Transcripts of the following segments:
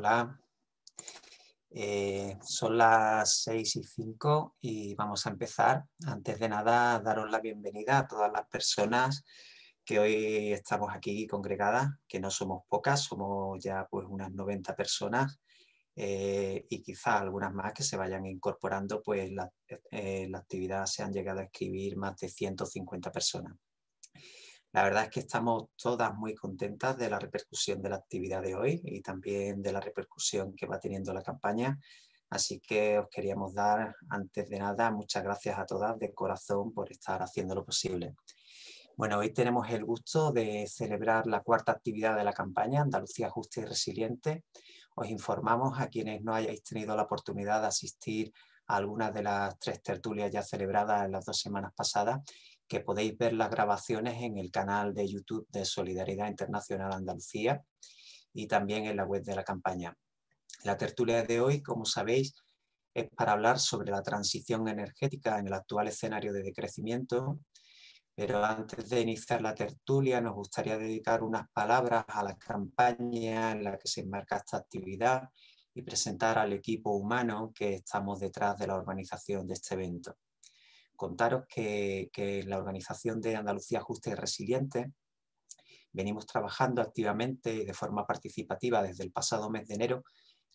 Hola. Eh, son las 6 y 5 y vamos a empezar. Antes de nada, daros la bienvenida a todas las personas que hoy estamos aquí congregadas, que no somos pocas, somos ya pues unas 90 personas eh, y quizá algunas más que se vayan incorporando, pues la, eh, la actividad se han llegado a escribir más de 150 personas. La verdad es que estamos todas muy contentas de la repercusión de la actividad de hoy y también de la repercusión que va teniendo la campaña. Así que os queríamos dar, antes de nada, muchas gracias a todas de corazón por estar haciendo lo posible. Bueno, hoy tenemos el gusto de celebrar la cuarta actividad de la campaña Andalucía Justa y Resiliente. Os informamos a quienes no hayáis tenido la oportunidad de asistir a algunas de las tres tertulias ya celebradas en las dos semanas pasadas que podéis ver las grabaciones en el canal de YouTube de Solidaridad Internacional Andalucía y también en la web de la campaña. La tertulia de hoy, como sabéis, es para hablar sobre la transición energética en el actual escenario de decrecimiento, pero antes de iniciar la tertulia nos gustaría dedicar unas palabras a la campaña en la que se enmarca esta actividad y presentar al equipo humano que estamos detrás de la organización de este evento contaros que, en la organización de Andalucía Justa y Resiliente venimos trabajando activamente y de forma participativa desde el pasado mes de enero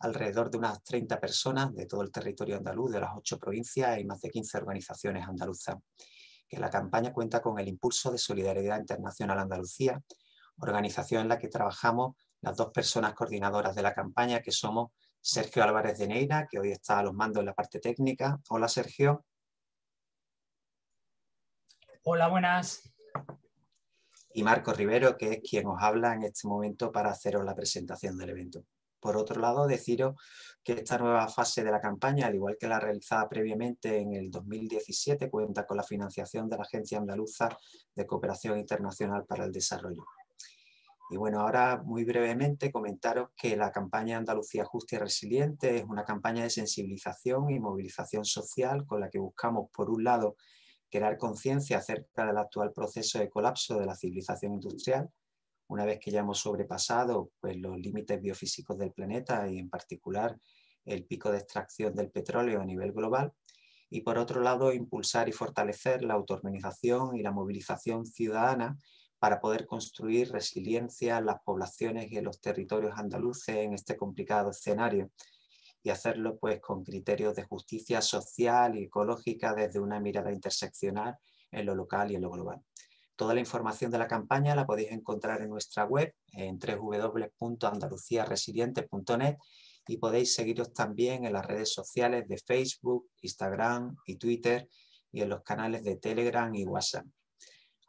alrededor de unas 30 personas de todo el territorio andaluz, de las ocho provincias y más de 15 organizaciones andaluzas. Que la campaña cuenta con el impulso de Solidaridad Internacional Andalucía, organización en la que trabajamos las dos personas coordinadoras de la campaña, que somos Sergio Álvarez de Neira, que hoy está a los mandos en la parte técnica. Hola Sergio. Hola, buenas. Y Marco Rivero, que es quien os habla en este momento para haceros la presentación del evento. Por otro lado, deciros que esta nueva fase de la campaña, al igual que la realizada previamente en el 2017, cuenta con la financiación de la Agencia Andaluza de Cooperación Internacional para el Desarrollo. Y bueno, ahora muy brevemente comentaros que la campaña Andalucía Justa y Resiliente es una campaña de sensibilización y movilización social con la que buscamos, por un lado, crear conciencia acerca del actual proceso de colapso de la civilización industrial, una vez que ya hemos sobrepasado pues, los límites biofísicos del planeta y en particular el pico de extracción del petróleo a nivel global, y por otro lado impulsar y fortalecer la autoorganización y la movilización ciudadana para poder construir resiliencia en las poblaciones y en los territorios andaluces en este complicado escenario y hacerlo pues con criterios de justicia social y ecológica desde una mirada interseccional en lo local y en lo global. Toda la información de la campaña la podéis encontrar en nuestra web en www.andaluciaresiliente.net y podéis seguiros también en las redes sociales de Facebook, Instagram y Twitter y en los canales de Telegram y WhatsApp.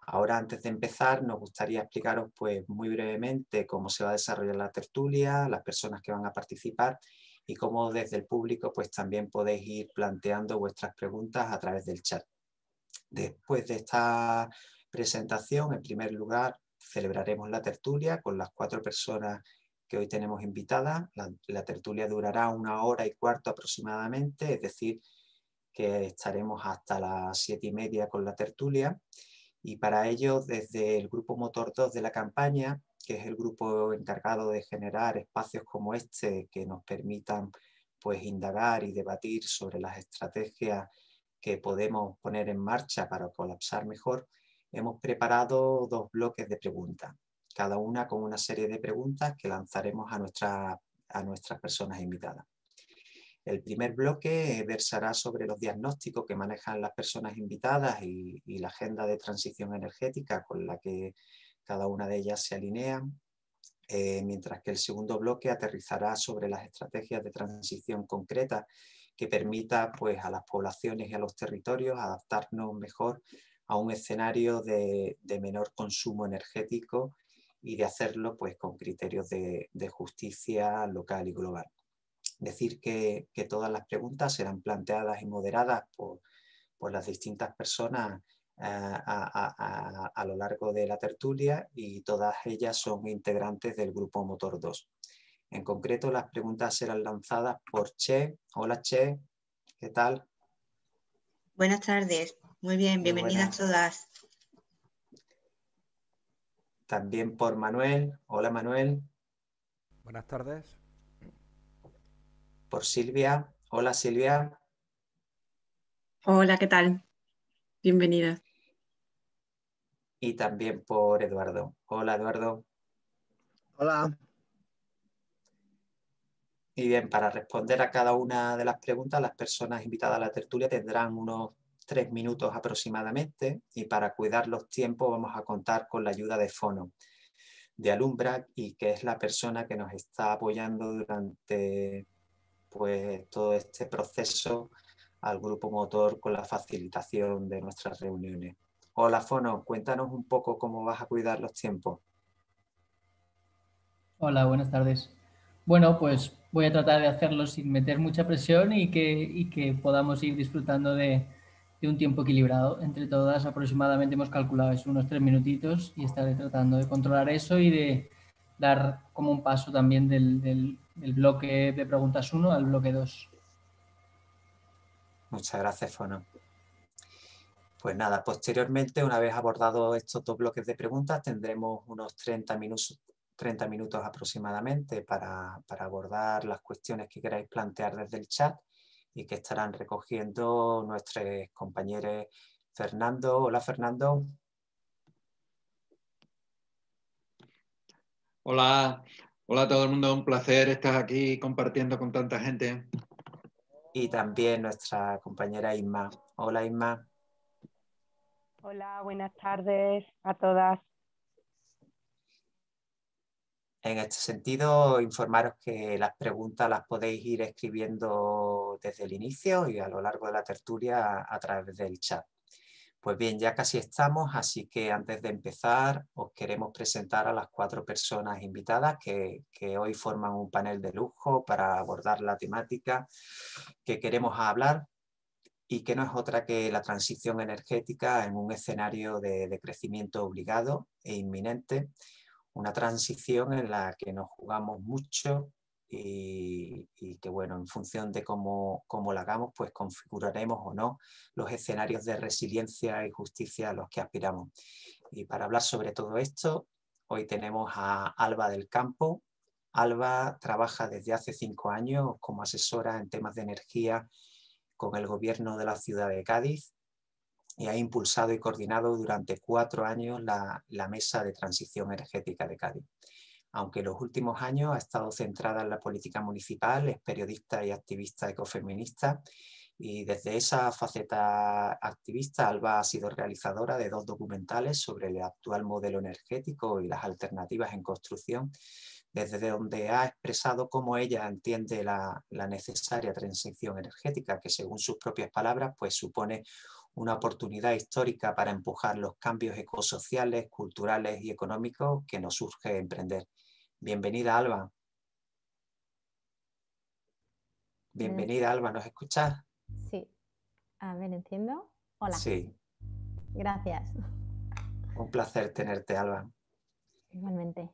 Ahora, antes de empezar, nos gustaría explicaros pues, muy brevemente cómo se va a desarrollar la tertulia, las personas que van a participar y cómo desde el público pues también podéis ir planteando vuestras preguntas a través del chat. Después de esta presentación, en primer lugar, celebraremos la tertulia con las cuatro personas que hoy tenemos invitadas. La, tertulia durará una hora y cuarto aproximadamente, es decir, que estaremos hasta las siete y media con la tertulia. Y para ello, desde el grupo Motor 2 de la campaña, que es el grupo encargado de generar espacios como este que nos permitan pues indagar y debatir sobre las estrategias que podemos poner en marcha para colapsar mejor, hemos preparado dos bloques de preguntas, cada una con una serie de preguntas que lanzaremos a, nuestra, a nuestras personas invitadas. El primer bloque versará sobre los diagnósticos que manejan las personas invitadas y, la agenda de transición energética con la que cada una de ellas se alinea, eh, mientras que el segundo bloque aterrizará sobre las estrategias de transición concreta que permita pues, a las poblaciones y a los territorios adaptarnos mejor a un escenario de, menor consumo energético y de hacerlo pues, con criterios de, justicia local y global. Decir que, todas las preguntas serán planteadas y moderadas por, por las distintas personas a, lo largo de la tertulia y todas ellas son integrantes del grupo Motor 2. En concreto, las preguntas serán lanzadas por Che. Hola Che, ¿qué tal? Buenas tardes, muy bien, bienvenidas todas. También por Manuel. Hola Manuel. Buenas tardes. Por Silvia. Hola Silvia. Hola, ¿qué tal? Bienvenida. Y también por Eduardo. Hola Eduardo. Hola. Y bien, para responder a cada una de las preguntas, las personas invitadas a la tertulia tendrán unos tres minutos aproximadamente y para cuidar los tiempos vamos a contar con la ayuda de Fono, de Alumbra y que es la persona que nos está apoyando durante pues, todo este proceso al grupo motor con la facilitación de nuestras reuniones. Hola Fono, cuéntanos un poco cómo vas a cuidar los tiempos. Hola, buenas tardes. Bueno, pues voy a tratar de hacerlo sin meter mucha presión y que, y que podamos ir disfrutando de, de un tiempo equilibrado. Entre todas, aproximadamente hemos calculado eso, unos tres minutitos y estaré tratando de controlar eso y de dar como un paso también del, del, bloque de preguntas 1 al bloque 2. Muchas gracias, Fono. Pues nada, posteriormente, una vez abordado estos dos bloques de preguntas, tendremos unos 30 minutos, 30 minutos aproximadamente para, para abordar las cuestiones que queráis plantear desde el chat y que estarán recogiendo nuestros compañeros Fernando. Hola Fernando. Hola, hola a todo el mundo, un placer estar aquí compartiendo con tanta gente. Y también nuestra compañera Isma. Hola Isma. Hola, buenas tardes a todas. En este sentido, informaros que las preguntas las podéis ir escribiendo desde el inicio y a lo largo de la tertulia a, través del chat. Pues bien, ya casi estamos, así que antes de empezar os queremos presentar a las cuatro personas invitadas que, que, hoy forman un panel de lujo para abordar la temática que queremos hablar y que no es otra que la transición energética en un escenario de, de crecimiento obligado e inminente una transición en la que nos jugamos mucho y, que bueno, en función de cómo, cómo, la hagamos, pues configuraremos o no los escenarios de resiliencia y justicia a los que aspiramos. Y para hablar sobre todo esto, hoy tenemos a Alba del Campo. Alba trabaja desde hace cinco años como asesora en temas de energía con el gobierno de la ciudad de Cádiz y ha impulsado y coordinado durante cuatro años la, Mesa de Transición Energética de Cádiz. Aunque en los últimos años ha estado centrada en la política municipal, es periodista y activista ecofeminista y desde esa faceta activista Alba ha sido realizadora de dos documentales sobre el actual modelo energético y las alternativas en construcción, desde donde ha expresado cómo ella entiende la, necesaria transición energética, que según sus propias palabras pues supone una oportunidad histórica para empujar los cambios ecosociales, culturales y económicos que nos surge emprender. Bienvenida, Alba. Bienvenida, Alba, ¿nos escuchas? Sí. A ver, entiendo. Hola. Sí. Gracias. Un placer tenerte, Alba. Igualmente.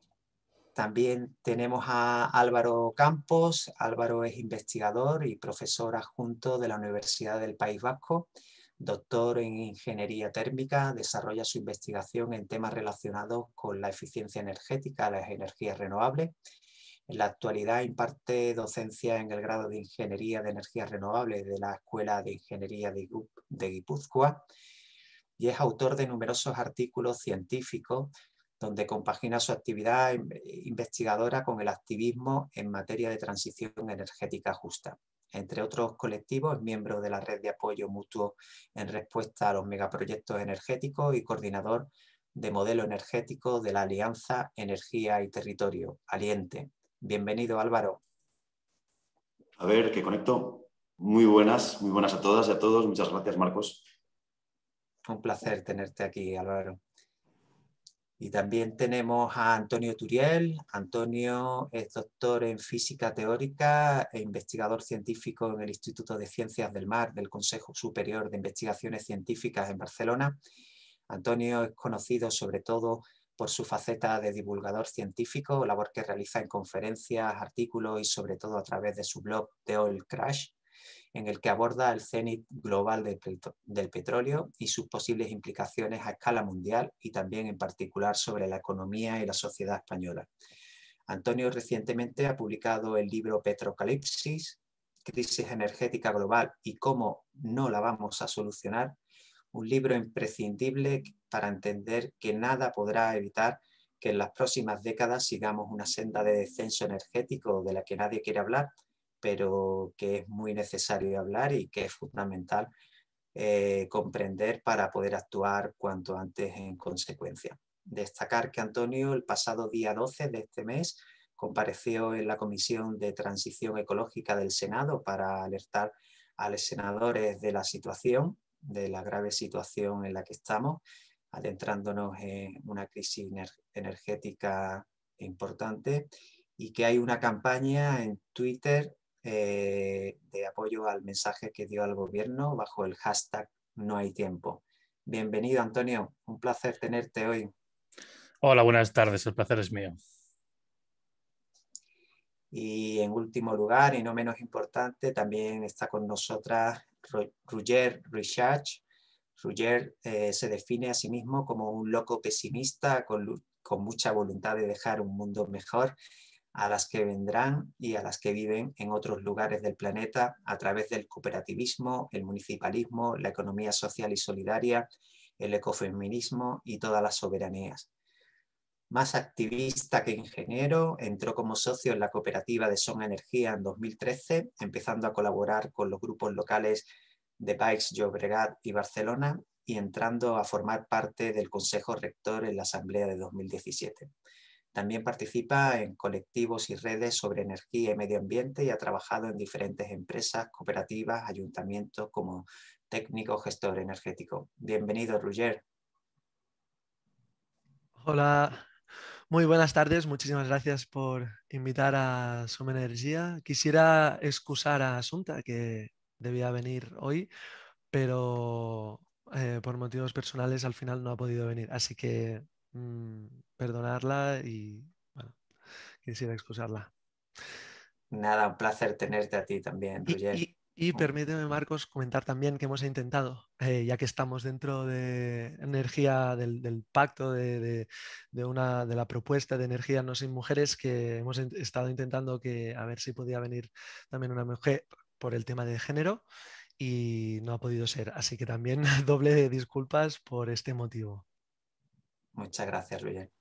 También tenemos a Álvaro Campos. Álvaro es investigador y profesor adjunto de la Universidad del País Vasco doctor en ingeniería térmica, desarrolla su investigación en temas relacionados con la eficiencia energética, las energías renovables. En la actualidad imparte docencia en el grado de Ingeniería de Energías Renovables de la Escuela de Ingeniería de Guipúzcoa y es autor de numerosos artículos científicos donde compagina su actividad investigadora con el activismo en materia de transición energética justa. Entre otros colectivos, es miembro de la red de apoyo mutuo en respuesta a los megaproyectos energéticos y coordinador de modelo energético de la Alianza Energía y Territorio, Aliente. Bienvenido, Álvaro. A ver, que conecto. Muy buenas, muy buenas a todas y a todos. Muchas gracias, Marcos. Un placer tenerte aquí, Álvaro. Y también tenemos a Antonio Turiel. Antonio es doctor en física teórica e investigador científico en el Instituto de Ciencias del Mar del Consejo Superior de Investigaciones Científicas en Barcelona. Antonio es conocido sobre todo por su faceta de divulgador científico, labor que realiza en conferencias, artículos y sobre todo a través de su blog The Oil Crash, en el que aborda el cenit global del, petróleo y sus posibles implicaciones a escala mundial y también en particular sobre la economía y la sociedad española. Antonio recientemente ha publicado el libro Petrocalipsis, crisis energética global y cómo no la vamos a solucionar, un libro imprescindible para entender que nada podrá evitar que en las próximas décadas sigamos una senda de descenso energético de la que nadie quiere hablar, pero que es muy necesario hablar y que es fundamental eh, comprender para poder actuar cuanto antes en consecuencia. Destacar que Antonio el pasado día 12 de este mes compareció en la Comisión de Transición Ecológica del Senado para alertar a los senadores de la situación, de la grave situación en la que estamos, adentrándonos en una crisis energética importante y que hay una campaña en Twitter eh, de apoyo al mensaje que dio al gobierno bajo el hashtag No hay tiempo. Bienvenido, Antonio. Un placer tenerte hoy. Hola, buenas tardes. El placer es mío. Y en último lugar, y no menos importante, también está con nosotras Roger Richard. Roger eh, se define a sí mismo como un loco pesimista con, con mucha voluntad de dejar un mundo mejor a las que vendrán y a las que viven en otros lugares del planeta a través del cooperativismo, el municipalismo, la economía social y solidaria, el ecofeminismo y todas las soberanías. Más activista que ingeniero, entró como socio en la cooperativa de Son Energía en 2013, empezando a colaborar con los grupos locales de Bikes Llobregat y Barcelona y entrando a formar parte del Consejo Rector en la Asamblea de 2017. También participa en colectivos y redes sobre energía y medio ambiente y ha trabajado en diferentes empresas, cooperativas, ayuntamientos como técnico gestor energético. Bienvenido, Roger. Hola, muy buenas tardes. Muchísimas gracias por invitar a Soma Energía. Quisiera excusar a Asunta, que debía venir hoy, pero eh, por motivos personales al final no ha podido venir. Así que Mm, perdonarla y bueno, quisiera excusarla. Nada, un placer tenerte a ti también, Roger. Y, permíteme, Marcos, comentar también que hemos intentado, eh, ya que estamos dentro de energía del, pacto, de, una, de la propuesta de energía no sin mujeres, que hemos estado intentando que a ver si podía venir también una mujer por el tema de género y no ha podido ser. Así que también doble disculpas por este motivo. Muchas gracias, Roger.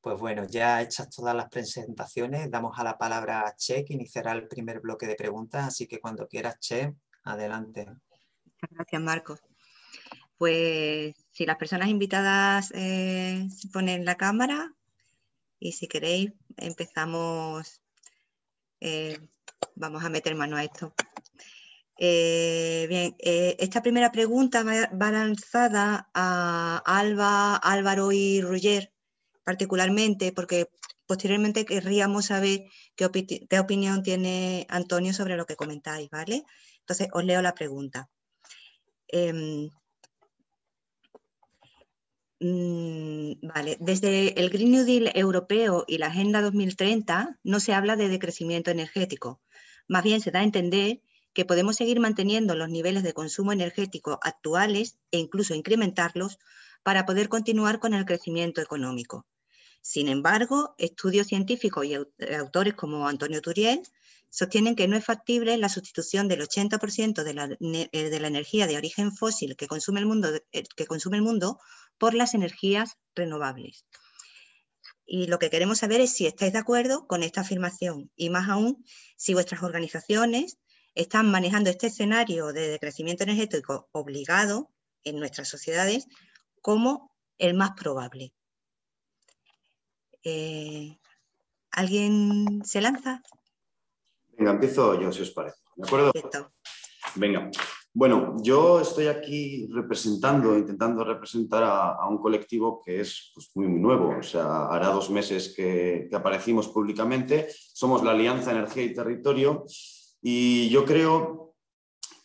Pues bueno, ya hechas todas las presentaciones, damos a la palabra a Che, que iniciará el primer bloque de preguntas, así que cuando quieras, Che, adelante. Gracias, Marcos. Pues si las personas invitadas eh, se ponen la cámara y si queréis empezamos, eh, vamos a meter mano a esto. Eh, bien, eh, esta primera pregunta va, lanzada a Alba, Álvaro y Roger, particularmente, porque posteriormente querríamos saber qué, opinión tiene Antonio sobre lo que comentáis, ¿vale? Entonces, os leo la pregunta. Em, mm, vale, desde el Green New Deal europeo y la Agenda 2030 no se habla de decrecimiento energético. Más bien se da a entender que podemos seguir manteniendo los niveles de consumo energético actuales e incluso incrementarlos para poder continuar con el crecimiento económico. Sin embargo, estudios científicos y autores como Antonio Turiel sostienen que no es factible la sustitución del 80% de la, eh, de la, energía de origen fósil eh, que consume el mundo por las energías renovables. Y lo que queremos saber es si estáis de acuerdo con esta afirmación y más aún si vuestras organizaciones están manejando este escenario de decrecimiento energético obligado en nuestras sociedades como el más probable. Eh, ¿Alguien se lanza? Venga, empiezo yo, si os parece. ¿De acuerdo? Venga. Bueno, yo estoy aquí representando, intentando representar a, un colectivo que es pues, muy, muy nuevo. O sea, hará dos meses que, que aparecimos públicamente. Somos la Alianza Energía y Territorio y yo creo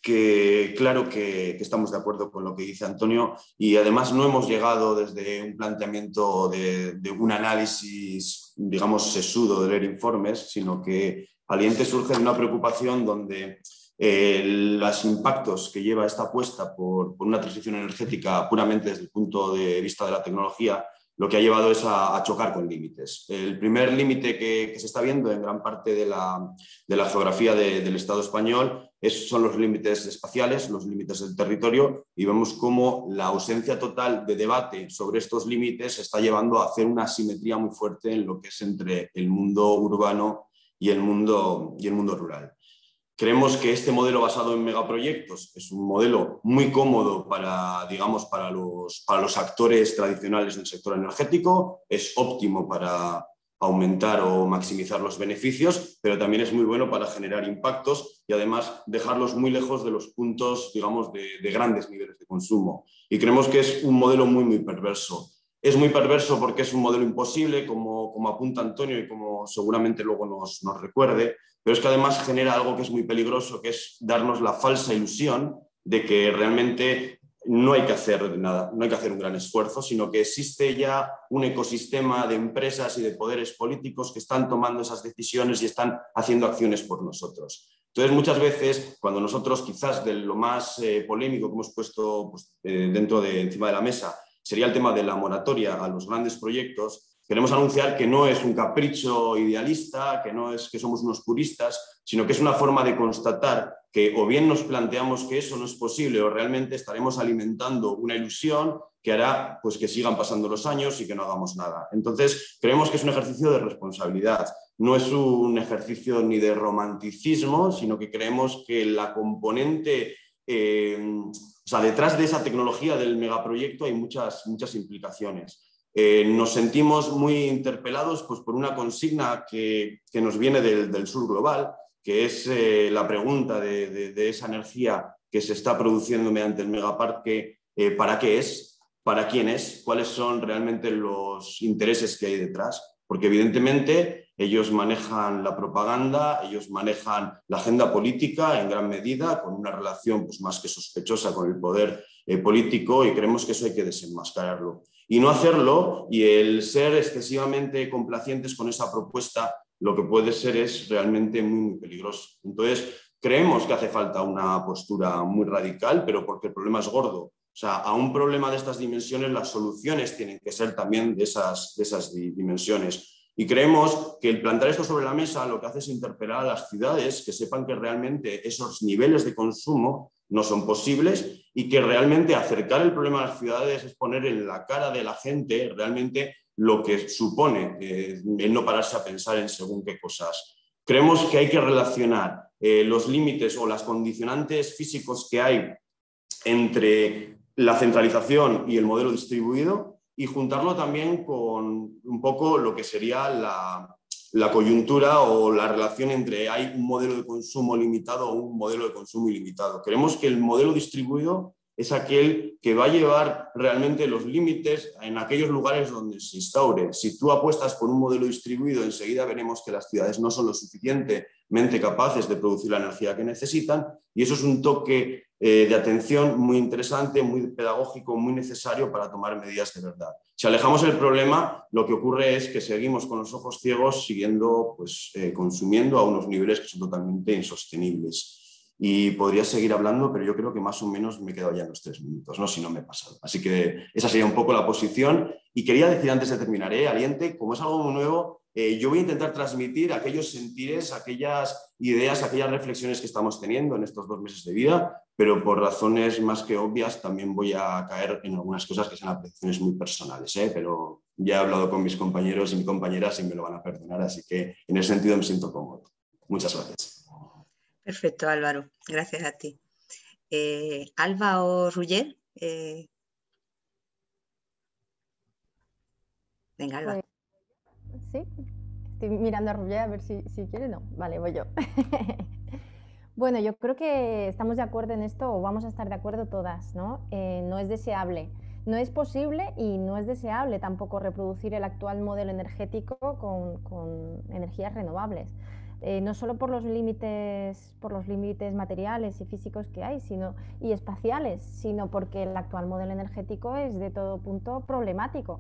que claro que, estamos de acuerdo con lo que dice Antonio y además no hemos llegado desde un planteamiento de, un análisis, digamos, sesudo de leer informes, sino que Valiente surge de una preocupación donde eh, los impactos que lleva esta apuesta por, una transición energética puramente desde el punto de vista de la tecnología lo que ha llevado es a, chocar con límites. El primer límite que, se está viendo en gran parte de la, geografía del Estado español es, son los límites espaciales, los límites del territorio, y vemos cómo la ausencia total de debate sobre estos límites está llevando a hacer una asimetría muy fuerte en lo que es entre el mundo urbano y el mundo, y el mundo rural. Creemos que este modelo basado en megaproyectos es un modelo muy cómodo para, digamos, para los, para los actores tradicionales del sector energético, es óptimo para aumentar o maximizar los beneficios, pero también es muy bueno para generar impactos y además dejarlos muy lejos de los puntos, digamos, de, grandes niveles de consumo. Y creemos que es un modelo muy, muy perverso. Es muy perverso porque es un modelo imposible, como, como apunta Antonio y como seguramente luego nos, recuerde, pero es que además genera algo que es muy peligroso, que es darnos la falsa ilusión de que realmente no hay que hacer nada, no hay que hacer un gran esfuerzo, sino que existe ya un ecosistema de empresas y de poderes políticos que están tomando esas decisiones y están haciendo acciones por nosotros. Entonces, muchas veces, cuando nosotros quizás de lo más eh, polémico que hemos puesto pues, eh, dentro de encima de la mesa sería el tema de la moratoria a los grandes proyectos, Queremos anunciar que no es un capricho idealista, que no es que somos unos puristas, sino que es una forma de constatar que o bien nos planteamos que eso no es posible o realmente estaremos alimentando una ilusión que hará pues, que sigan pasando los años y que no hagamos nada. Entonces, creemos que es un ejercicio de responsabilidad. No es un ejercicio ni de romanticismo, sino que creemos que la componente eh, sea, detrás de esa tecnología del megaproyecto hay muchas, muchas implicaciones. Eh, nos sentimos muy interpelados pues, por una consigna que, nos viene del, sur global, que es eh, la pregunta de, esa energía que se está produciendo mediante el megaparque, eh, ¿para qué es? ¿Para quién es? ¿Cuáles son realmente los intereses que hay detrás? Porque evidentemente ellos manejan la propaganda, ellos manejan la agenda política en gran medida, con una relación pues, más que sospechosa con el poder político y creemos que eso hay que desenmascararlo y no hacerlo y el ser excesivamente complacientes con esa propuesta, lo que puede ser es realmente muy, peligroso. Entonces, creemos que hace falta una postura muy radical, pero porque el problema es gordo. O sea, a un problema de estas dimensiones las soluciones tienen que ser también de esas, de esas dimensiones. Y creemos que el plantar esto sobre la mesa lo que hace es interpelar a las ciudades que sepan que realmente esos niveles de consumo no son posibles y que realmente acercar el problema a las ciudades es poner en la cara de la gente realmente lo que supone eh, el no pararse a pensar en según qué cosas. Creemos que hay que relacionar eh, los límites o las condicionantes físicos que hay entre la centralización y el modelo distribuido y juntarlo también con un poco lo que sería la, coyuntura o la relación entre hay un modelo de consumo limitado o un modelo de consumo ilimitado. Creemos que el modelo distribuido es aquel que va a llevar realmente los límites en aquellos lugares donde se instaure. Si tú apuestas por un modelo distribuido, enseguida veremos que las ciudades no son lo suficientemente capaces de producir la energía que necesitan y eso es un toque eh, de atención muy interesante, muy pedagógico, muy necesario para tomar medidas de verdad. Si alejamos el problema, lo que ocurre es que seguimos con los ojos ciegos siguiendo, pues, eh, consumiendo a unos niveles que son totalmente insostenibles. Y podría seguir hablando, pero yo creo que más o menos me he ya en los tres minutos, ¿no? si no me he pasado. Así que esa sería un poco la posición. Y quería decir antes de terminar, ¿eh? Aliente, como es algo muy nuevo, eh, yo voy a intentar transmitir aquellos sentires, aquellas ideas, aquellas reflexiones que estamos teniendo en estos dos meses de vida, pero por razones más que obvias también voy a caer en algunas cosas que son apreciaciones muy personales, ¿eh? pero ya he hablado con mis compañeros y mis compañeras y me lo van a perdonar, así que en ese sentido me siento cómodo. Muchas gracias. Perfecto, Álvaro. Gracias a ti. Eh, Alba o Ruyer. Venga, Alba. ¿Sí? Estoy mirando a Rubia a ver si, si quiere. No, vale, voy yo. bueno, yo creo que estamos de acuerdo en esto, o vamos a estar de acuerdo todas, ¿no? Eh, no es deseable. No es posible y no es deseable tampoco reproducir el actual modelo energético con, energías renovables. Eh, no solo por los límites por los límites materiales y físicos que hay sino y espaciales sino porque el actual modelo energético es de todo punto problemático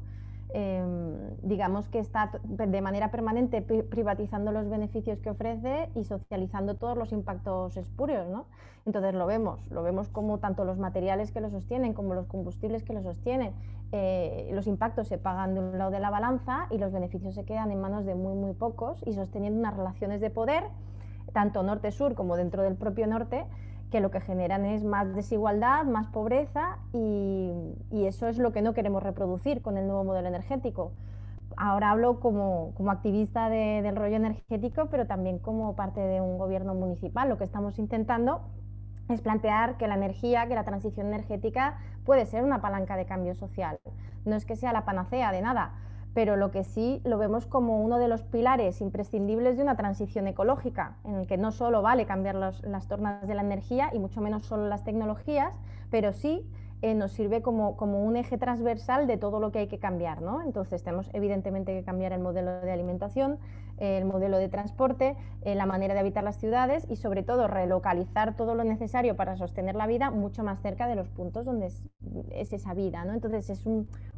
Em, digamos que está de manera permanente privatizando los beneficios que ofrece y socializando todos los impactos espurios. ¿no? Entonces lo vemos, lo vemos como tanto los materiales que lo sostienen como los combustibles que lo sostienen, eh, los impactos se pagan de un lado de la balanza y los beneficios se quedan en manos de muy, muy pocos y sosteniendo unas relaciones de poder, tanto norte-sur como dentro del propio norte, que lo que generan es más desigualdad, más pobreza y, eso es lo que no queremos reproducir con el nuevo modelo energético. Ahora hablo como, activista del rollo energético, pero también como parte de un gobierno municipal. Lo que estamos intentando es plantear que la energía, que la transición energética puede ser una palanca de cambio social. No es que sea la panacea de nada, pero lo que sí lo vemos como uno de los pilares imprescindibles de una transición ecológica, en el que no solo vale cambiar las tornas de la energía y mucho menos solo las tecnologías, pero sí eh, nos sirve como, como, un eje transversal de todo lo que hay que cambiar. ¿no? Entonces tenemos evidentemente que cambiar el modelo de alimentación, el modelo de transporte, eh, la manera de habitar las ciudades y sobre todo relocalizar todo lo necesario para sostener la vida mucho más cerca de los puntos donde es, es esa vida. ¿no? Entonces es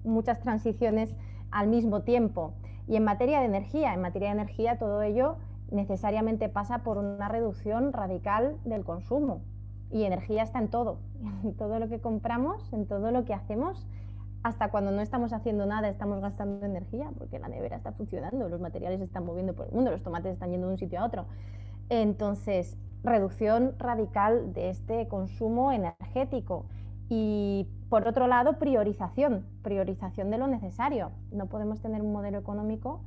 muchas transiciones al mismo tiempo. Y en materia de energía, en materia de energía todo ello necesariamente pasa por una reducción radical del consumo. Y energía está en todo, en todo lo que compramos, en todo lo que hacemos. Hasta cuando no estamos haciendo nada estamos gastando energía, porque la nevera está funcionando, los materiales se están moviendo por el mundo, los tomates están yendo de un sitio a otro. Entonces, reducción radical de este consumo energético. Y por otro lado, priorización, priorización de lo necesario. No podemos tener un modelo económico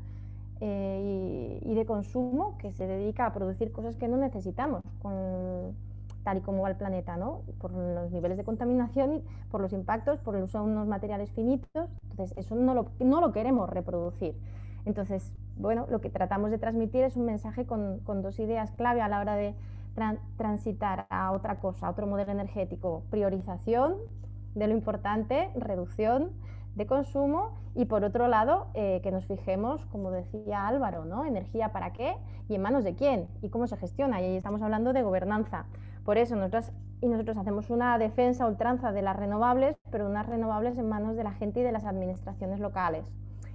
eh, y, de consumo que se dedica a producir cosas que no necesitamos, tal y como va el planeta, ¿no? por los niveles de contaminación, por los impactos, por el uso de unos materiales finitos. Entonces, eso no lo, no lo queremos reproducir. Entonces, bueno, lo que tratamos de transmitir es un mensaje con, con dos ideas clave a la hora de transitar a otra cosa, a otro modelo energético. Priorización de lo importante, reducción de consumo y por otro lado eh, que nos fijemos, como decía Álvaro, ¿no? energía para qué y en manos de quién y cómo se gestiona. Y ahí estamos hablando de gobernanza. Por eso nosotros, y nosotros hacemos una defensa ultranza de las renovables, pero unas renovables en manos de la gente y de las administraciones locales.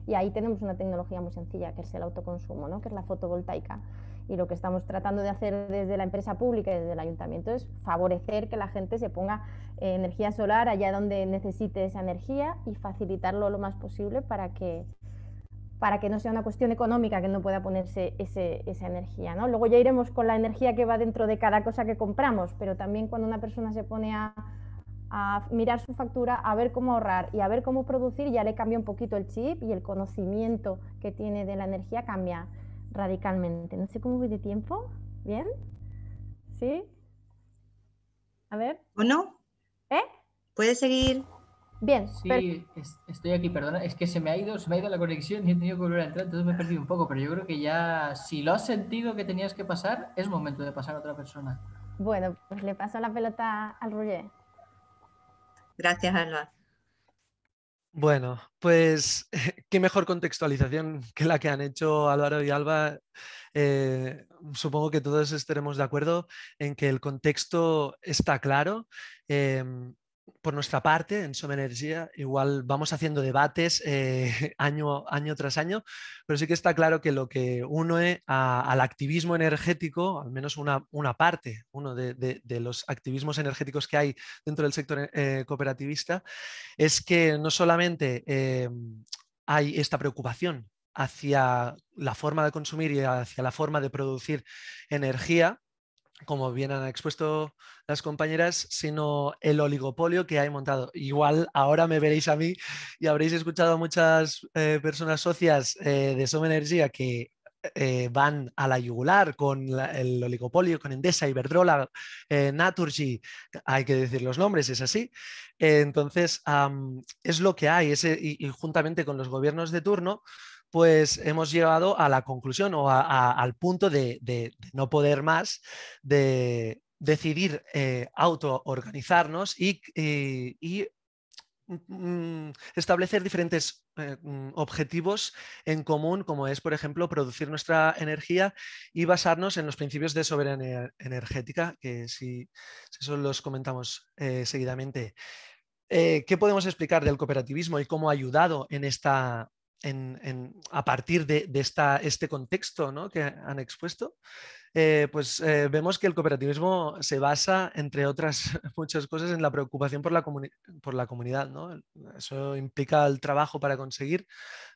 Y ahí tenemos una tecnología muy sencilla, que es el autoconsumo, ¿no? que es la fotovoltaica. Y lo que estamos tratando de hacer desde la empresa pública y desde el ayuntamiento es favorecer que la gente se ponga eh, energía solar allá donde necesite esa energía y facilitarlo lo más posible para que, para que no sea una cuestión económica que no pueda ponerse esa energía. ¿no? Luego ya iremos con la energía que va dentro de cada cosa que compramos, pero también cuando una persona se pone a, a mirar su factura, a ver cómo ahorrar y a ver cómo producir, ya le cambia un poquito el chip y el conocimiento que tiene de la energía cambia radicalmente. No sé cómo voy de tiempo. ¿Bien? ¿Sí? A ver. ¿O no? ¿Eh? ¿Puedes seguir? Bien. Sí, estoy aquí, perdona. Es que se me ha ido, se me ha ido la conexión y he tenido que volver a entrar, entonces me he perdido un poco, pero yo creo que ya, si lo has sentido que tenías que pasar, es momento de pasar a otra persona. Bueno, pues le paso la pelota al Roger. Gracias, Alba. Bueno, pues qué mejor contextualización que la que han hecho Álvaro y Alba. Eh, supongo que todos estaremos de acuerdo en que el contexto está claro. Em, por nuestra parte, en Soma Energía, igual vamos haciendo debates eh, año, año tras año, pero sí que está claro que lo que une al activismo energético, al menos una, una parte, uno de, los activismos energéticos que hay dentro del sector eh, cooperativista, es que no solamente eh, hay esta preocupación hacia la forma de consumir y hacia la forma de producir energía, como bien han expuesto las compañeras, sino el oligopolio que hay montado. Igual ahora me veréis a mí y habréis escuchado a muchas eh, personas socias eh, de Soma Energía que eh, van a la yugular con el oligopolio, con Endesa, Iberdrola, Naturgy, hay que decir los nombres, es así. entonces, es lo que hay, y juntamente con los gobiernos de turno, pues hemos llegado a la conclusión o al punto de, no poder más, de decidir eh, autoorganizarnos y, y, mm, establecer diferentes eh, mm, objetivos en común, como es, por ejemplo, producir nuestra energía y basarnos en los principios de soberanía energética, que si, eso los comentamos eh, seguidamente. ¿Qué podemos explicar del cooperativismo y cómo ha ayudado en esta, a partir de, esta, este contexto ¿no? que han expuesto, eh, pues eh, vemos que el cooperativismo se basa, entre otras muchas cosas, en la preocupación por la, por la comunidad. ¿no? Eso implica el trabajo para conseguir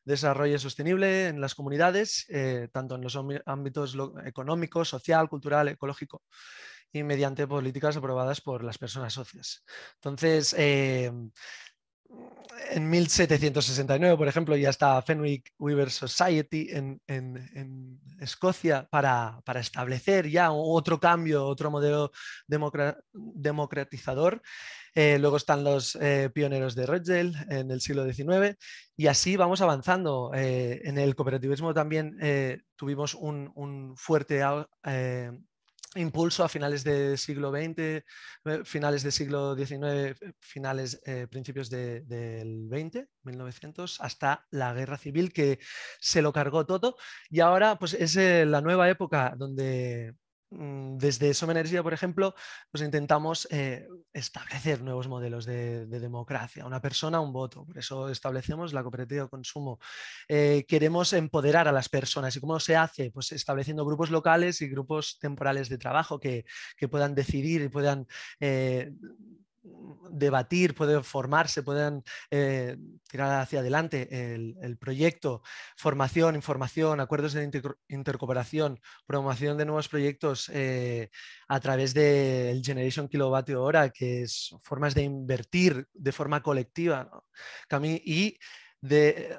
desarrollo sostenible en las comunidades, eh, tanto en los ámbitos económico, social, cultural, ecológico y mediante políticas aprobadas por las personas socias. Entonces, en 1769, por ejemplo, ya está Fenwick Weaver Society en, Escocia para, establecer ya otro cambio, otro modelo democratizador. Eh, luego están los eh, pioneros de Rochdale en el siglo XIX y así vamos avanzando. Eh, en el cooperativismo también tuvimos un, un fuerte impulso a finales del siglo XX, finales del siglo XIX, finales, principios del 20, 1900, hasta la guerra civil que se lo cargó todo. Y ahora pues es eh, la nueva época donde desde Soma Energía, por ejemplo, pues intentamos eh, establecer nuevos modelos de, democracia, una persona, un voto. Por eso establecemos la cooperativa de consumo. Eh, queremos empoderar a las personas. ¿Y cómo se hace? Pues estableciendo grupos locales y grupos temporales de trabajo que, puedan decidir y puedan eh, debatir, pueden formarse, pueden eh, tirar hacia adelante el, proyecto, formación, información, acuerdos de intercooperación, promoción de nuevos proyectos eh, a través del Generation Kilovatio Hora, que es formas de invertir de forma colectiva y de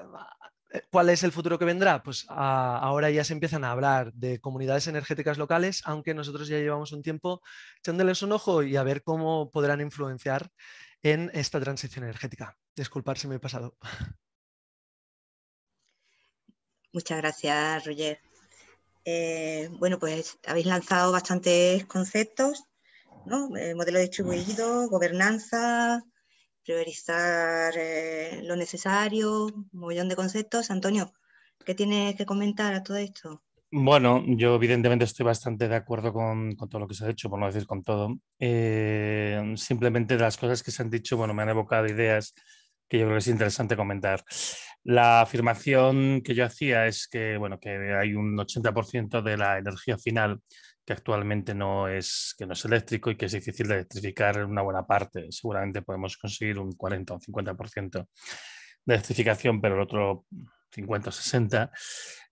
¿Cuál es el futuro que vendrá? Pues ah, ahora ya se empiezan a hablar de comunidades energéticas locales, aunque nosotros ya llevamos un tiempo echándoles un ojo y a ver cómo podrán influenciar en esta transición energética. Disculpar si me he pasado. Muchas gracias, Roger. Eh, bueno, pues habéis lanzado bastantes conceptos, ¿no? Eh, modelo distribuido, gobernanza, priorizar eh, lo necesario, un montón de conceptos. Antonio, ¿qué tienes que comentar a todo esto? Bueno, yo evidentemente estoy bastante de acuerdo con, todo lo que se ha dicho, por no decir con todo. Eh, simplemente de las cosas que se han dicho, bueno, me han evocado ideas que yo creo que es interesante comentar. La afirmación que yo hacía es que, bueno, que hay un 80% de la energía final que actualmente no es, que no es eléctrico y que es difícil de electrificar una buena parte. Seguramente podemos conseguir un 40 o 50% de electrificación, pero el otro 50 o 60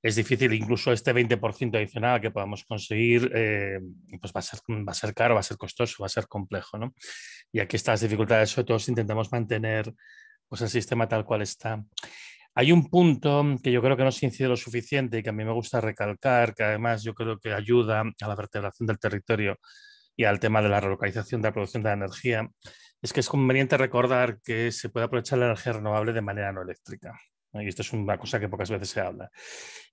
es difícil. Incluso este 20% adicional que podamos conseguir, eh, pues va a, ser, caro, va a ser costoso, va a ser complejo. ¿no? Y aquí estas dificultades, sobre todo, intentamos mantener pues, el sistema tal cual está. Hay un punto que yo creo que no se incide lo suficiente y que a mí me gusta recalcar, que además yo creo que ayuda a la vertebración del territorio y al tema de la relocalización de la producción de la energía, es que es conveniente recordar que se puede aprovechar la energía renovable de manera no eléctrica. Y esto es una cosa que pocas veces se habla.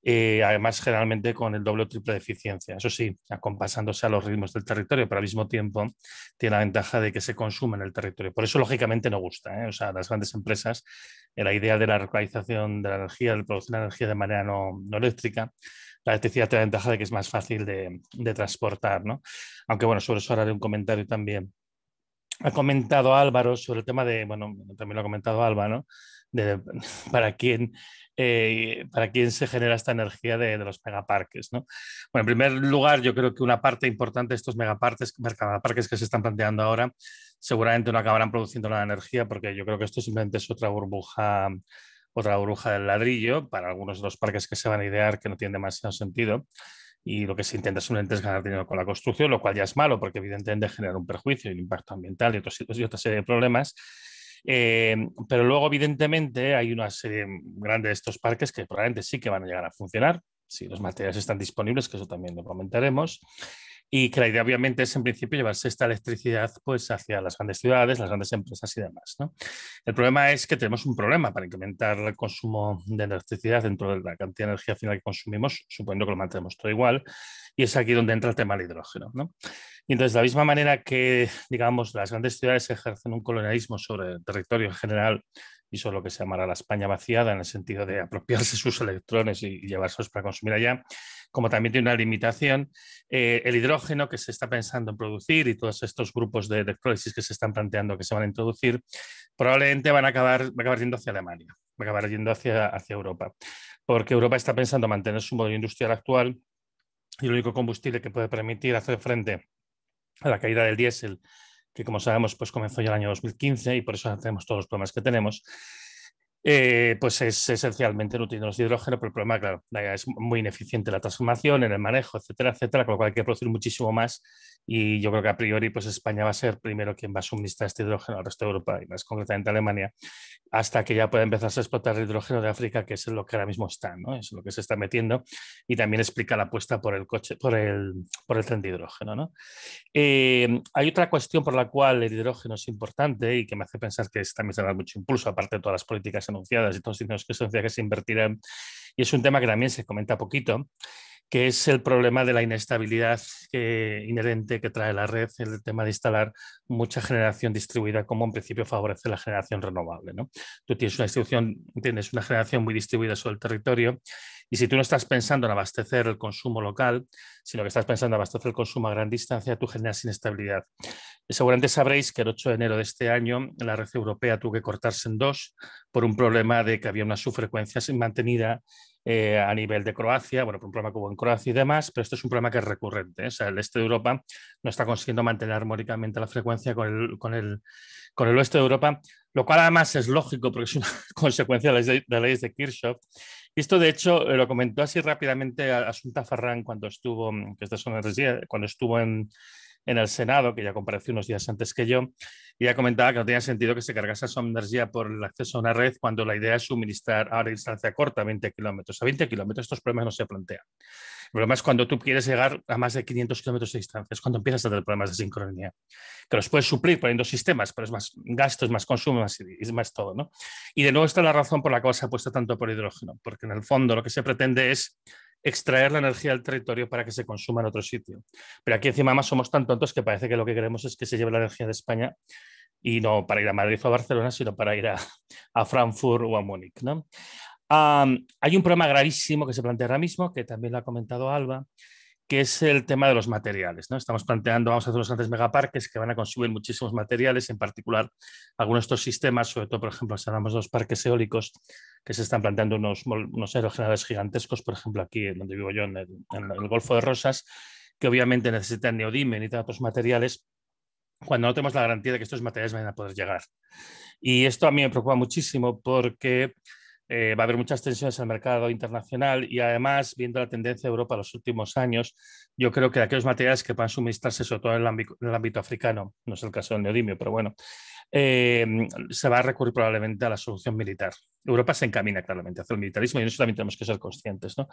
Eh, además, generalmente con el doble o triple de eficiencia. Eso sí, acompasándose a los ritmos del territorio, pero al mismo tiempo tiene la ventaja de que se consume en el territorio. Por eso, lógicamente, no gusta. ¿eh? O sea, las grandes empresas, la idea de la localización de la energía, de producir la energía de manera no, eléctrica, la electricidad tiene la ventaja de que es más fácil de, transportar. ¿no? Aunque, bueno, sobre eso haré un comentario también. Ha comentado Álvaro sobre el tema de, bueno, también lo ha comentado Alba, ¿no? para, quién, eh, para quién se genera esta energía de, los megaparques. ¿no? Bueno, en primer lugar, yo creo que una parte importante de estos megaparques, megaparques que se están planteando ahora seguramente no acabarán produciendo la energía porque yo creo que esto simplemente es otra burbuja otra burbuja del ladrillo para algunos de los parques que se van a idear que no tienen demasiado sentido y lo que se intenta simplemente es ganar dinero con la construcción, lo cual ya es malo porque evidentemente genera un perjuicio y un impacto ambiental y, otros, y otra serie de problemas. Eh, pero luego, evidentemente, hay una serie grande de estos parques que probablemente sí que van a llegar a funcionar, si los materiales están disponibles, que eso también lo comentaremos. Y que la idea, obviamente, es en principio llevarse esta electricidad pues, hacia las grandes ciudades, las grandes empresas y demás. ¿no? El problema es que tenemos un problema para incrementar el consumo de electricidad dentro de la cantidad de energía final que consumimos, suponiendo que lo mantenemos todo igual, y es aquí donde entra el tema del hidrógeno. ¿no? Y entonces, de la misma manera que, digamos, las grandes ciudades ejercen un colonialismo sobre el territorio en general y sobre lo que se llamará la España vaciada, en el sentido de apropiarse sus electrones y, llevárselos para consumir allá, como también tiene una limitación, eh, el hidrógeno que se está pensando en producir y todos estos grupos de electrólisis que se están planteando que se van a introducir, probablemente van a acabar, acabar yendo hacia Alemania, va a acabar yendo hacia, hacia Europa, porque Europa está pensando mantener su modelo industrial actual y el único combustible que puede permitir hacer frente a la caída del diésel que como sabemos pues comenzó ya el año 2015 y por eso tenemos todos los problemas que tenemos, eh, pues es esencialmente no tiene los hidrógeno, pero el problema, claro, es muy ineficiente la transformación, en el manejo, etcétera, etcétera, con lo cual hay que producir muchísimo más y yo creo que a priori pues España va a ser primero quien va a suministrar este hidrógeno al resto de Europa y más concretamente Alemania, hasta que ya pueda empezarse a explotar el hidrógeno de África, que es lo que ahora mismo está, ¿no? es lo que se está metiendo y también explica la apuesta por el coche, por el, por el tren de hidrógeno. ¿no? Eh, hay otra cuestión por la cual el hidrógeno es importante y que me hace pensar que también se da mucho impulso, aparte de todas las políticas anunciadas y todos los dineros que se invertirán, y es un tema que también se comenta poquito, que es el problema de la inestabilidad inherente que trae la red, el tema de instalar mucha generación distribuida, como en principio favorece la generación renovable. ¿no? Tú tienes una distribución, tienes una generación muy distribuida sobre el territorio y si tú no estás pensando en abastecer el consumo local, sino que estás pensando en abastecer el consumo a gran distancia, tú generas inestabilidad. Y seguramente sabréis que el 8 de enero de este año la red europea tuvo que cortarse en dos por un problema de que había una subfrecuencia mantenida eh, a nivel de Croacia, bueno, por un problema que hubo en Croacia y demás, pero esto es un problema que es recurrente. ¿eh? O sea, el este de Europa no está consiguiendo mantener armónicamente la frecuencia con el, con el, con el oeste de Europa, lo cual además es lógico porque es una consecuencia de las leyes de Kirchhoff y esto, de hecho, lo comentó así rápidamente Asunta Farrán cuando estuvo, mm, que cuando estuvo en, en el Senado, que ya compareció unos días antes que yo, y ya comentaba que no tenía sentido que se cargase su energía por el acceso a una red cuando la idea es suministrar a una distancia corta, 20 kilómetros. A 20 kilómetros estos problemas no se plantean. El problema es cuando tú quieres llegar a más de 500 kilómetros de distancia, es cuando empiezas a tener problemas de sincronía, que los puedes suplir poniendo sistemas, pero es más gasto, es más consumo, más, es más todo. ¿no? Y de nuevo está la razón por la cual se ha puesto tanto por hidrógeno, porque en el fondo lo que se pretende es extraer la energía del territorio para que se consuma en otro sitio. Pero aquí encima más somos tan tontos que parece que lo que queremos es que se lleve la energía de España y no para ir a Madrid o a Barcelona, sino para ir a, Frankfurt o a Múnich. ¿no? hay un problema gravísimo que se plantea ahora mismo, que también lo ha comentado Alba, que es el tema de los materiales. ¿no? Estamos planteando, vamos a hacer unos grandes megaparques que van a consumir muchísimos materiales, en particular algunos de estos sistemas, sobre todo, por ejemplo, si hablamos de los parques eólicos, que se están planteando unos, unos aerogeneradores gigantescos, por ejemplo, aquí donde vivo yo, en el, Golfo de Rosas, que obviamente necesitan neodime, necesitan otros materiales, cuando no tenemos la garantía de que estos materiales van a poder llegar. Y esto a mí me preocupa muchísimo porque eh, va a haber muchas tensiones en el mercado internacional y además, viendo la tendencia de Europa en los últimos años, yo creo que aquellos materiales que puedan suministrarse, sobre todo en el ámbito, africano, no es el caso del neodimio, pero bueno, eh, se va a recurrir probablemente a la solución militar. Europa se encamina claramente hacia el militarismo y en eso también tenemos que ser conscientes. ¿no?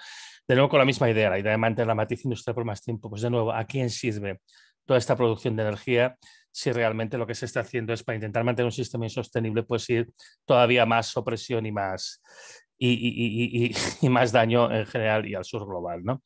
De nuevo, con la misma idea, la idea de mantener la matriz industrial por más tiempo, pues de nuevo, ¿a quién sirve toda esta producción de energía si realmente lo que se está haciendo es para intentar mantener un sistema insostenible, pues ir todavía más opresión y más, y, más daño en general y al sur global. ¿no?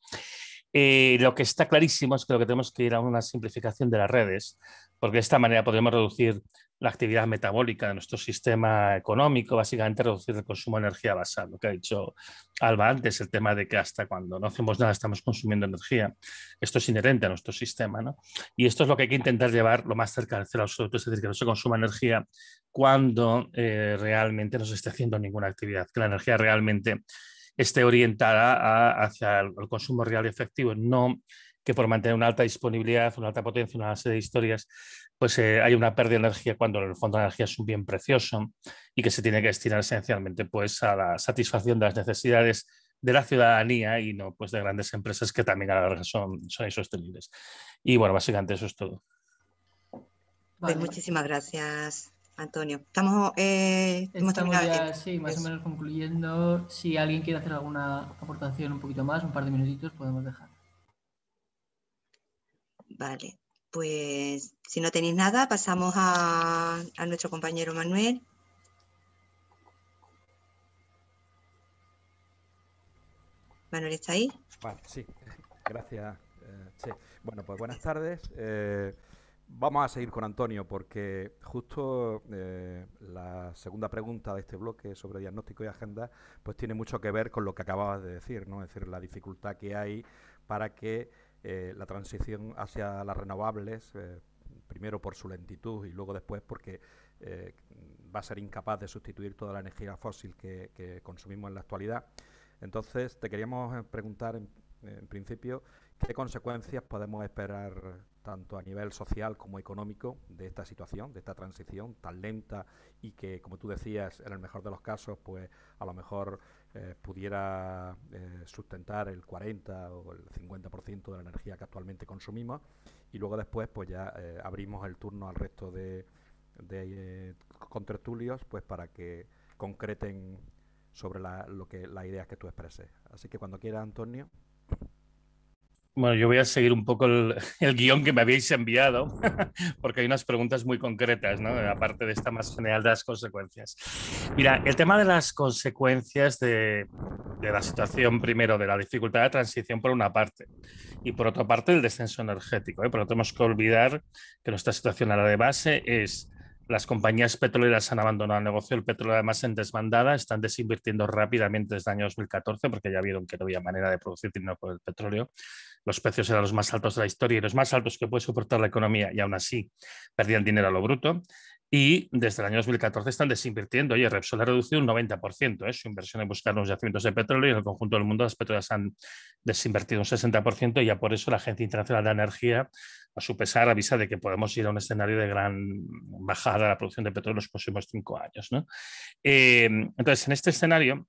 Eh, lo que está clarísimo es que lo que tenemos que ir a una simplificación de las redes, porque de esta manera podremos reducir la actividad metabólica de nuestro sistema económico, básicamente reducir el consumo de energía basal, lo que ha dicho Alba antes, el tema de que hasta cuando no hacemos nada estamos consumiendo energía. Esto es inherente a nuestro sistema, ¿no? Y esto es lo que hay que intentar llevar lo más cerca del cero absoluto, es decir, que no se consuma energía cuando eh, realmente no se esté haciendo ninguna actividad, que la energía realmente esté orientada hacia el, el consumo real y efectivo, no que por mantener una alta disponibilidad, una alta potencia, una serie de historias, pues eh, hay una pérdida de energía cuando en el fondo la energía es un bien precioso y que se tiene que destinar esencialmente pues, a la satisfacción de las necesidades de la ciudadanía y no pues, de grandes empresas que también a la larga son, son insostenibles. Y bueno, básicamente eso es todo. Pues muchísimas gracias, Antonio. Estamos, eh, Estamos ya, sí, más o menos concluyendo. Si alguien quiere hacer alguna aportación un poquito más, un par de minutitos, podemos dejar. Vale. Pues si no tenéis nada, pasamos a, nuestro compañero Manuel. Manuel, ¿está ahí? Vale, sí, gracias. Eh, Bueno, pues buenas tardes. Eh, vamos a seguir con Antonio porque justo eh, la segunda pregunta de este bloque sobre diagnóstico y agenda pues tiene mucho que ver con lo que acababas de decir, ¿no? Es decir, la dificultad que hay para que eh, la transición hacia las renovables, primero por su lentitud y luego después porque va a ser incapaz de sustituir toda la energía fósil que, consumimos en la actualidad. Entonces, te queríamos preguntar en principio ¿Qué consecuencias podemos esperar tanto a nivel social como económico de esta situación, de esta transición tan lenta y que, como tú decías, en el mejor de los casos, pues a lo mejor eh, pudiera eh, sustentar el 40 o el 50% de la energía que actualmente consumimos y luego después pues ya eh, abrimos el turno al resto de, de contratulios pues para que concreten sobre la, lo que las ideas que tú expreses. Así que cuando quiera, Antonio. Bueno, yo voy a seguir un poco el, guion que me habéis enviado, porque hay unas preguntas muy concretas, ¿no? aparte de esta más general de las consecuencias. Mira, el tema de las consecuencias de, de la situación, primero, de la dificultad de transición por una parte, y por otra parte, el descenso energético. ¿eh? Pero no tenemos que olvidar que nuestra situación a la de base es las compañías petroleras han abandonado el negocio del petróleo además en desbandada, están desinvirtiendo rápidamente desde el año 2014 porque ya vieron que no había manera de producir dinero por el petróleo. Los precios eran los más altos de la historia y los más altos que puede soportar la economía y aún así perdían dinero a lo bruto. Y desde el año 2014 están desinvirtiendo. Oye, Repsol ha reducido un 90% ¿eh? su inversión en buscar los yacimientos de petróleo y en el conjunto del mundo las petroleras han desinvertido un 60% y ya por eso la Agencia Internacional de Energía, a su pesar, avisa de que podemos ir a un escenario de gran bajada de la producción de petróleo en los próximos cinco años. Eh, entonces, en este escenario,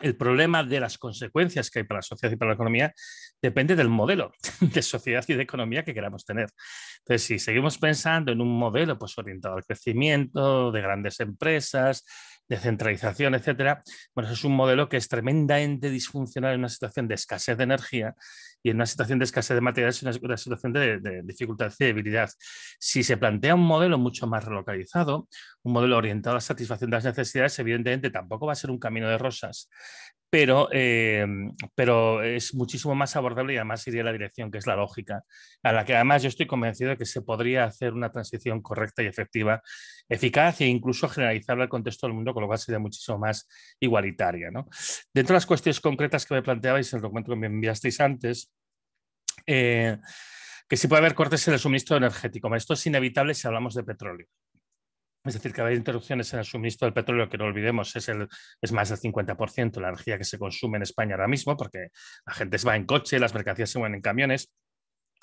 el problema de las consecuencias que hay para la sociedad y para la economía depende del modelo de sociedad y de economía que queramos tener. Entonces, si seguimos pensando en un modelo pues, orientado al crecimiento, de grandes empresas, de centralización, etcétera, bueno, es un modelo que es tremendamente disfuncional en una situación de escasez de energía y en una situación de escasez de materiales y una, situación de, dificultad y debilidad. Si se plantea un modelo mucho más relocalizado, un modelo orientado a la satisfacción de las necesidades, evidentemente tampoco va a ser un camino de rosas, pero, eh, pero es muchísimo más abordable y además iría la dirección que es la lógica, a la que además yo estoy convencido de que se podría hacer una transición correcta y efectiva, eficaz e incluso generalizable al contexto del mundo, con lo cual sería muchísimo más igualitaria. Dentro de las cuestiones concretas que me planteabais en el documento que me enviasteis antes, eh, que si puede haber cortes en el suministro energético. Esto es inevitable si hablamos de petróleo. Es decir, que haber interrupciones en el suministro del petróleo, que no olvidemos, es, el, es más del 50% la energía que se consume en España ahora mismo, porque la gente va en coche, las mercancías se mueven en camiones,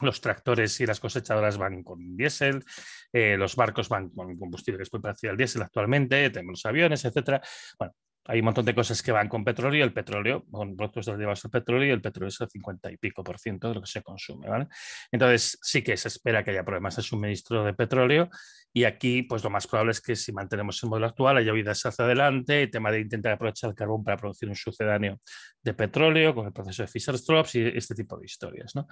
los tractores y las cosechadoras van con diésel, eh, los barcos van con combustible que es muy parecido al diésel actualmente, tenemos los aviones, etcétera. Bueno, hay un montón de cosas que van con petróleo, el petróleo, con productos derivados del petróleo, y el petróleo es el 50 y pico por ciento de lo que se consume. ¿vale? Entonces, sí que se espera que haya problemas de suministro de petróleo y aquí, pues lo más probable es que si mantenemos el modelo actual, haya vidas hacia adelante, el tema de intentar aprovechar el carbón para producir un sucedáneo de petróleo, con el proceso de Fischer-Tropsch y este tipo de historias. ¿no?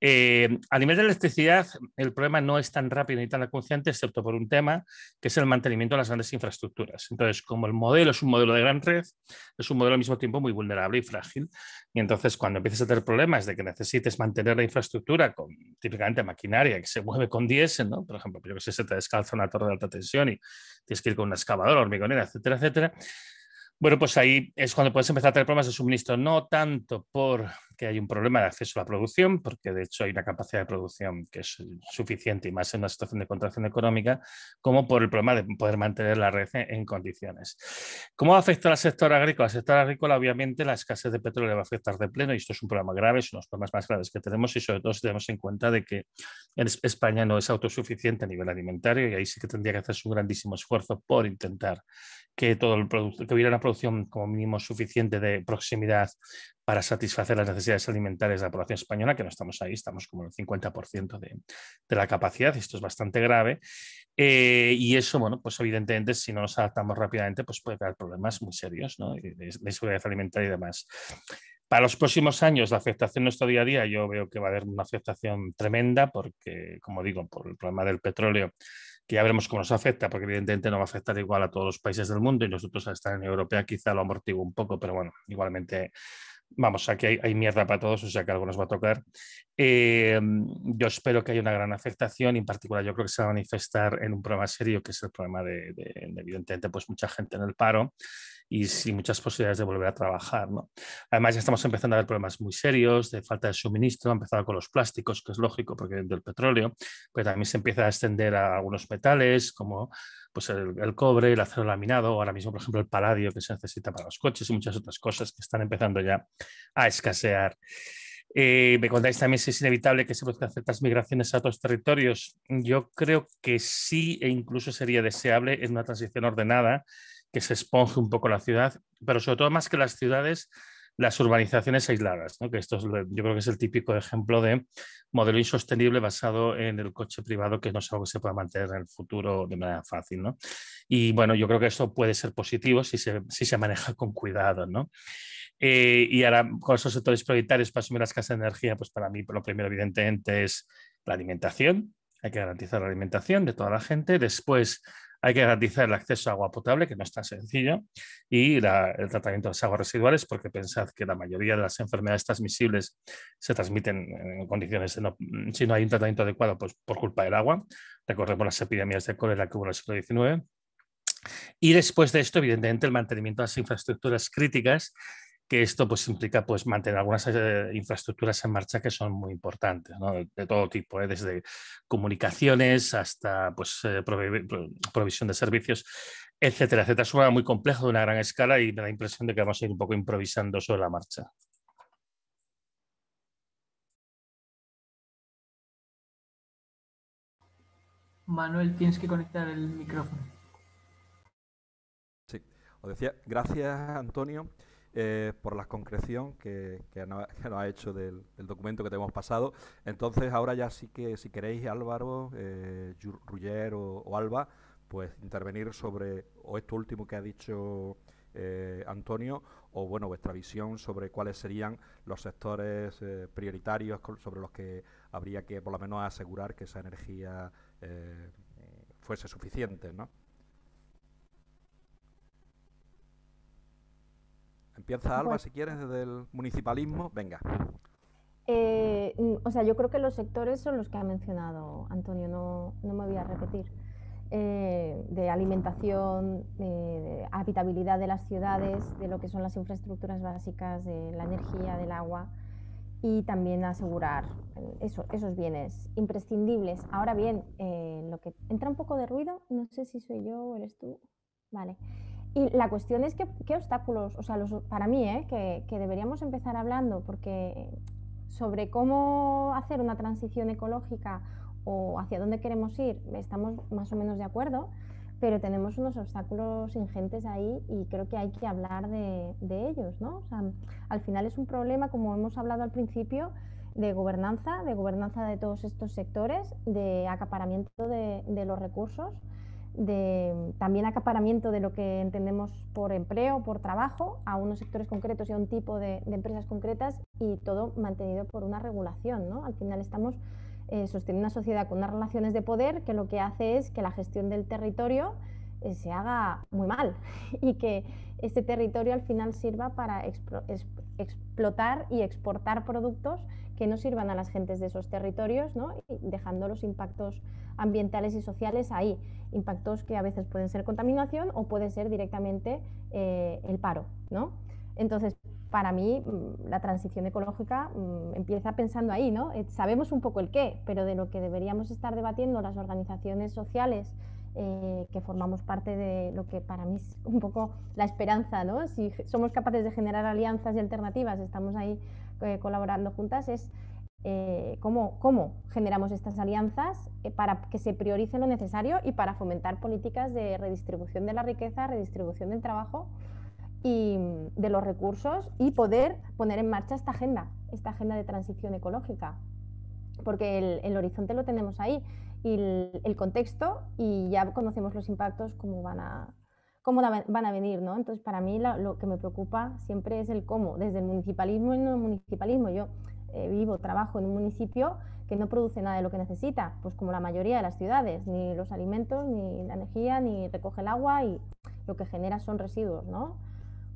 Eh, a nivel de electricidad, el problema no es tan rápido ni tan acuciante, excepto por un tema, que es el mantenimiento de las grandes infraestructuras. Entonces, como el modelo es un modelo de gran red, es un modelo al mismo tiempo muy vulnerable y frágil. Y entonces, cuando empieces a tener problemas de que necesites mantener la infraestructura con típicamente maquinaria que se mueve con diésel, ¿no? por ejemplo, yo que sé, se te calza una torre de alta tensión y tienes que ir con una excavadora, hormigonera, etcétera, etcétera. Bueno, pues ahí es cuando puedes empezar a tener problemas de suministro, no tanto por que hay un problema de acceso a la producción, porque de hecho hay una capacidad de producción que es suficiente y más en una situación de contracción económica, como por el problema de poder mantener la red en condiciones. ¿Cómo afecta al sector agrícola? Al sector agrícola, obviamente, la escasez de petróleo le va a afectar de pleno y esto es un problema grave, son los problemas más graves que tenemos y sobre todo si tenemos en cuenta de que España no es autosuficiente a nivel alimentario y ahí sí que tendría que hacerse un grandísimo esfuerzo por intentar que todo el que hubiera una producción como mínimo suficiente de proximidad para satisfacer las necesidades alimentarias de la población española, que no estamos ahí, estamos como en el 50% de, de, la capacidad, esto es bastante grave. Eh, y eso, bueno, pues evidentemente si no nos adaptamos rápidamente, pues puede haber problemas muy serios ¿no? de, de, seguridad alimentaria y demás. Para los próximos años, la afectación en nuestro día a día, yo veo que va a haber una afectación tremenda porque, como digo, por el problema del petróleo, que ya veremos cómo nos afecta, porque evidentemente no va a afectar igual a todos los países del mundo y nosotros al estar en Europea quizá lo amortigua un poco, pero bueno, igualmente vamos, aquí hay, mierda para todos, o sea que algo nos va a tocar. Eh, yo espero que haya una gran afectación y en particular yo creo que se va a manifestar en un problema serio, que es el problema de, de, de evidentemente, pues mucha gente en el paro y sin muchas posibilidades de volver a trabajar. ¿no? Además, ya estamos empezando a ver problemas muy serios de falta de suministro, ha empezado con los plásticos, que es lógico porque del petróleo, pero también se empieza a extender a algunos metales como pues el, cobre, el acero laminado, ahora mismo, por ejemplo, el paladio que se necesita para los coches y muchas otras cosas que están empezando ya a escasear. Eh, me contáis también si es inevitable que se produzcan ciertas migraciones a otros territorios. Yo creo que sí, e incluso sería deseable en una transición ordenada que se esponje un poco la ciudad, pero sobre todo más que las ciudades, las urbanizaciones aisladas, ¿no? que esto es, yo creo que es el típico ejemplo de modelo insostenible basado en el coche privado, que no es algo que se pueda mantener en el futuro de manera fácil. ¿no? Y bueno, yo creo que esto puede ser positivo si se, si maneja con cuidado. ¿no? Eh, y ahora, con esos sectores prioritarios para asumir las casas de energía, pues para mí lo primero, evidentemente, es la alimentación. Hay que garantizar la alimentación de toda la gente. Después, hay que garantizar el acceso a agua potable, que no es tan sencillo, y el tratamiento de las aguas residuales, porque pensad que la mayoría de las enfermedades transmisibles se transmiten en condiciones, de no, si no hay un tratamiento adecuado, pues por culpa del agua. Recordemos las epidemias de cólera que hubo en el siglo XIX. Y después de esto, evidentemente, el mantenimiento de las infraestructuras críticas que esto pues implica pues mantener algunas eh, infraestructuras en marcha que son muy importantes, ¿no? de, de, todo tipo, ¿eh? desde comunicaciones hasta pues eh, provi provisión de servicios, etcétera, etcétera. Es una muy complejo de una gran escala y me da la impresión de que vamos a ir un poco improvisando sobre la marcha. Manuel, tienes que conectar el micrófono. Sí, os decía, gracias Antonio eh, por la concreción que, que, no, que, nos ha hecho del, del, documento que te hemos pasado. Entonces, ahora ya sí que, si queréis, Álvaro, eh, Ruller o, o, Alba, pues intervenir sobre o esto último que ha dicho eh, Antonio, o bueno, vuestra visión sobre cuáles serían los sectores eh, prioritarios sobre los que habría que, por lo menos, asegurar que esa energía eh, fuese suficiente, ¿no? Empieza Alba, bueno. si quieres, desde el municipalismo. Venga. Eh, o sea, yo creo que los sectores son los que ha mencionado Antonio, no, no me voy a repetir. Eh, de alimentación, de habitabilidad de las ciudades, de lo que son las infraestructuras básicas, de la energía, del agua y también asegurar eso, esos bienes imprescindibles. Ahora bien, eh, lo que entra un poco de ruido, no sé si soy yo o eres tú. Vale. Y la cuestión es que, qué obstáculos, o sea, los, para mí, ¿eh? que, que, deberíamos empezar hablando, porque sobre cómo hacer una transición ecológica o hacia dónde queremos ir, estamos más o menos de acuerdo, pero tenemos unos obstáculos ingentes ahí y creo que hay que hablar de, de ellos, ¿no? O sea, al final es un problema, como hemos hablado al principio, de gobernanza, de gobernanza de todos estos sectores, de acaparamiento de, de los recursos de también acaparamiento de lo que entendemos por empleo, por trabajo, a unos sectores concretos y a un tipo de, empresas concretas y todo mantenido por una regulación. ¿no? Al final estamos eh, sosteniendo una sociedad con unas relaciones de poder que lo que hace es que la gestión del territorio eh, se haga muy mal y que este territorio al final sirva para explotar y exportar productos que no sirvan a las gentes de esos territorios, ¿no? y dejando los impactos ambientales y sociales ahí, impactos que a veces pueden ser contaminación o puede ser directamente eh, el paro. ¿no? Entonces, para mí, mm, la transición ecológica mmm, empieza pensando ahí, ¿no? Eh, sabemos un poco el qué, pero de lo que deberíamos estar debatiendo las organizaciones sociales eh, que formamos parte de lo que para mí es un poco la esperanza, ¿no? Si somos capaces de generar alianzas y alternativas, estamos ahí eh, colaborando juntas, es eh, cómo, generamos estas alianzas eh, para que se priorice lo necesario y para fomentar políticas de redistribución de la riqueza, redistribución del trabajo y mm, de los recursos y poder poner en marcha esta agenda, esta agenda de transición ecológica. Porque el, horizonte lo tenemos ahí el, el, contexto y ya conocemos los impactos, cómo van a, cómo van a venir, ¿no? Entonces, para mí lo que me preocupa siempre es el cómo, desde el municipalismo y no el municipalismo. Yo eh, vivo, trabajo en un municipio que no produce nada de lo que necesita, pues como la mayoría de las ciudades, ni los alimentos, ni la energía, ni recoge el agua y lo que genera son residuos, ¿no?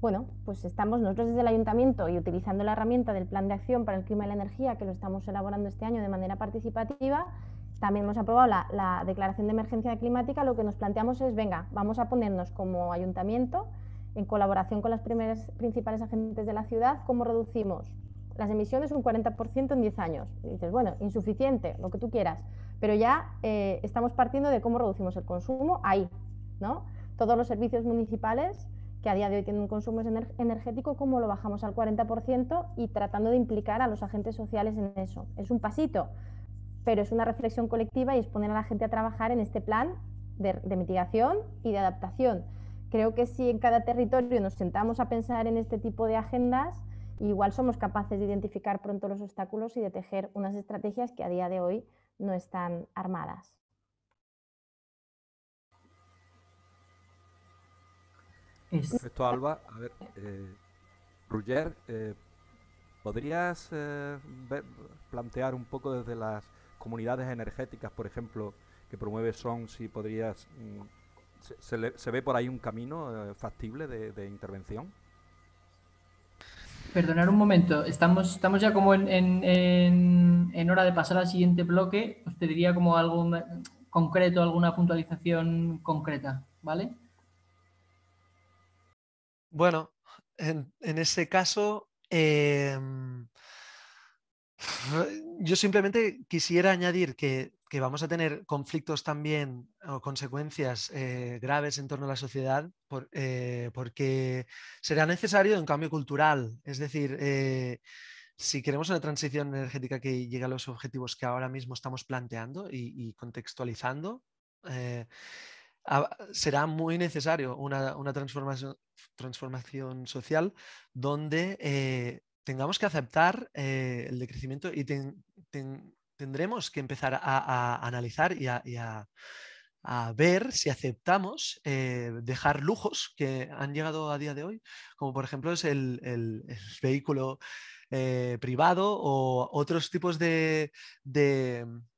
Bueno, pues estamos nosotros desde el ayuntamiento y utilizando la herramienta del Plan de Acción para el Clima y la Energía, que lo estamos elaborando este año de manera participativa, también hemos aprobado la, declaración de emergencia climática, lo que nos planteamos es, venga, vamos a ponernos como ayuntamiento, en colaboración con las primeras, principales agentes de la ciudad, cómo reducimos las emisiones un 40% en 10 años. Y dices, bueno, insuficiente, lo que tú quieras, pero ya eh, estamos partiendo de cómo reducimos el consumo ahí, ¿no? Todos los servicios municipales que a día de hoy tienen un consumo energético, cómo lo bajamos al 40% y tratando de implicar a los agentes sociales en eso. Es un pasito, pero es una reflexión colectiva y es poner a la gente a trabajar en este plan de, mitigación y de adaptación. Creo que si en cada territorio nos sentamos a pensar en este tipo de agendas, igual somos capaces de identificar pronto los obstáculos y de tejer unas estrategias que a día de hoy no están armadas. Perfecto, Alba. A ver, eh, eh ¿podrías eh, plantear un poco desde las comunidades energéticas, por ejemplo, que promueve SON, si podrías... Mm, se, ve por ahí un camino eh, factible de, intervención? Perdonar un momento, estamos, estamos ya como en, en, en, hora de pasar al siguiente bloque. Os pediría como algo concreto, alguna puntualización concreta, ¿vale? Bueno, en, ese caso, em, yo simplemente quisiera añadir que, vamos a tener conflictos también o consecuencias eh, graves en torno a la sociedad eh, porque será necesario un cambio cultural. Es decir, eh, si queremos una transición energética que llegue a los objetivos que ahora mismo estamos planteando y, contextualizando, será muy necesario una, transformación, social donde tengamos que aceptar eh, el decrecimiento y tendremos que empezar a, analizar y a, ver si aceptamos eh, dejar lujos que han llegado a día de hoy, como por ejemplo es el, vehículo eh, privado o otros tipos de,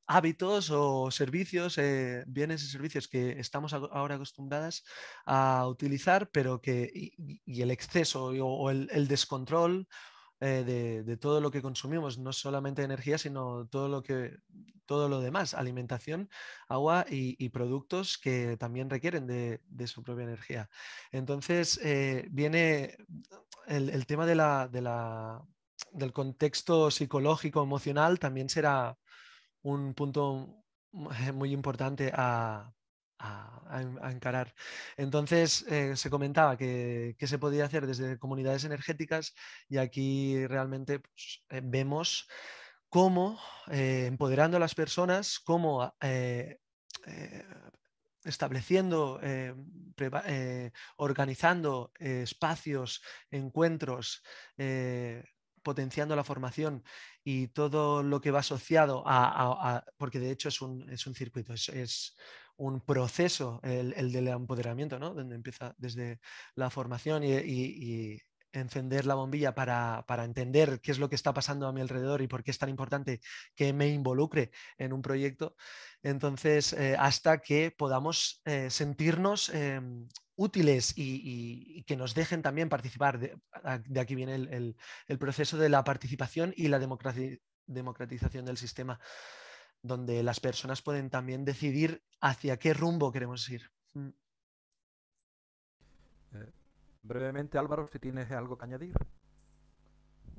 hábitos o servicios, bienes y servicios que estamos ahora acostumbradas a utilizar, pero que y, el exceso o, el, descontrol eh, de, todo lo que consumimos, no solamente energía, sino todo lo, que, todo lo demás, alimentación, agua y, productos que también requieren de, su propia energía. Entonces, eh, viene el, tema de la, del contexto psicológico, emocional, también será un punto muy importante a, a, encarar. Entonces, eh, se comentaba que, se podía hacer desde comunidades energéticas y aquí realmente pues, eh, vemos cómo eh, empoderando a las personas, cómo estableciendo, organizando espacios, encuentros, potenciando la formación y todo lo que va asociado a, porque de hecho es un, es un circuito, es, un proceso, el, del empoderamiento, ¿no? donde empieza desde la formación y, encender la bombilla para, entender qué es lo que está pasando a mi alrededor y por qué es tan importante que me involucre en un proyecto. Entonces, eh, hasta que podamos eh, sentirnos em, útiles y, que nos dejen también participar. De, aquí viene el, el, proceso de la participación y la democratización del sistema donde las personas pueden también decidir hacia qué rumbo queremos ir. Mm. Eh, brevemente, Álvaro, si tienes algo que añadir.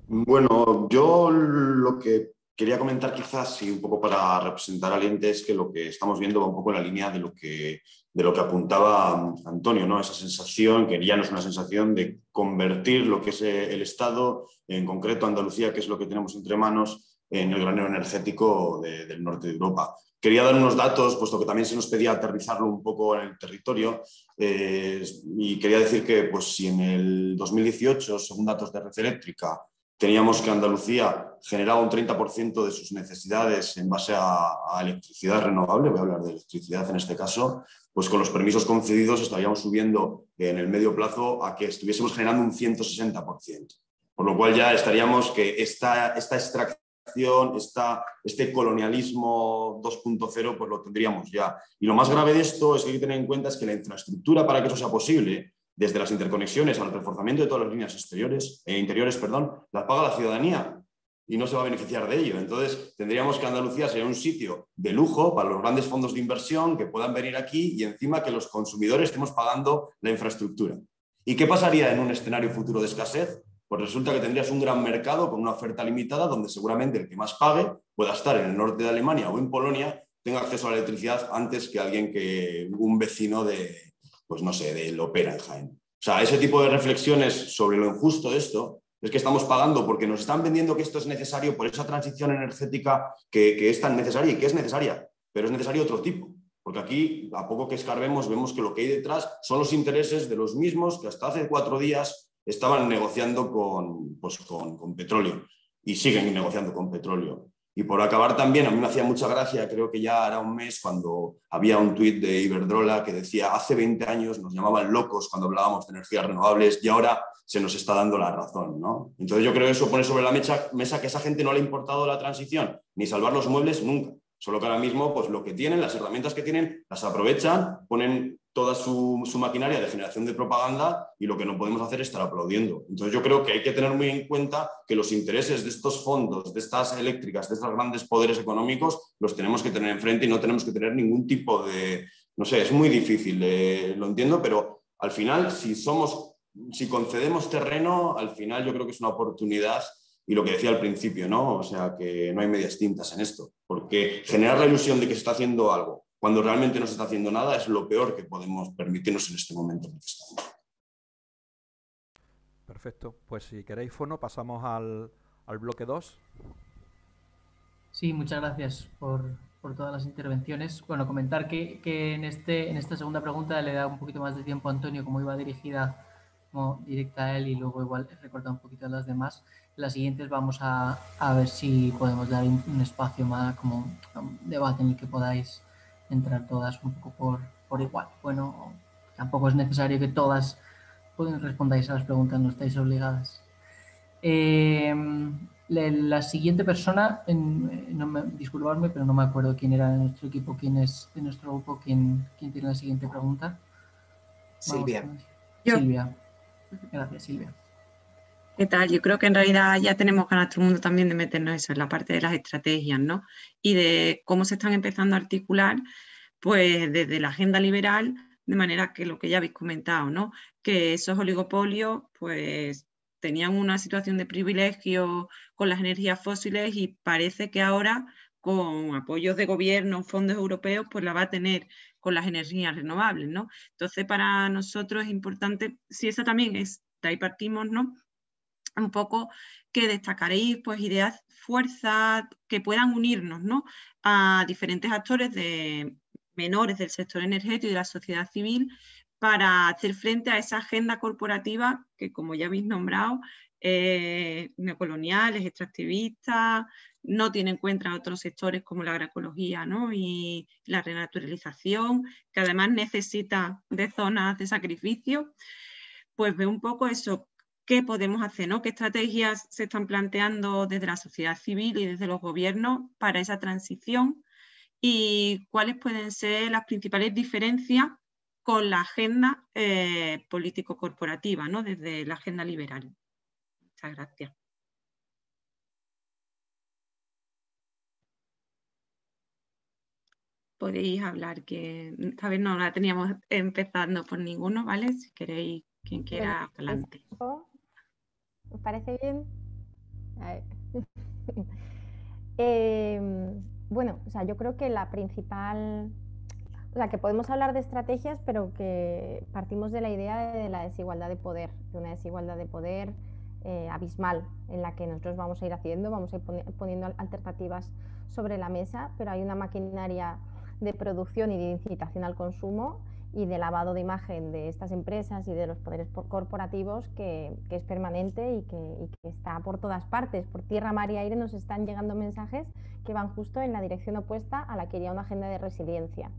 Bueno, yo lo que quería comentar quizás, y un poco para representar al ente, es que lo que estamos viendo va un poco en la línea de lo que, de lo que apuntaba Antonio, ¿no? esa sensación, que ya no es una sensación de convertir lo que es el Estado, en concreto Andalucía, que es lo que tenemos entre manos, en el granero energético del norte de Europa. Quería dar unos datos, puesto que también se nos pedía aterrizarlo un poco en el territorio, eh, y quería decir que pues, si en el 2018, según datos de Red Eléctrica, teníamos que Andalucía generaba un 30% de sus necesidades en base a, a, electricidad renovable, voy a hablar de electricidad en este caso, pues con los permisos concedidos estaríamos subiendo en el medio plazo a que estuviésemos generando un 160%. Por lo cual ya estaríamos que esta, esta extracción este colonialismo 2.0, pues lo tendríamos ya. Y lo más grave de esto es que hay que tener en cuenta es que la infraestructura para que eso sea posible desde las interconexiones al reforzamiento de todas las líneas exteriores, e interiores, perdón, las paga la ciudadanía y no se va a beneficiar de ello. Entonces, tendríamos que Andalucía sea un sitio de lujo para los grandes fondos de inversión que puedan venir aquí y encima que los consumidores estemos pagando la infraestructura. ¿Y qué pasaría en un escenario futuro de escasez? Pues resulta que tendrías un gran mercado con una oferta limitada donde seguramente el que más pague pueda estar en el norte de Alemania o en Polonia, tenga acceso a la electricidad antes que alguien que un vecino de, pues no sé, de Lopera en. O sea, ese tipo de reflexiones sobre lo injusto de esto es que estamos pagando porque nos están vendiendo que esto es necesario por esa transición energética que, es tan necesaria y que es necesaria, pero es necesario otro tipo. Porque aquí, a poco que escarbemos, vemos que lo que hay detrás son los intereses de los mismos que hasta hace cuatro días estaban negociando con, pues, con, con petróleo y siguen negociando con petróleo. Y por acabar también, a mí me hacía mucha gracia, creo que ya era un mes cuando había un tuit de Iberdrola que decía, hace 20 años nos llamaban locos cuando hablábamos de energías renovables y ahora se nos está dando la razón. ¿no? Entonces yo creo que eso pone sobre la mesa, que a esa gente no le ha importado la transición, ni salvar los muebles nunca. Solo que ahora mismo, pues lo que tienen, las herramientas que tienen, las aprovechan, ponen toda su, maquinaria de generación de propaganda y lo que no podemos hacer es estar aplaudiendo. Entonces yo creo que hay que tener muy en cuenta que los intereses de estos fondos, de estas eléctricas, de estos grandes poderes económicos, los tenemos que tener enfrente y no tenemos que tener ningún tipo de, no sé, es muy difícil, eh, lo entiendo, pero al final si somos, si concedemos terreno, al final yo creo que es una oportunidad y lo que decía al principio, ¿no? O sea, que no hay medias tintas en esto, porque generar la ilusión de que se está haciendo algo cuando realmente no se está haciendo nada es lo peor que podemos permitirnos en este momento Perfecto, pues si queréis, Fono, pasamos al, bloque 2. Sí, muchas gracias por, todas las intervenciones. Bueno, comentar que, en, este, en esta segunda pregunta le da un poquito más de tiempo a Antonio, como iba dirigida como directa a él y luego igual recorta un poquito a las demás las siguientes vamos a, ver si podemos dar un, espacio más como un debate en el que podáis entrar todas un poco por, igual. Bueno, tampoco es necesario que todas respondáis a las preguntas, no estáis obligadas. Eh, la, siguiente persona, en, no me, disculpadme, pero no me acuerdo quién era de nuestro equipo, quién es de nuestro grupo, quién, quién tiene la siguiente pregunta. Silvia. Silvia. Gracias, Silvia. ¿Qué tal? Yo creo que en realidad ya tenemos ganas todo el mundo también de meternos eso en la parte de las estrategias, ¿no? Y de cómo se están empezando a articular, pues desde la agenda liberal, de manera que lo que ya habéis comentado, ¿no? Que esos oligopolios, pues tenían una situación de privilegio con las energías fósiles y parece que ahora con apoyos de gobierno, fondos europeos, pues la va a tener con las energías renovables, ¿no? Entonces, para nosotros es importante, si esa también es, de ahí partimos, ¿no? Un poco que destacaréis pues ideas, fuerzas que puedan unirnos ¿no? a diferentes actores de menores del sector energético y de la sociedad civil para hacer frente a esa agenda corporativa que, como ya habéis nombrado, eh, neocolonial, es extractivista, no tiene en cuenta otros sectores como la agroecología ¿no? y la renaturalización, que además necesita de zonas de sacrificio, pues ve un poco eso, qué podemos hacer, ¿no? qué estrategias se están planteando desde la sociedad civil y desde los gobiernos para esa transición y cuáles pueden ser las principales diferencias con la agenda eh, político-corporativa, ¿no? desde la agenda liberal. Muchas gracias. Podéis hablar, que esta vez no la teníamos empezando por ninguno, ¿vale? Si queréis, quien quiera, adelante. ¿Os parece bien? Em, bueno, o sea, yo creo que la principal, o sea, que podemos hablar de estrategias, pero que partimos de la idea de la desigualdad de poder, de una desigualdad de poder eh, abismal en la que nosotros vamos a ir haciendo, vamos a ir poniendo alternativas sobre la mesa, pero hay una maquinaria de producción y de incitación al consumo y de lavado de imagen de estas empresas y de los poderes corporativos que, es permanente y que, está por todas partes. Por tierra, mar y aire nos están llegando mensajes que van justo en la dirección opuesta a la que iría una agenda de resiliencia.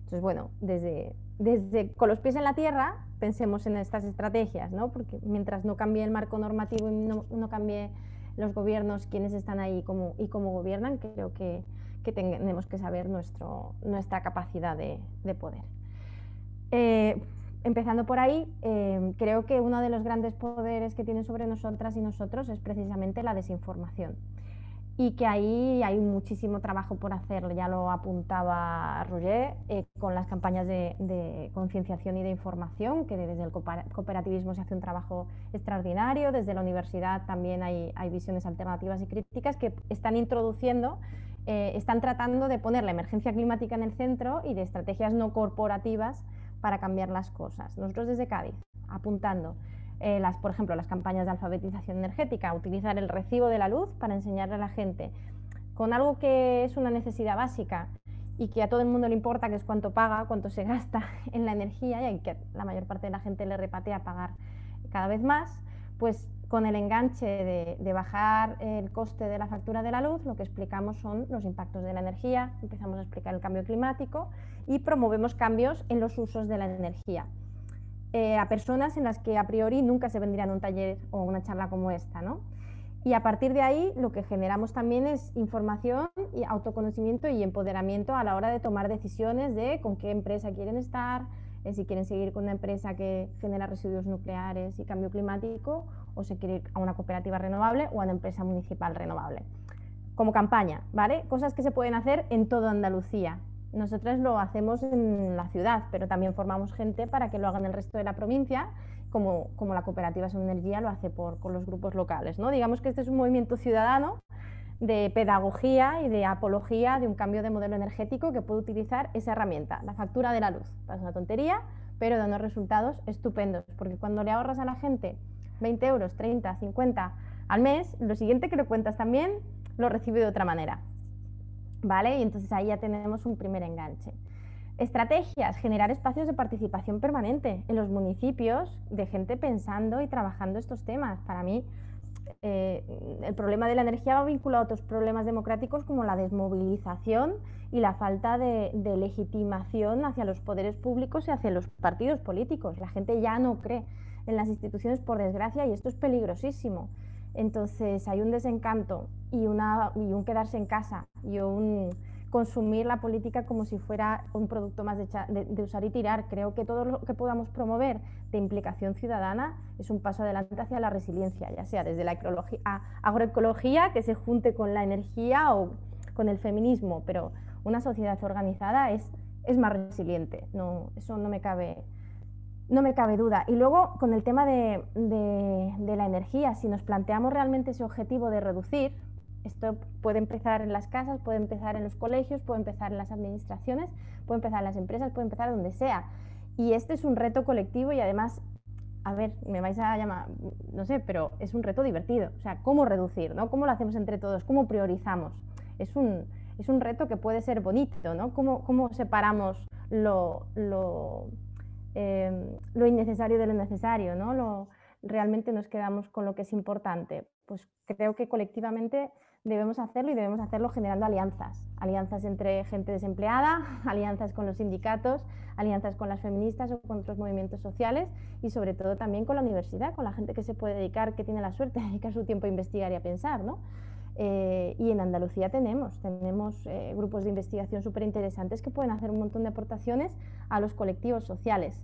Entonces, bueno, desde, desde con los pies en la tierra pensemos en estas estrategias, ¿no? porque mientras no cambie el marco normativo y no, no cambie los gobiernos, quienes están ahí como, y cómo gobiernan, creo que, que tenemos que saber nuestro, nuestra capacidad de, de poder. Eh, empezando por ahí, em, creo que uno de los grandes poderes que tienen sobre nosotras y nosotros es precisamente la desinformación. Y que ahí hay muchísimo trabajo por hacer, ya lo apuntaba Roger, eh, con las campañas de, concienciación y de información, que desde el cooperativismo se hace un trabajo extraordinario, desde la universidad también hay, visiones alternativas y críticas que están introduciendo, eh, están tratando de poner la emergencia climática en el centro y de estrategias no corporativas para cambiar las cosas. Nosotros desde Cádiz, apuntando eh, las, por ejemplo, las campañas de alfabetización energética, utilizar el recibo de la luz para enseñarle a la gente con algo que es una necesidad básica y que a todo el mundo le importa, que es cuánto paga, cuánto se gasta en la energía y que la mayor parte de la gente le repatea pagar cada vez más, pues con el enganche de, bajar el coste de la factura de la luz, lo que explicamos son los impactos de la energía, empezamos a explicar el cambio climático y promovemos cambios en los usos de la energía. Eh, a personas en las que a priori nunca se vendrían un taller o una charla como esta. ¿no? Y a partir de ahí lo que generamos también es información y autoconocimiento y empoderamiento a la hora de tomar decisiones de con qué empresa quieren estar, eh, si quieren seguir con una empresa que genera residuos nucleares y cambio climático o si quieren ir a una cooperativa renovable o a una empresa municipal renovable. Como campaña, ¿vale? Cosas que se pueden hacer en toda Andalucía, nosotros lo hacemos en la ciudad, pero también formamos gente para que lo hagan el resto de la provincia, como, como la cooperativa Son Energía lo hace por, con los grupos locales. ¿no? Digamos que este es un movimiento ciudadano de pedagogía y de apología de un cambio de modelo energético que puede utilizar esa herramienta, la factura de la luz. Es una tontería, pero da unos resultados estupendos, porque cuando le ahorras a la gente 20 euros, 30, 50 al mes, lo siguiente que le cuentas también lo recibe de otra manera. ¿vale? Y entonces ahí ya tenemos un primer enganche. Estrategias, generar espacios de participación permanente en los municipios de gente pensando y trabajando estos temas. Para mí, eh, el problema de la energía va vinculado a otros problemas democráticos como la desmovilización y la falta de, de, legitimación hacia los poderes públicos y hacia los partidos políticos. La gente ya no cree en las instituciones, por desgracia, y esto es peligrosísimo. Entonces hay un desencanto y, una, y un quedarse en casa y un consumir la política como si fuera un producto más de, usar y tirar. Creo que todo lo que podamos promover de implicación ciudadana es un paso adelante hacia la resiliencia, ya sea desde la agroecología, que se junte con la energía o con el feminismo, pero una sociedad organizada es, es más resiliente, no, eso no me cabe no me cabe duda. Y luego, con el tema de, la energía, si nos planteamos realmente ese objetivo de reducir, esto puede empezar en las casas, puede empezar en los colegios, puede empezar en las administraciones, puede empezar en las empresas, puede empezar donde sea. Y este es un reto colectivo y además, a ver, me vais a llamar, no sé, pero es un reto divertido. O sea, ¿cómo reducir? ¿no? ¿Cómo lo hacemos entre todos? ¿Cómo priorizamos? Es un, es un reto que puede ser bonito, ¿no? ¿Cómo, cómo separamos lo, lo Em, lo innecesario de lo necesario, ¿no? Lo, realmente nos quedamos con lo que es importante. Pues creo que colectivamente debemos hacerlo y debemos hacerlo generando alianzas. Alianzas entre gente desempleada, alianzas con los sindicatos, alianzas con las feministas o con otros movimientos sociales y sobre todo también con la universidad, con la gente que se puede dedicar, que tiene la suerte de dedicar su tiempo a investigar y a pensar, ¿no? Eh, y en Andalucía tenemos, tenemos eh, grupos de investigación súper interesantes que pueden hacer un montón de aportaciones a los colectivos sociales,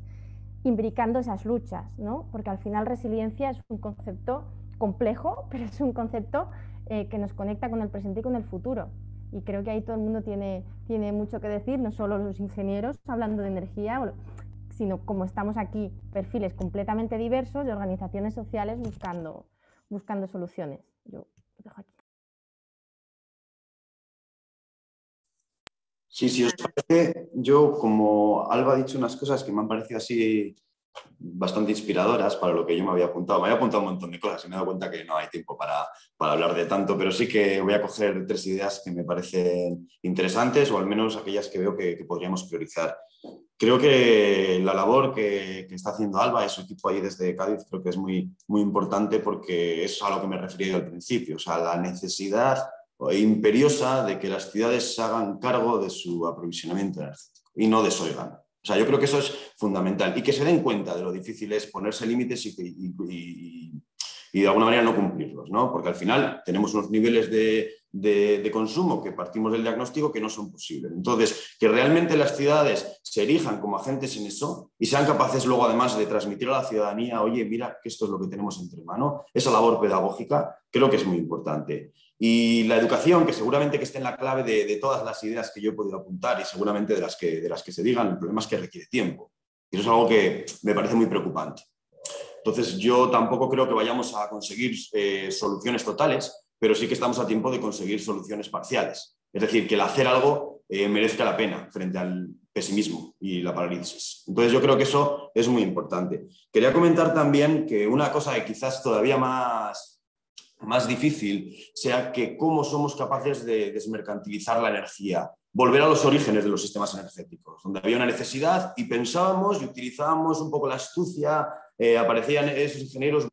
imbricando esas luchas, ¿no? porque al final resiliencia es un concepto complejo, pero es un concepto eh, que nos conecta con el presente y con el futuro. Y creo que ahí todo el mundo tiene, tiene mucho que decir, no solo los ingenieros hablando de energía, sino como estamos aquí, perfiles completamente diversos de organizaciones sociales buscando, buscando soluciones. Yo dejo aquí. Sí, si os parece, yo como Alba ha dicho unas cosas que me han parecido así bastante inspiradoras para lo que yo me había apuntado. Me había apuntado un montón de cosas y me he dado cuenta que no hay tiempo para, hablar de tanto, pero sí que voy a coger tres ideas que me parecen interesantes o al menos aquellas que veo que, podríamos priorizar. Creo que la labor que, está haciendo Alba y su equipo ahí desde Cádiz creo que es muy, muy importante porque es a lo que me refería al principio, o sea, la necesidad imperiosa de que las ciudades se hagan cargo de su aprovisionamiento energético y no desoigan. Sea, yo creo que eso es fundamental y que se den cuenta de lo difícil es ponerse límites y, de alguna manera no cumplirlos, ¿no? Porque al final tenemos unos niveles de, de, consumo que partimos del diagnóstico que no son posibles. Entonces, que realmente las ciudades se erijan como agentes en eso y sean capaces luego además de transmitir a la ciudadanía, oye, mira que esto es lo que tenemos entre manos, esa labor pedagógica creo que es muy importante. Y la educación, que seguramente que esté en la clave de, todas las ideas que yo he podido apuntar y seguramente de las que, de las que se digan, el problema es que requiere tiempo. Y eso es algo que me parece muy preocupante. Entonces, yo tampoco creo que vayamos a conseguir eh, soluciones totales, pero sí que estamos a tiempo de conseguir soluciones parciales. Es decir, que el hacer algo eh, merezca la pena frente al pesimismo y la parálisis. Entonces yo creo que eso es muy importante. Quería comentar también que una cosa que quizás todavía más, más difícil sea que cómo somos capaces de desmercantilizar la energía, volver a los orígenes de los sistemas energéticos, donde había una necesidad y pensábamos y utilizábamos un poco la astucia, eh, aparecían esos ingenieros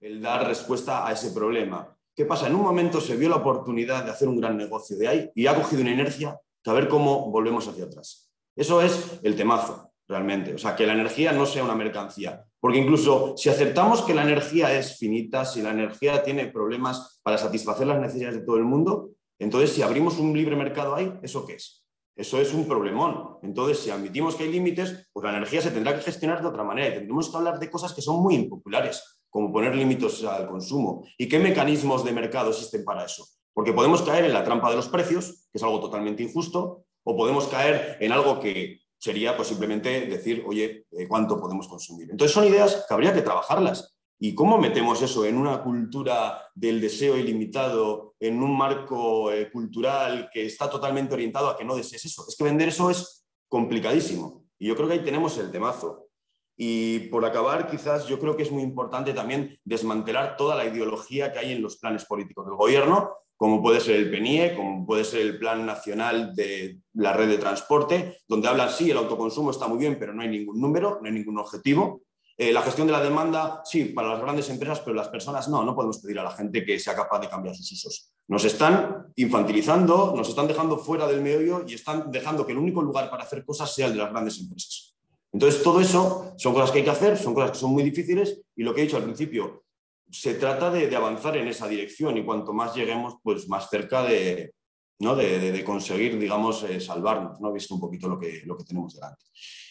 el dar respuesta a ese problema. ¿Qué pasa? En un momento se vio la oportunidad de hacer un gran negocio de ahí y ha cogido una inercia que a ver cómo volvemos hacia atrás. Eso es el temazo, realmente. O sea, que la energía no sea una mercancía. Porque incluso si aceptamos que la energía es finita, si la energía tiene problemas para satisfacer las necesidades de todo el mundo, entonces si abrimos un libre mercado ahí, ¿eso qué es? Eso es un problemón. Entonces, si admitimos que hay límites, pues la energía se tendrá que gestionar de otra manera y tendremos que hablar de cosas que son muy impopulares, como poner límites al consumo. ¿Y qué mecanismos de mercado existen para eso? Porque podemos caer en la trampa de los precios, que es algo totalmente injusto, o podemos caer en algo que sería pues, simplemente decir, oye, eh, ¿cuánto podemos consumir? Entonces son ideas que habría que trabajarlas. ¿Y cómo metemos eso en una cultura del deseo ilimitado, en un marco eh, cultural que está totalmente orientado a que no desees eso? Es que vender eso es complicadísimo. Y yo creo que ahí tenemos el temazo. Y por acabar, quizás yo creo que es muy importante también desmantelar toda la ideología que hay en los planes políticos del gobierno, como puede ser el PNIE, como puede ser el Plan Nacional de la Red de Transporte, donde hablan, sí, el autoconsumo está muy bien, pero no hay ningún número, no hay ningún objetivo. Eh, la gestión de la demanda, sí, para las grandes empresas, pero las personas no, no podemos pedir a la gente que sea capaz de cambiar sus usos. Nos están infantilizando, nos están dejando fuera del medio y están dejando que el único lugar para hacer cosas sea el de las grandes empresas. Entonces, todo eso son cosas que hay que hacer, son cosas que son muy difíciles y lo que he dicho al principio, se trata de, avanzar en esa dirección y cuanto más lleguemos, pues más cerca de, ¿no? de, conseguir, digamos, eh, salvarnos, ¿no? visto un poquito lo que, lo que tenemos delante.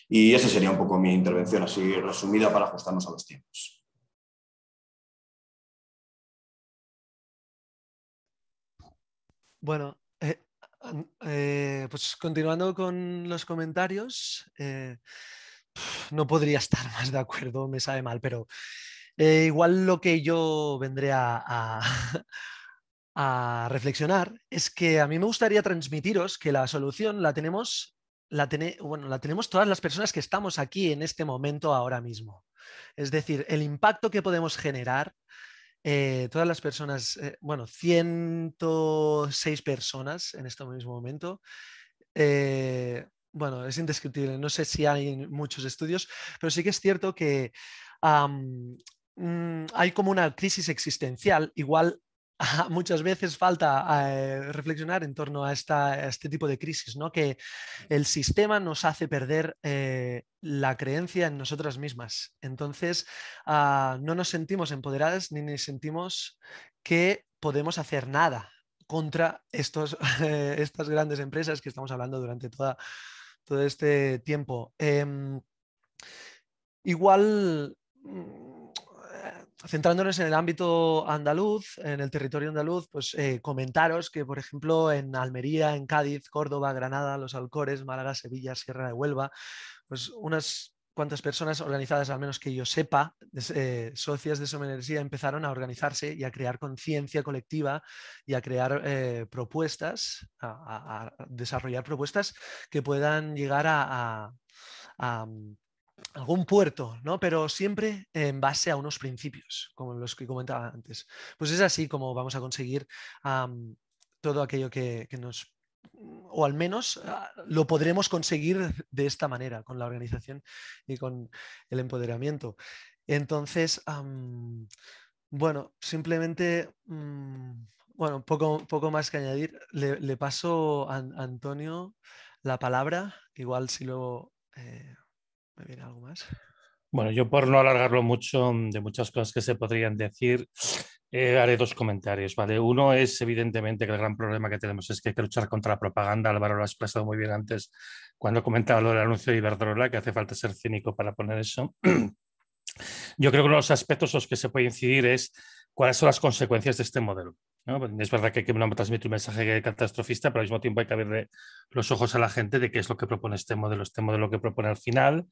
Y esa sería un poco mi intervención así resumida para ajustarnos a los tiempos. Bueno, eh, eh, pues continuando con los comentarios, no podría estar más de acuerdo, me sabe mal, pero eh, igual lo que yo vendré a, reflexionar es que a mí me gustaría transmitiros que la solución la tenemos, la, bueno, la tenemos todas las personas que estamos aquí en este momento ahora mismo. Es decir, el impacto que podemos generar, eh, todas las personas, eh, bueno, 106 personas en este mismo momento, bueno, es indescriptible. No sé si hay muchos estudios, pero sí que es cierto que mm, hay como una crisis existencial. Igual muchas veces falta eh, reflexionar en torno a, este tipo de crisis, ¿no? que el sistema nos hace perder eh, la creencia en nosotras mismas. Entonces, ah, no nos sentimos empoderadas ni nos sentimos que podemos hacer nada contra estos, estas grandes empresas que estamos hablando durante toda, todo este tiempo. Em, igual, mm, centrándonos en el ámbito andaluz, en el territorio andaluz, pues eh, comentaros que, por ejemplo, en Almería, en Cádiz, Córdoba, Granada, Los Alcores, Málaga, Sevilla, Sierra de Huelva, pues unas cuántas personas organizadas, al menos que yo sepa, eh, socias de Soma Energía, empezaron a organizarse y a crear conciencia colectiva y a crear eh, propuestas, a, desarrollar propuestas que puedan llegar a, algún puerto, ¿no? pero siempre en base a unos principios, como los que comentaba antes. Pues es así como vamos a conseguir todo aquello que, que nos o al menos ah, lo podremos conseguir de esta manera, con la organización y con el empoderamiento. Entonces, bueno, simplemente, mm, bueno, poco, poco más que añadir. Le, paso a, Antonio la palabra, igual si luego eh, me viene algo más. Bueno, yo por no alargarlo mucho de muchas cosas que se podrían decir, eh, haré dos comentarios. ¿vale? Uno es evidentemente que el gran problema que tenemos es que hay que luchar contra la propaganda. Álvaro lo ha expresado muy bien antes cuando comentaba lo del anuncio de Iberdrola, que hace falta ser cínico para poner eso. Yo creo que uno de los aspectos en los que se puede incidir es cuáles son las consecuencias de este modelo. Es verdad que, que no transmite un mensaje catastrofista, pero al mismo tiempo hay que abrirle los ojos a la gente de qué es lo que propone este modelo. Este modelo que propone al final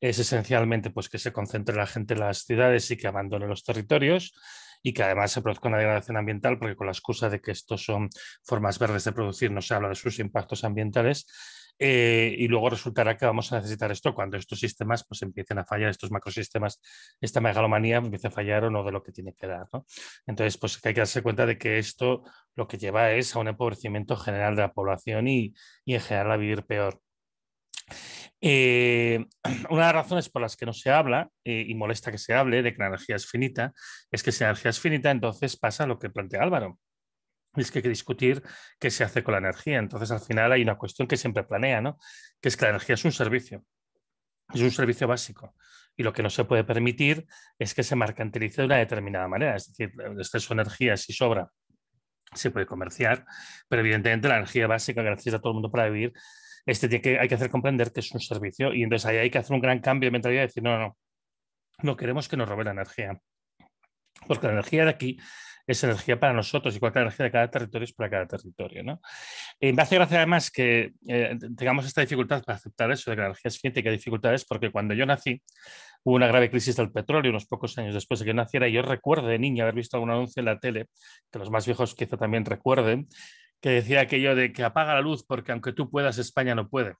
es esencialmente pues, que se concentre la gente en las ciudades y que abandone los territorios y que además se produzca una degradación ambiental, porque con la excusa de que estos son formas verdes de producir, no se habla de sus impactos ambientales. Eh, y luego resultará que vamos a necesitar esto cuando estos sistemas pues, empiecen a fallar, estos macrosistemas, esta megalomanía empiece a fallar o no de lo que tiene que dar. Entonces, pues hay que darse cuenta de que esto lo que lleva es a un empobrecimiento general de la población y, y en general a vivir peor. Eh, una de las razones por las que no se habla eh, y molesta que se hable de que la energía es finita es que si la energía es finita, entonces pasa lo que plantea Álvaro. Es que hay que discutir qué se hace con la energía. Entonces, al final hay una cuestión que siempre planea, ¿no? Que es que la energía es un servicio. Es un servicio básico. Y lo que no se puede permitir es que se mercantilice de una determinada manera. Es decir, el exceso de energía, si sobra, se puede comerciar, pero evidentemente la energía básica que necesita todo el mundo para vivir este tiene que, hay que hacer comprender que es un servicio y entonces ahí hay que hacer un gran cambio de mentalidad y decir, no, no, no, no queremos que nos roben la energía, porque la energía de aquí es energía para nosotros, igual que energía de cada territorio es para cada territorio. ¿no? Y me hace gracia además que eh, tengamos esta dificultad para aceptar eso, de que la energía es finita y que dificultades, porque cuando yo nací hubo una grave crisis del petróleo unos pocos años después de que naciera y yo recuerdo de niña haber visto algún anuncio en la tele, que los más viejos quizá también recuerden, que decía aquello de que apaga la luz porque aunque tú puedas, España no puede.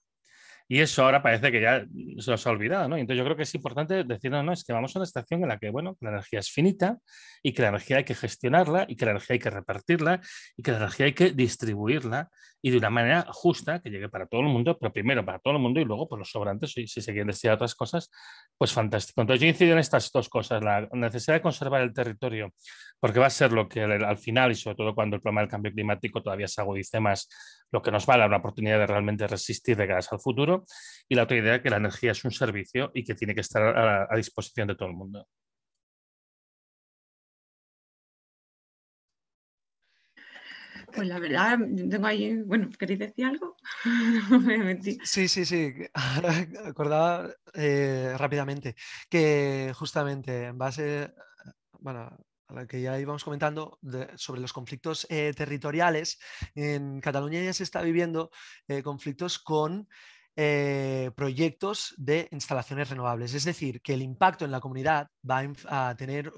Y eso ahora parece que ya se nos ha olvidado, ¿no? Entonces yo creo que es importante decir, no, es que vamos a una estación en la que, bueno, la energía es finita y que la energía hay que gestionarla y que la energía hay que repartirla y que la energía hay que distribuirla y de una manera justa que llegue para todo el mundo, pero primero para todo el mundo y luego por pues, los sobrantes, si, si se quieren destinar otras cosas, pues fantástico. Entonces yo incido en estas dos cosas, la necesidad de conservar el territorio, porque va a ser lo que al final y sobre todo cuando el problema del cambio climático todavía se agudice más, lo que nos va a dar una oportunidad de realmente resistir de gas al futuro y la otra idea que la energía es un servicio y que tiene que estar a, disposición de todo el mundo. Pues la verdad, tengo ahí, bueno, ¿queréis decir algo? sí, sí, sí, acordaba eh, rápidamente que justamente en base, bueno, a la que ya íbamos comentando sobre los conflictos eh, territoriales, en Cataluña ya se está viviendo eh, conflictos con eh, proyectos de instalaciones renovables. Es decir, que el impacto en la comunidad va a tener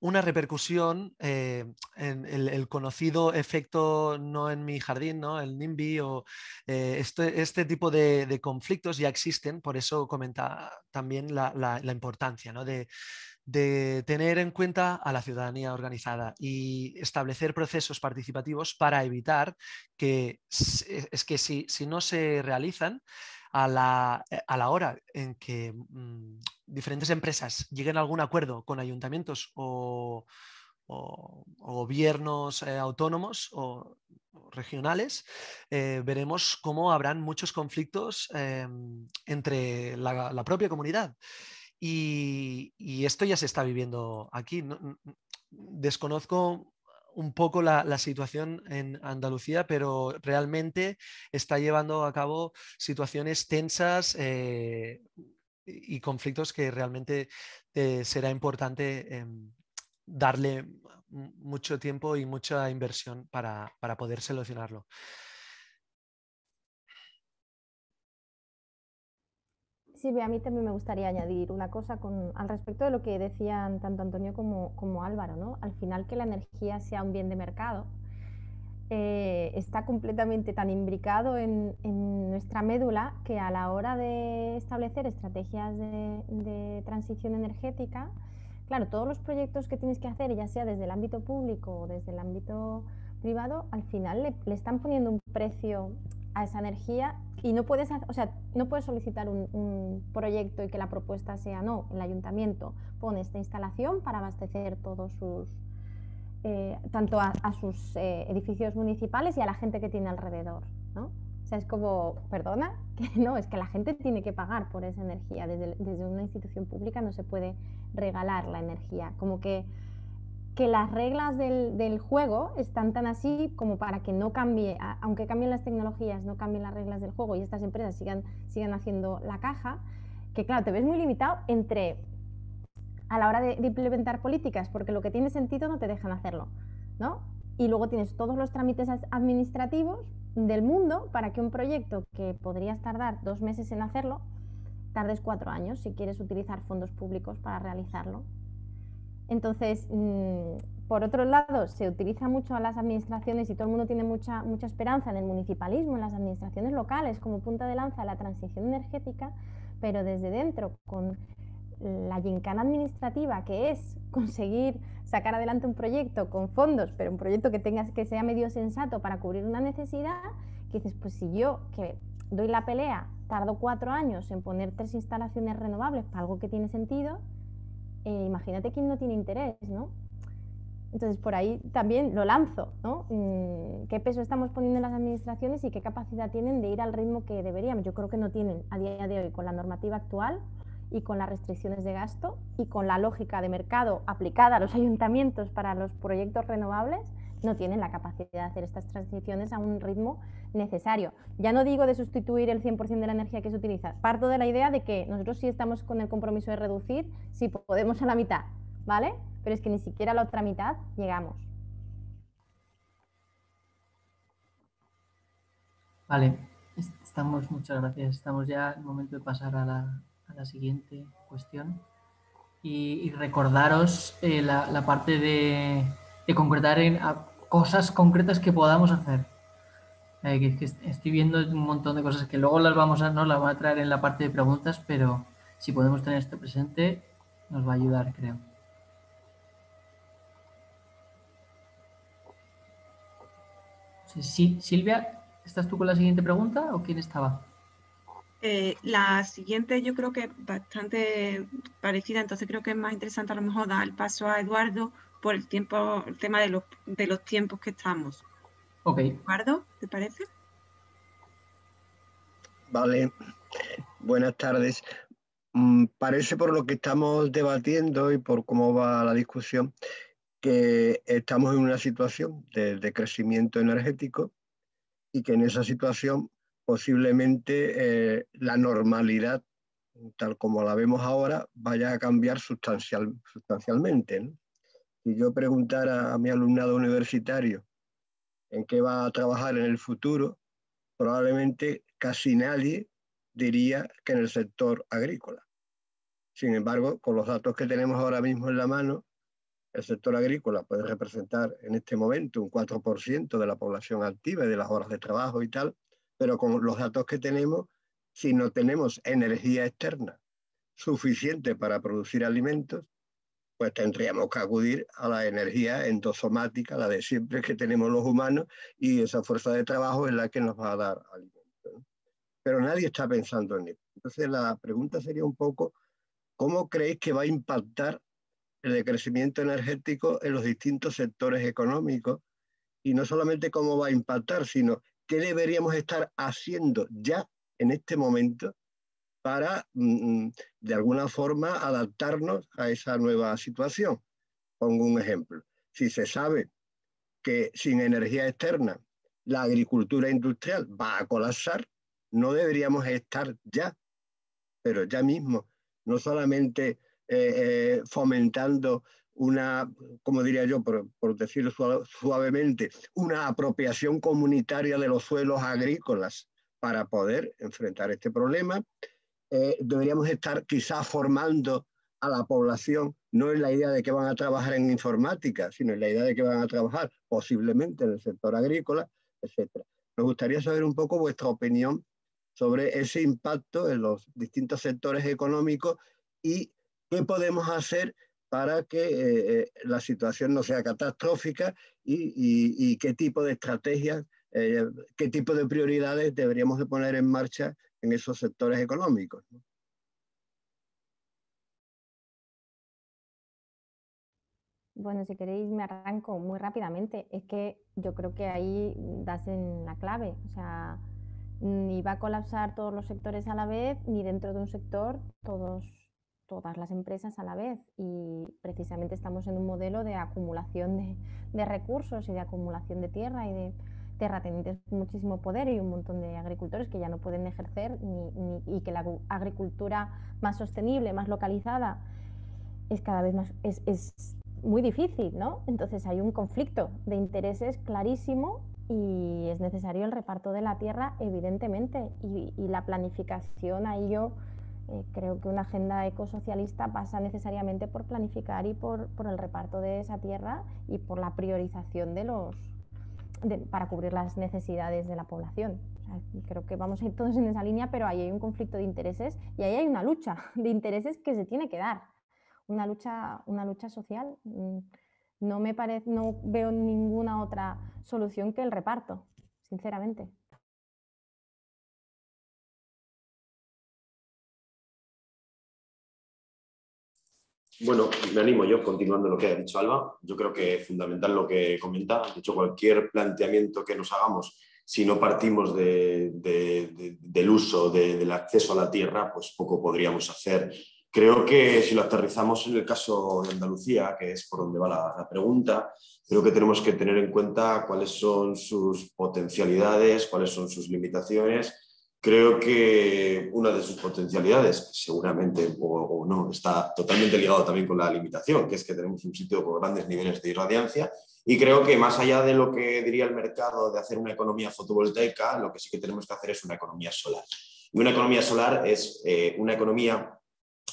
una repercusión en el, conocido efecto no en mi jardín, ¿no? el NIMBY o este, este, tipo de, conflictos ya existen, por eso comenta también la, la importancia ¿no? de, de tener en cuenta a la ciudadanía organizada y establecer procesos participativos para evitar que es que si, no se realizan a la, eh, a la hora en que mm, diferentes empresas lleguen a algún acuerdo con ayuntamientos o, gobiernos eh, autónomos o, regionales, eh, veremos cómo habrán muchos conflictos em, entre la propia comunidad. Y, esto ya se está viviendo aquí. Desconozco un poco la, situación en Andalucía, pero realmente está llevando a cabo situaciones tensas eh, y conflictos que realmente eh, será importante em, darle mucho tiempo y mucha inversión para poder solucionarlo. Sí, a mí también me gustaría añadir una cosa con, al respecto de lo que decían tanto Antonio como, como Álvaro. ¿no? Al final que la energía sea un bien de mercado eh, está completamente tan imbricado en, en, nuestra médula que a la hora de establecer estrategias de, transición energética, claro, todos los proyectos que tienes que hacer, ya sea desde el ámbito público o desde el ámbito privado, al final le están poniendo un precio a esa energía y no puedes, o sea, no puedes solicitar un, proyecto y que la propuesta sea, no, el ayuntamiento pone esta instalación para abastecer todos sus, eh, tanto a, sus eh, edificios municipales y a la gente que tiene alrededor. ¿no? O sea, es como, perdona, que no, es que la gente tiene que pagar por esa energía. Desde, desde una institución pública no se puede regalar la energía. Como que, que las reglas del, juego están tan así como para que no cambie, aunque cambien las tecnologías, no cambien las reglas del juego y estas empresas sigan, sigan haciendo la caja, que claro, te ves muy limitado entre a la hora de, de implementar políticas, porque lo que tiene sentido no te dejan hacerlo, ¿no? Y luego tienes todos los trámites administrativos del mundo para que un proyecto que podrías tardar dos meses en hacerlo, tardes cuatro años si quieres utilizar fondos públicos para realizarlo. Entonces, mm, por otro lado, se utiliza mucho a las administraciones y todo el mundo tiene mucha, mucha esperanza en el municipalismo, en las administraciones locales como punta de lanza de la transición energética, pero desde dentro, con la gincana administrativa que es conseguir sacar adelante un proyecto con fondos, pero un proyecto que, tengas, que sea medio sensato para cubrir una necesidad, que dices, pues si yo que doy la pelea, tardo cuatro años en poner tres instalaciones renovables para algo que tiene sentido, eh, imagínate quién no tiene interés, ¿no? Entonces, por ahí también lo lanzo, ¿no? Mm, ¿Qué peso estamos poniendo en las administraciones y qué capacidad tienen de ir al ritmo que deberíamos? Yo creo que no tienen a día de hoy con la normativa actual y con las restricciones de gasto y con la lógica de mercado aplicada a los ayuntamientos para los proyectos renovables, no tienen la capacidad de hacer estas transiciones a un ritmo necesario. Ya no digo de sustituir el 100% de la energía que se utiliza, parto de la idea de que nosotros sí estamos con el compromiso de reducir, si podemos a la mitad, ¿vale? Pero es que ni siquiera a la otra mitad llegamos. Vale, estamos, muchas gracias. Estamos ya en el momento de pasar a la, a la siguiente cuestión. Y, recordaros eh, la, parte de, concretar en cosas concretas que podamos hacer. Eh, estoy viendo un montón de cosas que luego las vamos a, no las voy a traer en la parte de preguntas, pero si podemos tener esto presente, nos va a ayudar, creo. Sí, Silvia, ¿estás tú con la siguiente pregunta o quién estaba? Eh, la siguiente yo creo que es bastante parecida, entonces creo que es más interesante a lo mejor dar el paso a Eduardo por el tiempo, el tema de los, de los tiempos que estamos. Ok. Eduardo, ¿te parece? Vale, buenas tardes. Mm, parece por lo que estamos debatiendo y por cómo va la discusión que estamos en una situación de, de crecimiento energético y que en esa situación posiblemente eh, la normalidad, tal como la vemos ahora, vaya a cambiar sustancial, sustancialmente. Si yo preguntara a mi alumnado universitario en qué va a trabajar en el futuro, probablemente casi nadie diría que en el sector agrícola. Sin embargo, con los datos que tenemos ahora mismo en la mano, el sector agrícola puede representar en este momento un 4% de la población activa y de las horas de trabajo y tal, pero con los datos que tenemos, si no tenemos energía externa suficiente para producir alimentos, pues tendríamos que acudir a la energía endosomática, la de siempre que tenemos los humanos, y esa fuerza de trabajo es la que nos va a dar alimentos. Pero nadie está pensando en esto. Entonces la pregunta sería un poco, ¿cómo creéis que va a impactar el decrecimiento energético en los distintos sectores económicos? Y no solamente cómo va a impactar, sino qué deberíamos estar haciendo ya en este momento para, mm, mm, de alguna forma, adaptarnos a esa nueva situación. Pongo un ejemplo. Si se sabe que sin energía externa la agricultura industrial va a colapsar, no deberíamos estar ya, pero ya mismo, no solamente eh, eh, fomentando una, como diría yo, por, decirlo suavemente, una apropiación comunitaria de los suelos agrícolas para poder enfrentar este problema. Eh, deberíamos estar quizás formando a la población, no en la idea de que van a trabajar en informática, sino en la idea de que van a trabajar posiblemente en el sector agrícola, etc. Nos gustaría saber un poco vuestra opinión sobre ese impacto en los distintos sectores económicos y qué podemos hacer para que eh, eh, la situación no sea catastrófica y, qué tipo de estrategias, eh, qué tipo de prioridades deberíamos de poner en marcha en esos sectores económicos. Bueno, si queréis me arranco muy rápidamente. Es que yo creo que ahí das en la clave. O sea, ni va a colapsar todos los sectores a la vez, ni dentro de un sector todos, todas las empresas a la vez. Y precisamente estamos en un modelo de acumulación de, de recursos y de acumulación de tierra y de terratenientes muchísimo poder y un montón de agricultores que ya no pueden ejercer ni, y que la agricultura más sostenible, más localizada, es cada vez más, es, es muy difícil, ¿no? Entonces hay un conflicto de intereses clarísimo y es necesario el reparto de la tierra, evidentemente, y, la planificación, ahí yo eh, creo que una agenda ecosocialista pasa necesariamente por planificar y por, por el reparto de esa tierra y por la priorización de los, para cubrir las necesidades de la población. creo que vamos a ir todos en esa línea, pero ahí hay un conflicto de intereses y ahí hay una lucha de intereses que se tiene que dar, una lucha, una lucha social. Mm, no, me parece, no veo ninguna otra solución que el reparto, sinceramente. Bueno, me animo yo, continuando lo que ha dicho Alba. Yo creo que es fundamental lo que comenta. De hecho, cualquier planteamiento que nos hagamos, si no partimos del uso, del acceso a la tierra, pues poco podríamos hacer Creo que si lo aterrizamos en el caso de Andalucía, que es por donde va la, pregunta, creo que tenemos que tener en cuenta cuáles son sus potencialidades, cuáles son sus limitaciones. Creo que una de sus potencialidades, seguramente o, no, está totalmente ligado también con la limitación, que es que tenemos un sitio con grandes niveles de irradiancia. Y creo que más allá de lo que diría el mercado de hacer una economía fotovoltaica, lo que sí que tenemos que hacer es una economía solar. Y una economía solar es eh, una economía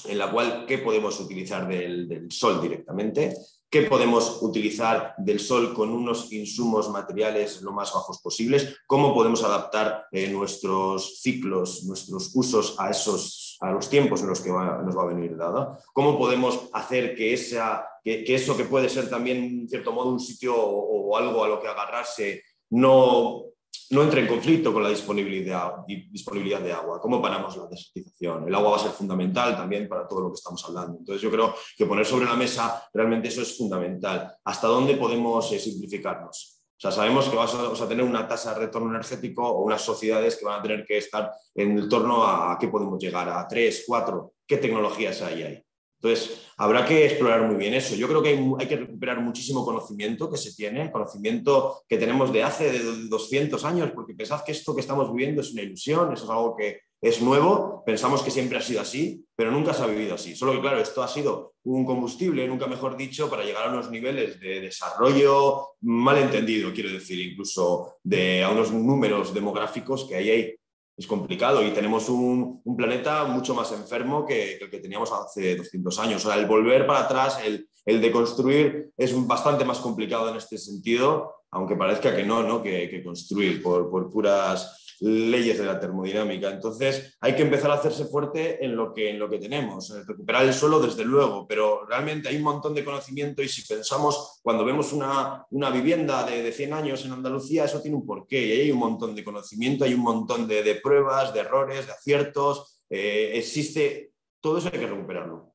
en la cual qué podemos utilizar del, sol directamente, qué podemos utilizar del sol con unos insumos materiales lo más bajos posibles, cómo podemos adaptar eh, nuestros ciclos, nuestros usos a, esos, a los tiempos en los que nos va a venir dada, cómo podemos hacer que, esa, que, eso que puede ser también, en cierto modo, un sitio o algo a lo que agarrarse, no no entre en conflicto con la disponibilidad, disponibilidad de agua. ¿Cómo paramos la desertización? El agua va a ser fundamental también para todo lo que estamos hablando. Entonces yo creo que poner sobre la mesa realmente eso es fundamental. ¿Hasta dónde podemos eh, simplificarnos? O sea, sabemos que vamos a, tener una tasa de retorno energético o unas sociedades que van a tener que estar en torno a, a qué podemos llegar, a tres, cuatro, qué tecnologías hay ahí. Entonces, habrá que explorar muy bien eso. Yo creo que hay, que recuperar muchísimo conocimiento que se tiene, conocimiento que tenemos de hace de 200 años, porque pensad que esto que estamos viviendo es una ilusión, eso es algo que es nuevo, pensamos que siempre ha sido así, pero nunca se ha vivido así. Solo que, claro, esto ha sido un combustible, nunca mejor dicho, para llegar a unos niveles de desarrollo malentendido, quiero decir, incluso de, a unos números demográficos que ahí hay es complicado y tenemos un, planeta mucho más enfermo que, el que teníamos hace 200 años. O sea, el volver para atrás, el, el de construir, es bastante más complicado en este sentido, aunque parezca que no, ¿no? Que, construir por, por puras leyes de la termodinámica. Entonces, hay que empezar a hacerse fuerte en lo que, en lo que tenemos, recuperar el suelo desde luego, pero realmente hay un montón de conocimiento y si pensamos, cuando vemos una, una vivienda de, de, 100 años en Andalucía, eso tiene un porqué y hay un montón de conocimiento, hay un montón de, de pruebas, de errores, de aciertos, eh, existe, todo eso hay que recuperarlo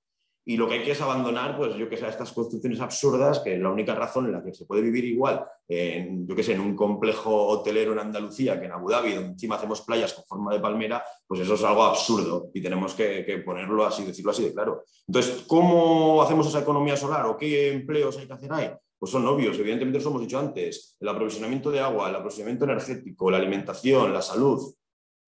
y lo que hay que es abandonar, pues yo que sé, estas construcciones absurdas, que la única razón en la que se puede vivir igual, en, yo que sé, en un complejo hotelero en Andalucía, que en Abu Dhabi, donde encima hacemos playas con forma de palmera, pues eso es algo absurdo y tenemos que, ponerlo así, decirlo así de claro. Entonces, ¿cómo hacemos esa economía solar o qué empleos hay que hacer ahí? Pues son obvios, evidentemente, eso hemos dicho antes, el aprovisionamiento de agua, el aprovisionamiento energético, la alimentación, la salud.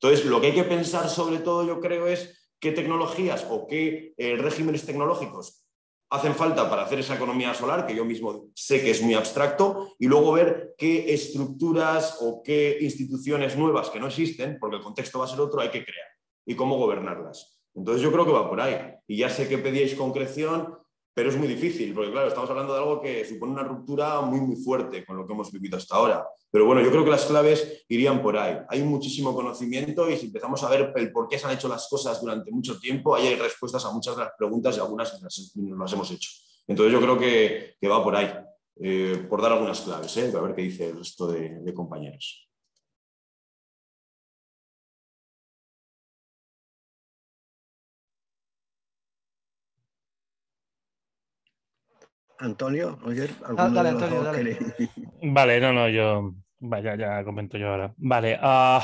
Entonces, lo que hay que pensar sobre todo, yo creo, es qué tecnologías o qué eh, regímenes tecnológicos hacen falta para hacer esa economía solar, que yo mismo sé que es muy abstracto, y luego ver qué estructuras o qué instituciones nuevas que no existen, porque el contexto va a ser otro, hay que crear y cómo gobernarlas. Entonces yo creo que va por ahí. Y ya sé que pedíais concreción, pero es muy difícil, porque claro, estamos hablando de algo que supone una ruptura muy, muy fuerte con lo que hemos vivido hasta ahora. Pero bueno, yo creo que las claves irían por ahí. Hay muchísimo conocimiento y si empezamos a ver el por qué se han hecho las cosas durante mucho tiempo, ahí hay respuestas a muchas de las preguntas y algunas las, las hemos hecho. Entonces yo creo que, va por ahí, eh, por dar algunas claves, ¿eh? a ver qué dice el resto de compañeros. Antonio, Roger, ah, dale, Antonio, Vale, no, no, yo. Vaya, ya comento yo ahora. Vale. Uh,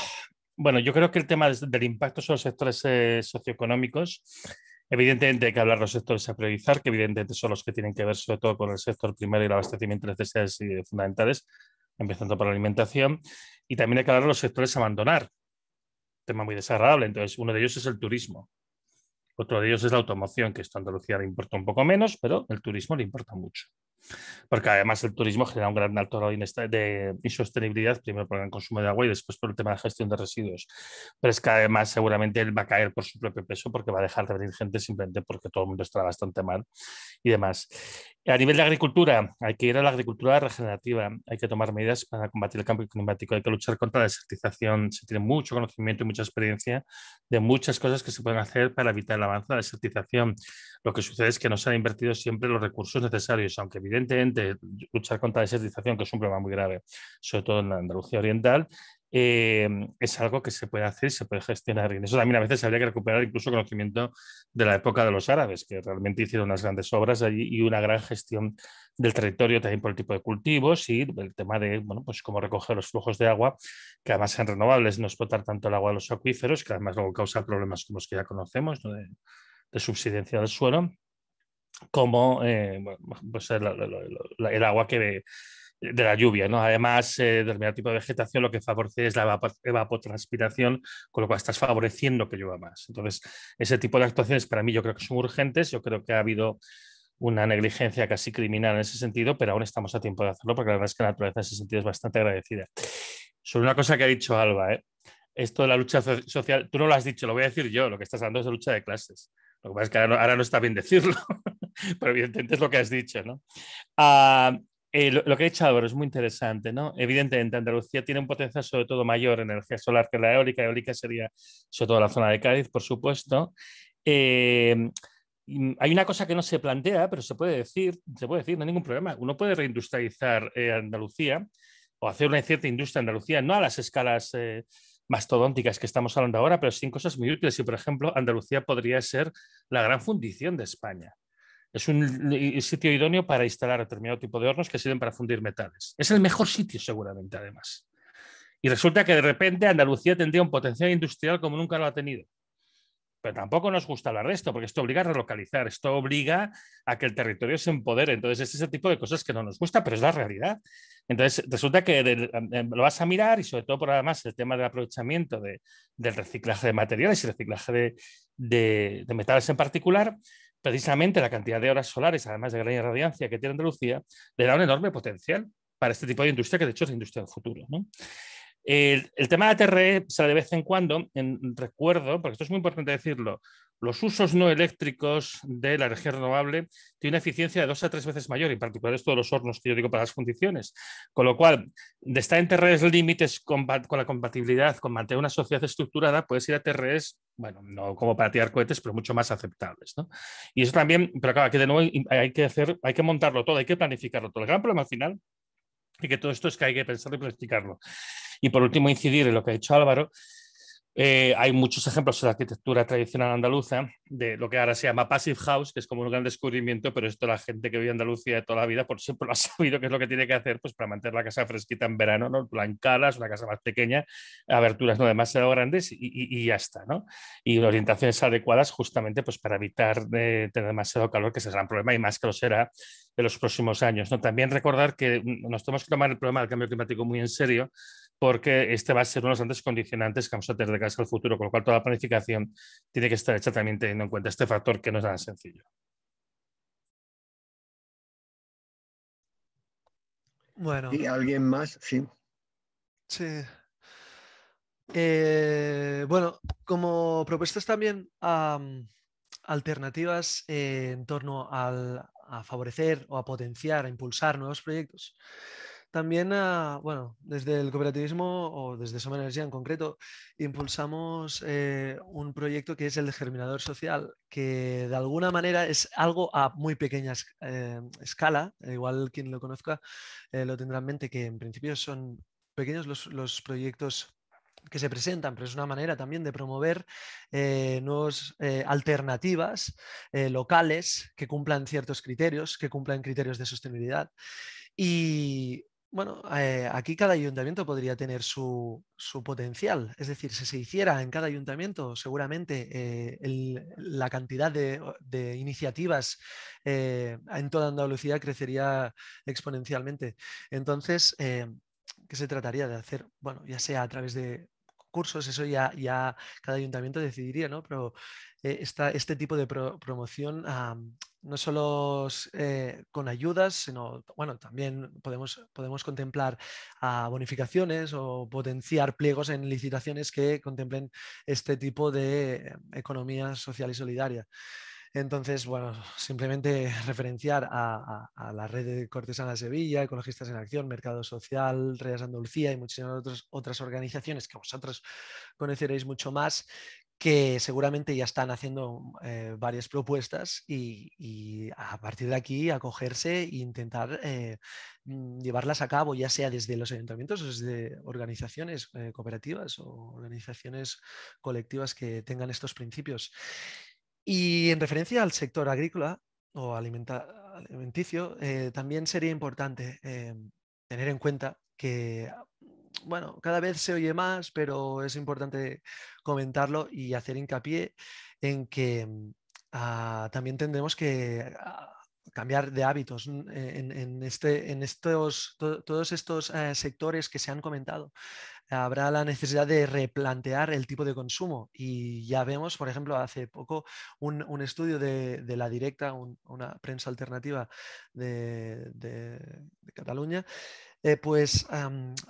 bueno, yo creo que el tema del impacto sobre los sectores eh, socioeconómicos, evidentemente hay que hablar de los sectores a priorizar, que evidentemente son los que tienen que ver sobre todo con el sector primero y el abastecimiento de necesidades fundamentales, empezando por la alimentación, y también hay que hablar de los sectores a abandonar, tema muy desagradable. Entonces, uno de ellos es el turismo. Otro de ellos es la automoción, que esto a Andalucía le importa un poco menos, pero el turismo le importa mucho porque además el turismo genera un gran alto grado de insostenibilidad, primero por el consumo de agua y después por el tema de gestión de residuos. Pero es que además seguramente él va a caer por su propio peso porque va a dejar de venir gente simplemente porque todo el mundo está bastante mal y demás. A nivel de agricultura, hay que ir a la agricultura regenerativa, hay que tomar medidas para combatir el cambio climático, hay que luchar contra la desertización. Se tiene mucho conocimiento y mucha experiencia de muchas cosas que se pueden hacer para evitar el avance de la desertización. Lo que sucede es que no se han invertido siempre los recursos necesarios, aunque evidentemente luchar contra la desertización, que es un problema muy grave, sobre todo en la Andalucía Oriental, eh, es algo que se puede hacer y se puede gestionar. Y eso también a veces habría que recuperar incluso conocimiento de la época de los árabes, que realmente hicieron unas grandes obras allí y una gran gestión del territorio también por el tipo de cultivos y el tema de, bueno, pues cómo recoger los flujos de agua, que además sean renovables, no explotar tanto el agua de los acuíferos, que además luego causa problemas como los que ya conocemos, de subsidencia del suelo como eh, pues el, agua que de, la lluvia. ¿no? Además, eh, determinado tipo de vegetación lo que favorece es la evapotranspiración, con lo cual estás favoreciendo que llueva más. Entonces, ese tipo de actuaciones para mí yo creo que son urgentes. Yo creo que ha habido una negligencia casi criminal en ese sentido, pero aún estamos a tiempo de hacerlo porque la verdad es que la naturaleza en ese sentido es bastante agradecida. Sobre una cosa que ha dicho Alba, ¿eh? esto de la lucha social, tú no lo has dicho, lo voy a decir yo, lo que estás hablando es de lucha de clases. Lo que pasa es que ahora no, está bien decirlo, pero evidentemente es lo que has dicho, ¿no? Ah, eh, lo, que ha dicho Álvaro es muy interesante, ¿no? Evidentemente Andalucía tiene un potencial sobre todo mayor en energía solar que la eólica. Eólica sería sobre todo la zona de Cádiz, por supuesto. Eh, hay una cosa que no se plantea, pero se puede decir, se puede decir, no hay ningún problema. Uno puede reindustrializar eh, Andalucía o hacer una cierta industria en Andalucía, no a las escalas mastodónticas que estamos hablando ahora, pero sin cosas muy útiles. Y, por ejemplo, Andalucía podría ser la gran fundición de España. Es un sitio idóneo para instalar determinado tipo de hornos que sirven para fundir metales. Es el mejor sitio, seguramente, además. Y resulta que de repente Andalucía tendría un potencial industrial como nunca lo ha tenido. Pero tampoco nos gusta hablar de esto, porque esto obliga a relocalizar, esto obliga a que el territorio se empodere. Entonces, es ese tipo de cosas que no nos gusta, pero es la realidad. Entonces, resulta que em, em, lo vas a mirar y sobre todo por además el tema del aprovechamiento de, del reciclaje de materiales y reciclaje de, metales en particular, precisamente la cantidad de horas solares, además de gran irradiancia que tiene Andalucía, le da un enorme potencial para este tipo de industria que de hecho es la industria del futuro. El, tema de ATRE sale de vez en cuando, en recuerdo, porque esto es muy importante decirlo, los usos no eléctricos de la energía renovable tienen una eficiencia de dos a tres veces mayor, en particular esto de los hornos que yo digo para las fundiciones. Con lo cual, de estar en TREs límites con, la compatibilidad con mantener una sociedad estructurada, puedes ir a TREs, bueno, no como para tirar cohetes, pero mucho más aceptables. Y eso también, pero claro, que de nuevo hay que hacer, hay que montarlo todo, hay que planificarlo todo. El gran problema al final y que todo esto es que hay que pensarlo y planificarlo. Y por último, incidir en lo que ha dicho Álvaro, eh, hay muchos ejemplos la arquitectura tradicional andaluza de lo que ahora se llama passive house, que es como un gran descubrimiento, pero esto la gente que vive en Andalucía de toda la vida por siempre lo ha sabido que es lo que tiene que hacer pues, para mantener la casa fresquita en verano, ¿no? Blancadas, una casa más pequeña, aberturas no demasiado grandes y, y, ya está. ¿no? Y orientaciones adecuadas justamente pues, para evitar de tener demasiado calor, que es el gran problema y más que lo será de los próximos años. ¿no? También recordar que nos tenemos que tomar el problema del cambio climático muy en serio porque este va a ser uno de los grandes condicionantes que vamos a tener de cara al futuro, con lo cual toda la planificación tiene que estar hecha también teniendo en cuenta este factor que no es nada sencillo. Bueno. ¿Y alguien más? Sí. Sí. Eh, bueno, como propuestas también alternativas eh, en torno a favorecer o a potenciar, a impulsar nuevos proyectos. También, bueno, desde el cooperativismo o desde Soma Energía en concreto, impulsamos eh, un proyecto que es el germinador social, que de alguna manera es algo a muy pequeña eh, escala, igual quien lo conozca eh, lo tendrá en mente, que en principio son pequeños los, proyectos que se presentan, pero es una manera también de promover nuevas alternativas locales que cumplan ciertos criterios, que cumplan criterios de sostenibilidad. Y bueno, eh, aquí cada ayuntamiento podría tener su, potencial. Es decir, si se hiciera en cada ayuntamiento, seguramente eh, la cantidad de, iniciativas eh, en toda Andalucía crecería exponencialmente. Entonces, ¿qué se trataría de hacer? Bueno, ya sea a través de cursos, eso ya, ya cada ayuntamiento decidiría, ¿no? Pero este tipo de promoción no solo eh, con ayudas, sino, bueno, también podemos, podemos contemplar bonificaciones o potenciar pliegos en licitaciones que contemplen este tipo de economía social y solidaria. Entonces, bueno, simplemente referenciar a, la red de Cortesana de Sevilla, Ecologistas en Acción, Mercado Social, Redes Andalucía y muchísimas otras, otras organizaciones que vosotros conoceréis mucho más, que seguramente ya están haciendo eh, varias propuestas y, a partir de aquí acogerse e intentar eh, mm, llevarlas a cabo, ya sea desde los ayuntamientos o desde organizaciones eh, cooperativas o organizaciones colectivas que tengan estos principios. Y en referencia al sector agrícola o alimenticio, también sería importante tener en cuenta que bueno, cada vez se oye más, pero es importante comentarlo y hacer hincapié en que mm, ah, también tendremos que ah, cambiar de hábitos en, este, en estos, todos estos eh, sectores que se han comentado. Habrá la necesidad de replantear el tipo de consumo y ya vemos, por ejemplo, hace poco un, estudio de, la directa, una prensa alternativa de Cataluña, eh, pues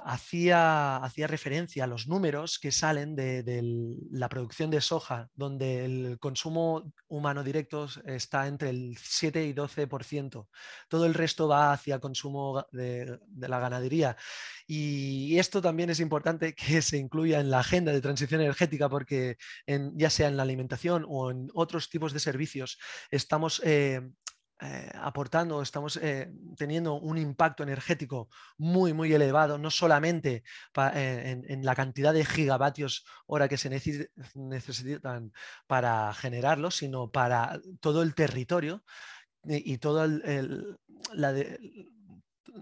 hacía, hacía, referencia a los números que salen de, la producción de soja, donde el consumo humano directo está entre el 7 y 12%. Todo el resto va hacia consumo de, la ganadería. Y esto también es importante que se incluya en la agenda de transición energética porque ya sea en la alimentación o en otros tipos de servicios, estamos eh, eh, aportando, estamos eh, teniendo un impacto energético muy, muy elevado, no solamente eh, en, la cantidad de gigavatios hora que se necesitan para generarlo, sino para todo el territorio y, todo el,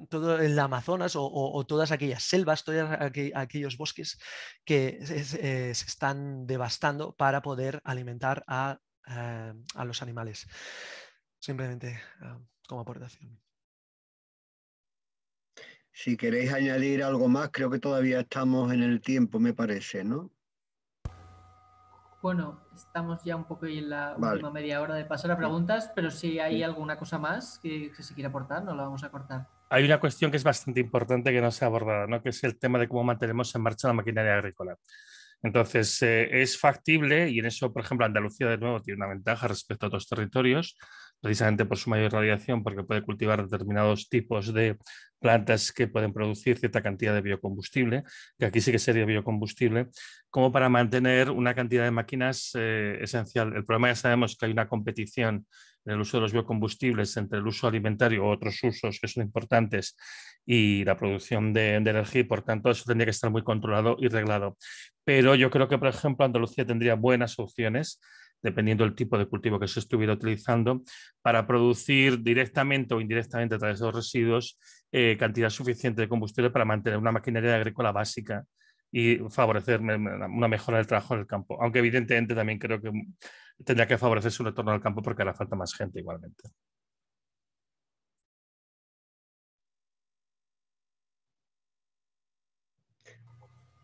todo el Amazonas o, todas aquellas selvas, todos aquellos bosques que se, están devastando para poder alimentar a los animales. Simplemente ah, como aportación. Si queréis añadir algo más, creo que todavía estamos en el tiempo, me parece, ¿no? Bueno, estamos ya un poco en la última media hora de pasar a preguntas, pero si hay alguna cosa más que, se quiera aportar, no la vamos a cortar. Hay una cuestión que es bastante importante que no se ha abordado, ¿no? que es el tema de cómo mantenemos en marcha la maquinaria agrícola. Entonces, eh, es factible y en eso, por ejemplo, Andalucía de nuevo tiene una ventaja respecto a otros territorios, precisamente por su mayor radiación, porque puede cultivar determinados tipos de plantas que pueden producir cierta cantidad de biocombustible, que aquí sí que sería biocombustible, como para mantener una cantidad de máquinas eh, esencial. El problema ya sabemos que hay una competición el uso de los biocombustibles entre el uso alimentario u otros usos que son importantes y la producción de, energía por tanto eso tendría que estar muy controlado y reglado. Pero yo creo que, por ejemplo, Andalucía tendría buenas opciones dependiendo del tipo de cultivo que se estuviera utilizando, para producir directamente o indirectamente a través de los residuos eh, cantidad suficiente de combustible para mantener una maquinaria agrícola básica y favorecer una mejora del trabajo en el campo. Aunque evidentemente también creo que tendría que favorecerse un retorno al campo porque hará falta más gente igualmente.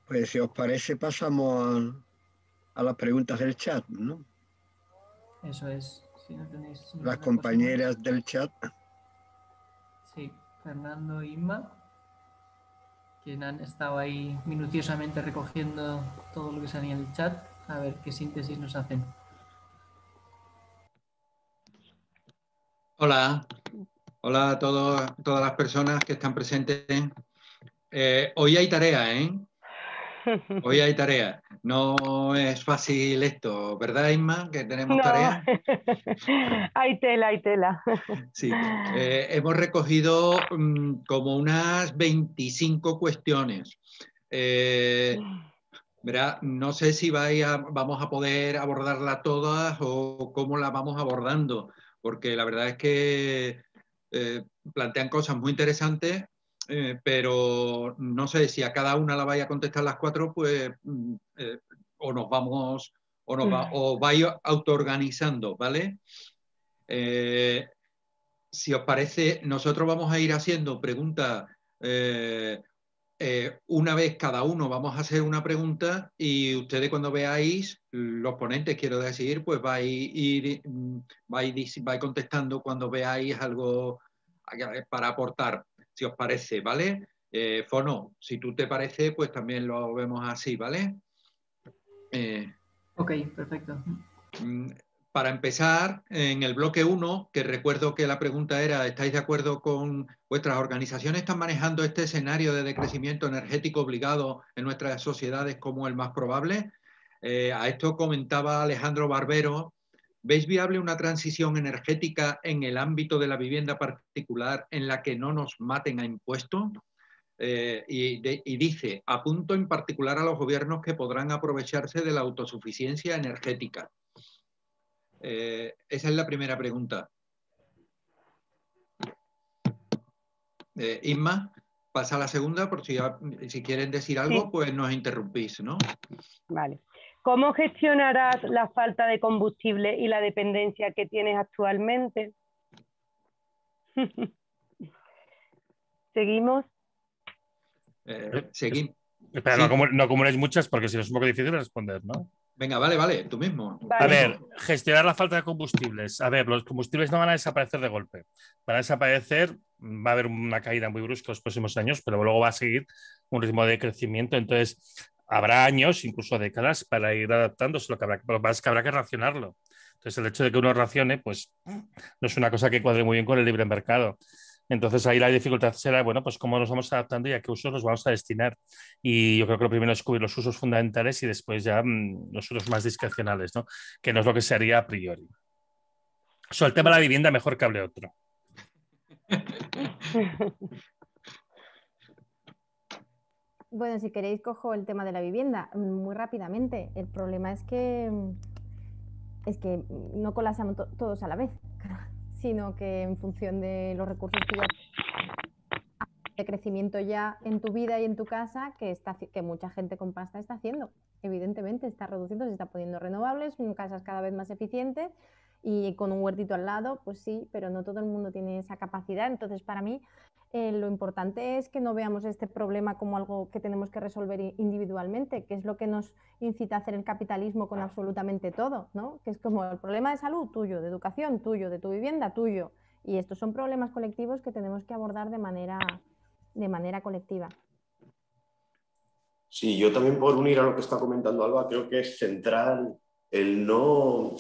Pues si os parece pasamos a, a las preguntas del chat, ¿no? Eso es. Las compañeras del chat. Sí, Fernando e Inma, quien han estado ahí minuciosamente recogiendo todo lo que salía en el chat. A ver qué síntesis nos hacen. Hola, hola a todas las personas que están presentes. Eh, hoy hay tarea, ¿eh? Hoy hay tarea. No es fácil esto, ¿verdad, Isma? Que tenemos tarea. hay tela, hay tela. sí. Eh, hemos recogido mm, como unas 25 cuestiones. Eh, no sé si vamos a poder abordarlas todas o cómo las vamos abordando, porque la verdad es que eh, plantean cosas muy interesantes eh, pero no sé si a cada una la vaya a contestar las cuatro, pues mm, eh, o nos vamos o, nos va, o vais autoorganizando, ¿vale? si os parece, nosotros vamos a ir haciendo preguntas eh, una vez cada uno vamos a hacer una pregunta y ustedes cuando veáis, los ponentes quiero decir, pues vais, ir, mm, vais, vais contestando cuando veáis algo para aportar, si os parece, ¿vale? Eh, Fono, si tú te parece, pues también lo vemos así, ¿vale? Eh, ok, perfecto. Para empezar, en el bloque 1, que recuerdo que la pregunta era, ¿estáis de acuerdo con vuestras organizaciones? ¿Están manejando este escenario de decrecimiento energético obligado en nuestras sociedades como el más probable? Eh, a esto comentaba Alejandro Barbero. ¿Veis viable una transición energética en el ámbito de la vivienda particular en la que no nos maten a impuestos? Eh, y, y, dice, apunto en particular a los gobiernos que podrán aprovecharse de la autosuficiencia energética. Eh, esa es la primera pregunta. Eh, Isma, pasa a la segunda, por si, si quieren decir algo, pues nos interrumpís, ¿no? Vale. ¿Cómo gestionarás la falta de combustible y la dependencia que tienes actualmente? ¿Seguimos? Eh, seguimos. Espera, no, acumuléis muchas porque si no es un poco difícil responder, ¿no? Venga, vale, vale, tú mismo. A ver, gestionar la falta de combustibles. A ver, los combustibles no van a desaparecer de golpe. Van a desaparecer, va a haber una caída muy brusca los próximos años, pero luego va a seguir un ritmo de crecimiento. Entonces, habrá años, incluso décadas, para ir adaptándose. Lo que habrá, lo que habrá que racionarlo. Entonces, el hecho de que uno racione, pues no es una cosa que cuadre muy bien con el libre mercado. Entonces ahí la dificultad será, bueno, pues cómo nos vamos adaptando y a qué usos nos vamos a destinar. Y yo creo que lo primero es cubrir los usos fundamentales y después ya mm, los usos más discrecionales, ¿no? Que no es lo que se haría a priori. Sobre el tema de la vivienda, mejor que hable otro. Bueno, si queréis, cojo el tema de la vivienda muy rápidamente. El problema es que, es que no colapsamos todos a la vez sino que en función de los recursos que ya de crecimiento ya en tu vida y en tu casa que, está, que mucha gente con pasta está haciendo. Evidentemente está reduciendo, se está poniendo renovables, casas cada vez más eficientes y con un huertito al lado, pues sí, pero no todo el mundo tiene esa capacidad. Entonces, para mí, eh, lo importante es que no veamos este problema como algo que tenemos que resolver individualmente, que es lo que nos incita a hacer el capitalismo con absolutamente todo, ¿no? Que es como el problema de salud tuyo, de educación tuyo, de tu vivienda tuyo. Y estos son problemas colectivos que tenemos que abordar de manera, de manera colectiva. Sí, yo también por unir a lo que está comentando Alba, creo que es central el no,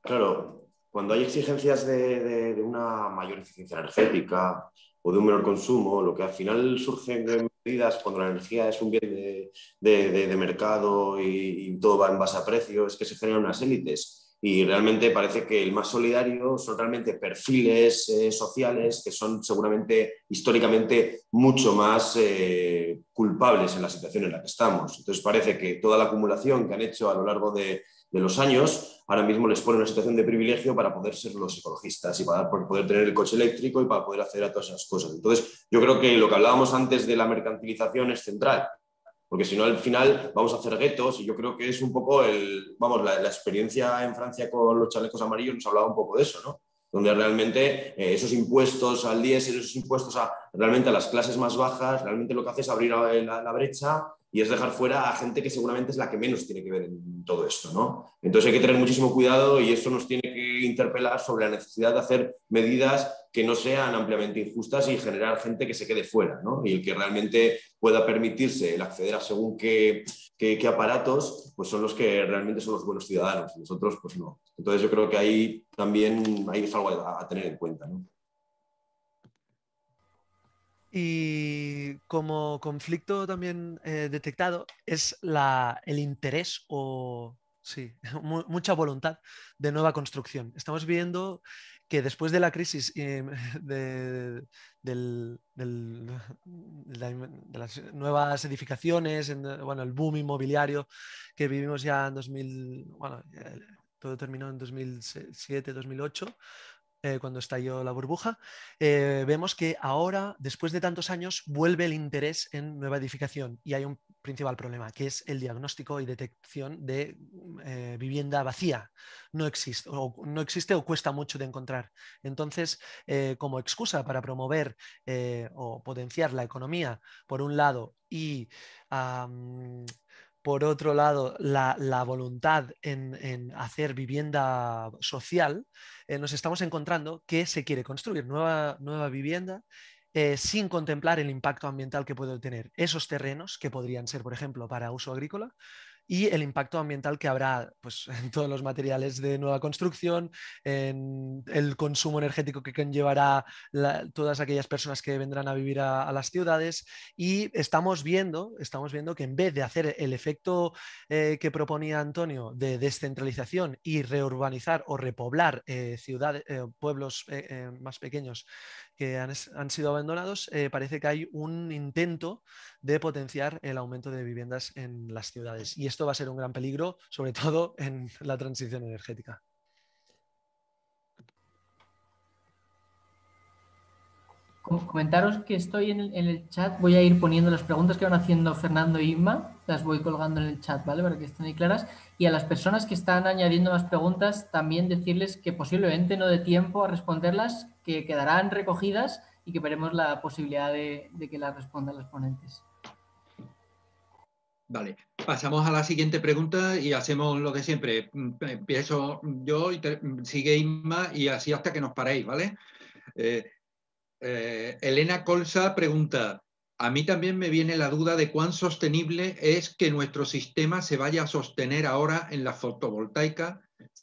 claro, cuando hay exigencias de, de una mayor eficiencia energética, o de un menor consumo, lo que al final surgen medidas cuando la energía es un bien de, mercado y, todo va en base a precio, es que se generan unas élites. Y realmente parece que el más solidario son realmente perfiles eh, sociales que son seguramente históricamente mucho más eh, culpables en la situación en la que estamos. Entonces parece que toda la acumulación que han hecho a lo largo de, de los años, ahora mismo les pone una situación de privilegio para poder ser los ecologistas y para poder tener el coche eléctrico y para poder hacer a todas esas cosas. Entonces, yo creo que lo que hablábamos antes de la mercantilización es central, porque si no, al final vamos a hacer guetos y yo creo que es un poco el, vamos, la, experiencia en Francia con los chalecos amarillos nos hablaba un poco de eso, ¿no? Donde realmente eh, esos impuestos al diésel, esos impuestos a realmente a las clases más bajas, realmente lo que hace es abrir la brecha y es dejar fuera a gente que seguramente es la que menos tiene que ver en todo esto, ¿no? Entonces hay que tener muchísimo cuidado y eso nos tiene que interpelar sobre la necesidad de hacer medidas que no sean ampliamente injustas y generar gente que se quede fuera, ¿no? Y el que realmente pueda permitirse el acceder a según qué, qué, aparatos, pues son los que realmente son los buenos ciudadanos, nosotros pues no. Entonces yo creo que ahí también hay algo a, a tener en cuenta, ¿no? Y como conflicto también eh, detectado es la, el interés o sí, mucha voluntad de nueva construcción. Estamos viendo que después de la crisis eh, de, las nuevas edificaciones, bueno, el boom inmobiliario que vivimos ya en 2000, bueno, todo terminó en 2007, 2008, eh, cuando estalló la burbuja, eh, vemos que ahora, después de tantos años, vuelve el interés en nueva edificación y hay un principal problema, que es el diagnóstico y detección de eh, vivienda vacía. No existe o, no existe o cuesta mucho de encontrar. Entonces, como excusa para promover o potenciar la economía, por un lado, y por otro lado, la, voluntad en, hacer vivienda social, eh, nos estamos encontrando que se quiere construir nueva, nueva vivienda eh, sin contemplar el impacto ambiental que puede tener esos terrenos, que podrían ser, por ejemplo, para uso agrícola, y el impacto ambiental que habrá pues, en todos los materiales de nueva construcción, en el consumo energético que conllevará todas aquellas personas que vendrán a vivir a, las ciudades. Y estamos viendo, estamos viendo que en vez de hacer el efecto eh, que proponía Antonio de descentralización y reurbanizar o repoblar eh, ciudades, eh, pueblos más pequeños que han, sido abandonados, eh, parece que hay un intento de potenciar el aumento de viviendas en las ciudades. Y esto va a ser un gran peligro, sobre todo en la transición energética. Comentaros que estoy en el, chat, voy a ir poniendo las preguntas que van haciendo Fernando e Inma, las voy colgando en el chat, ¿vale? Para que estén ahí claras. Y a las personas que están añadiendo más preguntas, también decirles que posiblemente no dé tiempo a responderlas, que quedarán recogidas y que veremos la posibilidad de, que las respondan los ponentes. Vale, pasamos a la siguiente pregunta y hacemos lo de siempre. Empiezo yo y sigue Inma y así hasta que nos paréis, ¿vale? Eh, eh, Elena Colsa pregunta, a mí también me viene la duda de cuán sostenible es que nuestro sistema se vaya a sostener ahora en la fotovoltaica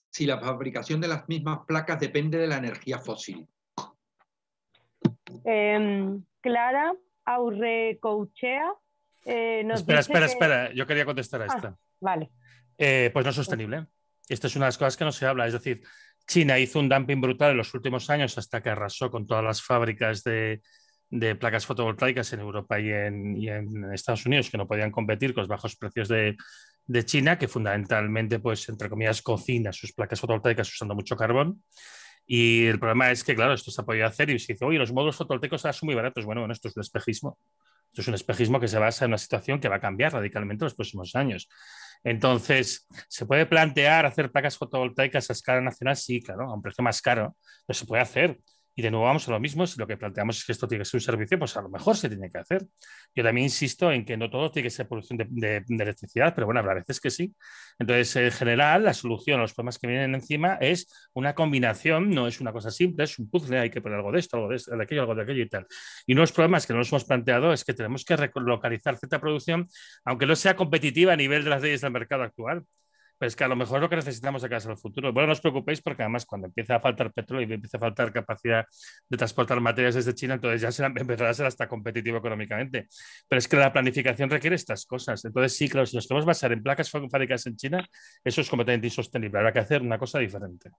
si la fabricación de las mismas placas depende de la energía fósil. Em, Clara Aurrecouchea eh, nos Espera, espera, espera, yo quería contestar a ah, esta. vale. Eh, pues no es sostenible. Esto es una de las cosas que no se habla, es decir, China hizo un dumping brutal en los últimos años hasta que arrasó con todas las fábricas de, placas fotovoltaicas en Europa y en, Estados Unidos que no podían competir con los bajos precios de, China, que fundamentalmente, pues, entre comillas, cocina sus placas fotovoltaicas usando mucho carbón. Y el problema es que, claro, esto se ha podido hacer y se dice, oye, los módulos fotovoltaicos son muy baratos. Bueno, bueno, esto es un espejismo. Esto es un espejismo que se basa en una situación que va a cambiar radicalmente en los próximos años. Entonces, ¿se puede plantear hacer placas fotovoltaicas a escala nacional? Sí, claro, a un precio más caro, pero se puede hacer. Y de nuevo vamos a lo mismo, si lo que planteamos es que esto tiene que ser un servicio, pues a lo mejor se tiene que hacer. Yo también insisto en que no todo tiene que ser producción de, electricidad, pero bueno, habrá veces que sí. Entonces, en general, la solución a los problemas que vienen encima es una combinación, no es una cosa simple, es un puzzle, hay que poner algo de esto, algo de, esto, de aquello, algo de aquello y tal. Y uno de los problemas que no nos hemos planteado es que tenemos que relocalizar cierta producción, aunque no sea competitiva a nivel de las leyes del mercado actual. Pues que a lo mejor lo que necesitamos de casa el futuro. Bueno, no os preocupéis porque además cuando empiece a faltar petróleo y empiece a faltar capacidad de transportar materias desde China, entonces ya será, empezará a ser hasta competitivo económicamente. Pero es que la planificación requiere estas cosas. Entonces sí, claro, si nos queremos basar en placas fabricadas en China, eso es completamente insostenible. Habrá que hacer una cosa diferente.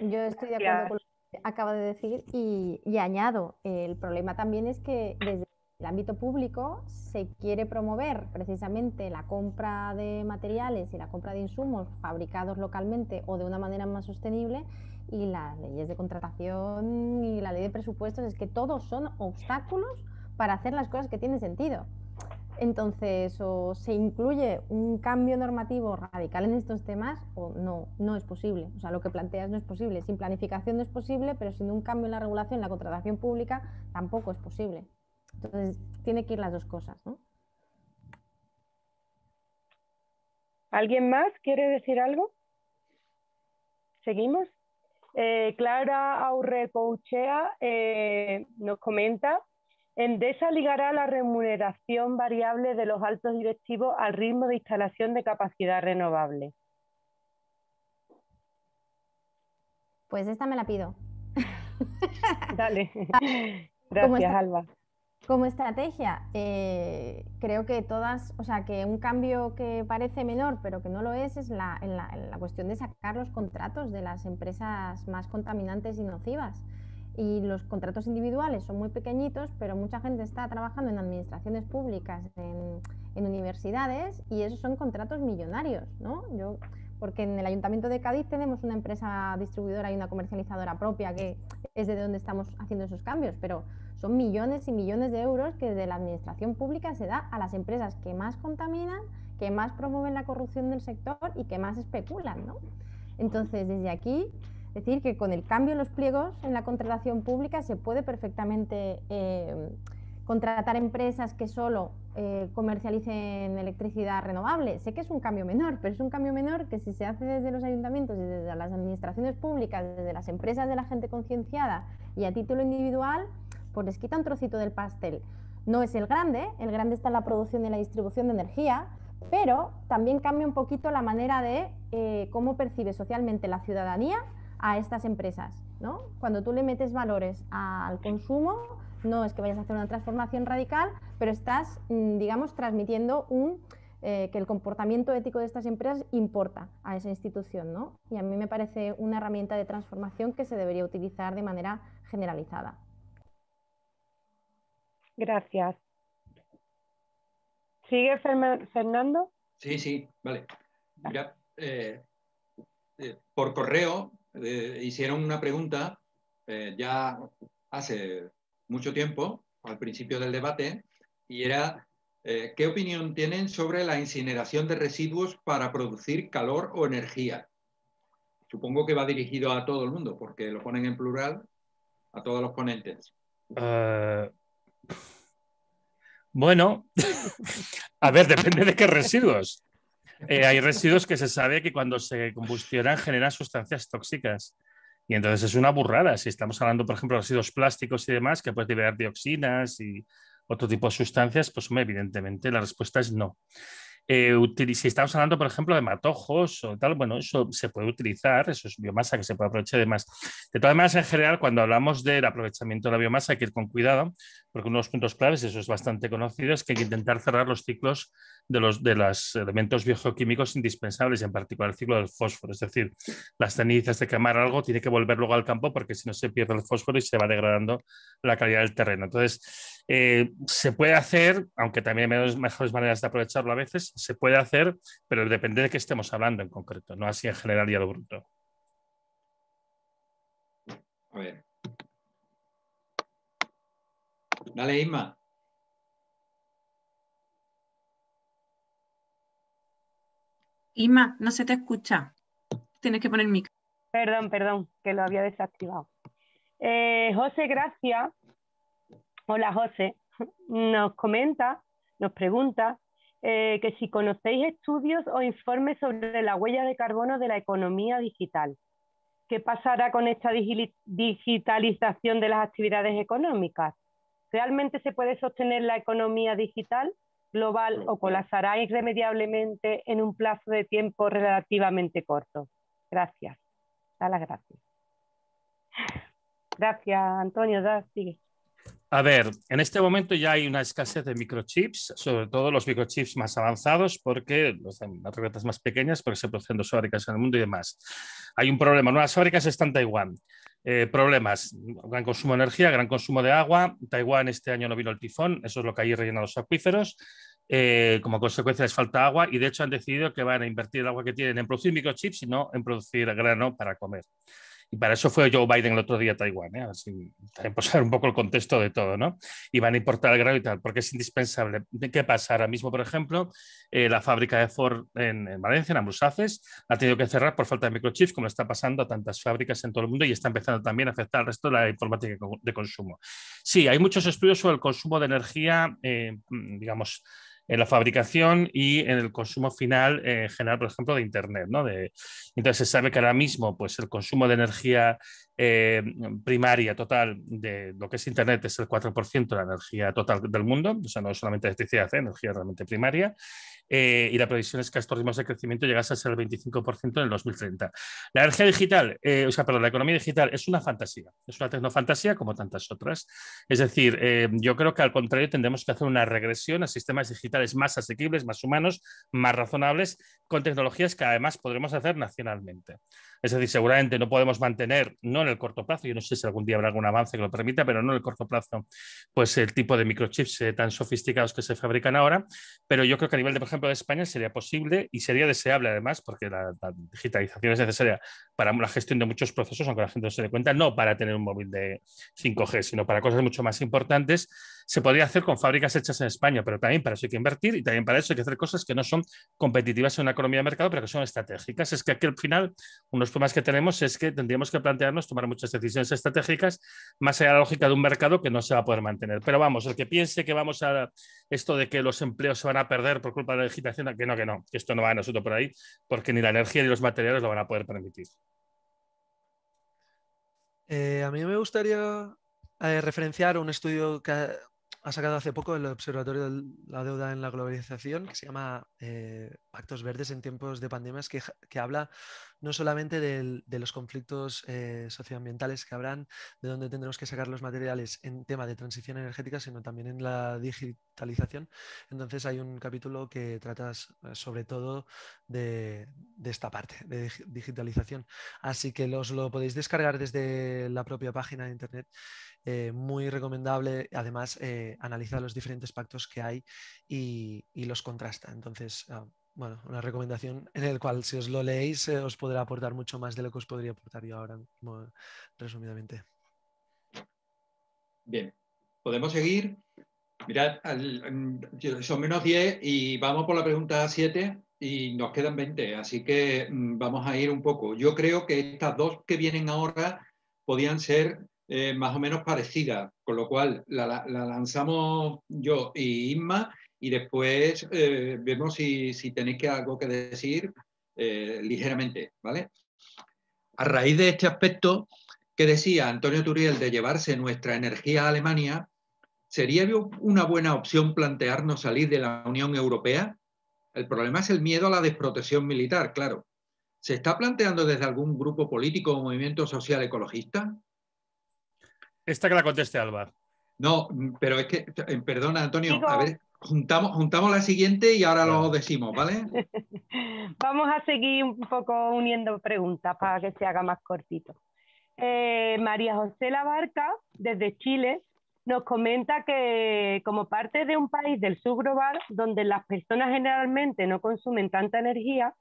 Yo estoy de acuerdo con lo que acaba de decir y, y añado, el problema también es que desde el ámbito público se quiere promover precisamente la compra de materiales y la compra de insumos fabricados localmente o de una manera más sostenible y las leyes de contratación y la ley de presupuestos es que todos son obstáculos para hacer las cosas que tienen sentido. Entonces, o se incluye un cambio normativo radical en estos temas o no, no es posible. O sea, lo que planteas no es posible. Sin planificación no es posible, pero sin un cambio en la regulación, en la contratación pública, tampoco es posible. Entonces, tiene que ir las dos cosas, ¿no? ¿Alguien más quiere decir algo? ¿Seguimos? Eh, Clara Aurrecouchea eh, nos comenta, Endesa ligará la remuneración variable de los altos directivos al ritmo de instalación de capacidad renovable. Pues esta me la pido. Dale. Gracias, Alba. Como estrategia, eh, creo que todas, o sea, que un cambio que parece menor, pero que no lo es, es la, la, cuestión de sacar los contratos de las empresas más contaminantes y nocivas. Y los contratos individuales son muy pequeñitos, pero mucha gente está trabajando en administraciones públicas, en, en universidades, y esos son contratos millonarios, ¿no? Yo porque en el Ayuntamiento de Cádiz tenemos una empresa distribuidora y una comercializadora propia que es de donde estamos haciendo esos cambios, pero son millones y millones de euros que desde la administración pública se da a las empresas que más contaminan, que más promueven la corrupción del sector y que más especulan. ¿no? Entonces, desde aquí, decir que con el cambio en los pliegos en la contratación pública se puede perfectamente eh, contratar empresas que solo eh, comercialicen electricidad renovable. Sé que es un cambio menor, pero es un cambio menor que si se hace desde los ayuntamientos y desde las administraciones públicas, desde las empresas de la gente concienciada y a título individual, pues les quita un trocito del pastel. No es el grande, el grande está en la producción y la distribución de energía, pero también cambia un poquito la manera de eh, cómo percibe socialmente la ciudadanía a estas empresas. ¿no? Cuando tú le metes valores al consumo, no es que vayas a hacer una transformación radical, pero estás, mm, digamos, transmitiendo un, eh, que el comportamiento ético de estas empresas importa a esa institución, ¿no? Y a mí me parece una herramienta de transformación que se debería utilizar de manera generalizada. Gracias. ¿Sigue Fernando? Sí, sí, vale. Eh, eh, por correo hicieron una pregunta ya hace mucho tiempo, al principio del debate, y era eh, ¿qué opinión tienen sobre la incineración de residuos para producir calor o energía? Supongo que va dirigido a todo el mundo, porque lo ponen en plural a todos los ponentes. Eh, bueno, a ver, depende de qué residuos. Eh, hay residuos que se sabe que cuando se combustionan generan sustancias tóxicas. Y entonces es una burrada. Si estamos hablando, por ejemplo, de residuos plásticos y demás, que puede liberar dioxinas y otro tipo de sustancias, pues evidentemente la respuesta es no. Eh, si estamos hablando, por ejemplo, de matojos o tal, bueno, eso se puede utilizar, eso es biomasa que se puede aprovechar de más. De todas maneras, en general, cuando hablamos del aprovechamiento de la biomasa, hay que ir con cuidado, porque uno de los puntos claves, eso es bastante conocido, es que hay que intentar cerrar los ciclos de los, de los elementos biogeoquímicos indispensables, en particular el ciclo del fósforo. Es decir, las cenizas de quemar algo tiene que volver luego al campo porque si no se pierde el fósforo y se va degradando la calidad del terreno. Entonces, eh, se puede hacer, aunque también hay mejores maneras de aprovecharlo a veces, se puede hacer, pero depende de qué estemos hablando en concreto, no así en general y a lo bruto. A ver. Dale, Isma. Isma, no se te escucha. Tienes que poner micro. Perdón, perdón, que lo había desactivado. Eh, José Gracia, hola José, nos comenta, nos pregunta eh, que si conocéis estudios o informes sobre la huella de carbono de la economía digital. ¿Qué pasará con esta digitalización de las actividades económicas? ¿Realmente se puede sostener la economía digital global o colapsará irremediablemente en un plazo de tiempo relativamente corto? Gracias. Da las gracias. Gracias, Antonio. Da, sigue. A ver, en este momento ya hay una escasez de microchips, sobre todo los microchips más avanzados, porque las tarjetas más pequeñas, porque se producen dos fábricas en el mundo y demás. Hay un problema, nuevas fábricas están en Taiwán. Eh, problemas, gran consumo de energía, gran consumo de agua. Taiwán este año no vino el tifón, eso es lo que hay rellena los acuíferos. Eh, como consecuencia les falta agua y de hecho han decidido que van a invertir el agua que tienen en producir microchips y no en producir grano para comer. Y para eso fue Joe Biden el otro día a Taiwán, ¿eh? así también posar un poco el contexto de todo, ¿no? Y van a importar el grano y tal, porque es indispensable. ¿Qué pasa? Ahora mismo, por ejemplo, eh, la fábrica de Ford en, Valencia, en Ambrusaces, ha tenido que cerrar por falta de microchips, como está pasando a tantas fábricas en todo el mundo y está empezando también a afectar al resto de la informática de consumo. Sí, hay muchos estudios sobre el consumo de energía, eh, digamos, en la fabricación y en el consumo final eh, general, por ejemplo, de Internet. ¿no? De, entonces se sabe que ahora mismo pues, el consumo de energía eh, primaria total de lo que es Internet es el 4% de la energía total del mundo, o sea, no solamente electricidad, ¿eh? energía realmente primaria, y la previsión es que estos ritmos de crecimiento llegase a ser el 25% en el 2030. La energía digital, o sea, la economía digital es una fantasía, es una tecnofantasía como tantas otras. Es decir, yo creo que al contrario tendremos que hacer una regresión a sistemas digitales más asequibles, más humanos, más razonables, con tecnologías que además podremos hacer nacionalmente. Es decir, seguramente no podemos mantener, no en el corto plazo, yo no sé si algún día habrá algún avance que lo permita, pero no en el corto plazo, pues el tipo de microchips eh, tan sofisticados que se fabrican ahora. Pero yo creo que a nivel de, por ejemplo, de España, sería posible y sería deseable además, porque la, digitalización es necesaria para la gestión de muchos procesos, aunque la gente no se dé cuenta, no para tener un móvil de 5G, sino para cosas mucho más importantes. Se podría hacer con fábricas hechas en España, pero también para eso hay que invertir y también para eso hay que hacer cosas que no son competitivas en una economía de mercado, pero que son estratégicas. Es que aquí al final, unos problemas que tenemos es que tendríamos que plantearnos tomar muchas decisiones estratégicas más allá de la lógica de un mercado que no se va a poder mantener. Pero vamos, el que piense que vamos a esto de que los empleos se van a perder por culpa de la digitación, que no, que no, que esto no va a nosotros por ahí, porque ni la energía ni los materiales lo van a poder permitir. Eh, a mí me gustaría eh, referenciar un estudio que ha, sacado hace poco el Observatorio de la Deuda en la Globalización, que se llama eh, Pactos Verdes en tiempos de pandemias, que, que habla no solamente de los conflictos eh, socioambientales que habrán, de dónde tendremos que sacar los materiales en tema de transición energética, sino también en la digitalización. Entonces hay un capítulo que trata eh, sobre todo de, esta parte, de digitalización. Así que los lo podéis descargar desde la propia página de internet. Eh, muy recomendable. Además, analiza los diferentes pactos que hay y, los contrasta. Entonces, ah, bueno, una recomendación en el cual si os lo leéis eh, os podrá aportar mucho más de lo que os podría aportar yo ahora mismo, resumidamente. Bien, podemos seguir. Mirad, son menos 10 y vamos por la pregunta 7 y nos quedan 20, así que mm, vamos a ir un poco. Yo creo que estas dos que vienen ahora podían ser eh, más o menos parecidas, con lo cual la, la lanzamos yo y Inma y después eh, vemos si, tenéis que, algo que decir eh, ligeramente, ¿vale? A raíz de este aspecto que decía Antonio Turiel de llevarse nuestra energía a Alemania, ¿sería una buena opción plantearnos salir de la Unión Europea? El problema es el miedo a la desprotección militar, claro. ¿Se está planteando desde algún grupo político o movimiento social ecologista? Esta que la conteste Alba. No, pero es que, eh, perdona Antonio, a ver, Juntamos, juntamos la siguiente y ahora lo decimos, ¿vale? Vamos a seguir un poco uniendo preguntas para que se haga más cortito. Eh, María José Labarca, desde Chile, nos comenta que como parte de un país del sur global, donde las personas generalmente no consumen tanta energía,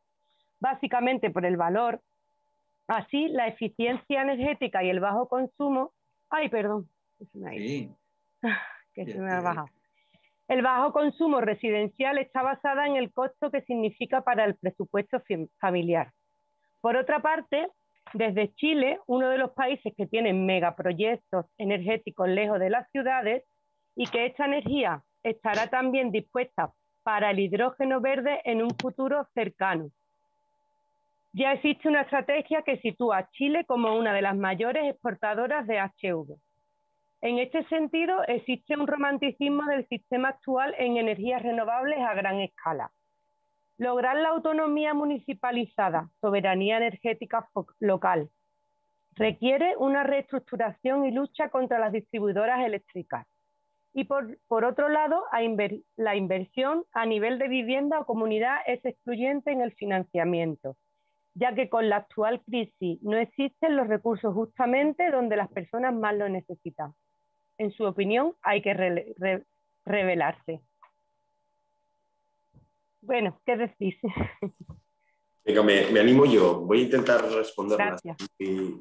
básicamente por el valor, así la eficiencia energética y el bajo consumo... Ay, perdón. Sí. Que se me ha bajado. El bajo consumo residencial está basada en el costo que significa para el presupuesto familiar. Por otra parte, desde Chile, uno de los países que tiene megaproyectos energéticos lejos de las ciudades y que esta energía estará también dispuesta para el hidrógeno verde en un futuro cercano. Ya existe una estrategia que sitúa a Chile como una de las mayores exportadoras de HV. En este sentido, existe un romanticismo del sistema actual en energías renovables a gran escala. Lograr la autonomía municipalizada, soberanía energética local, requiere una reestructuración y lucha contra las distribuidoras eléctricas. Y por, otro lado, la inversión a nivel de vivienda o comunidad es excluyente en el financiamiento, ya que con la actual crisis no existen los recursos justamente donde las personas más lo necesitan en su opinión, hay que revelarse. Bueno, ¿qué decís? Venga, me, animo yo. Voy a intentar responder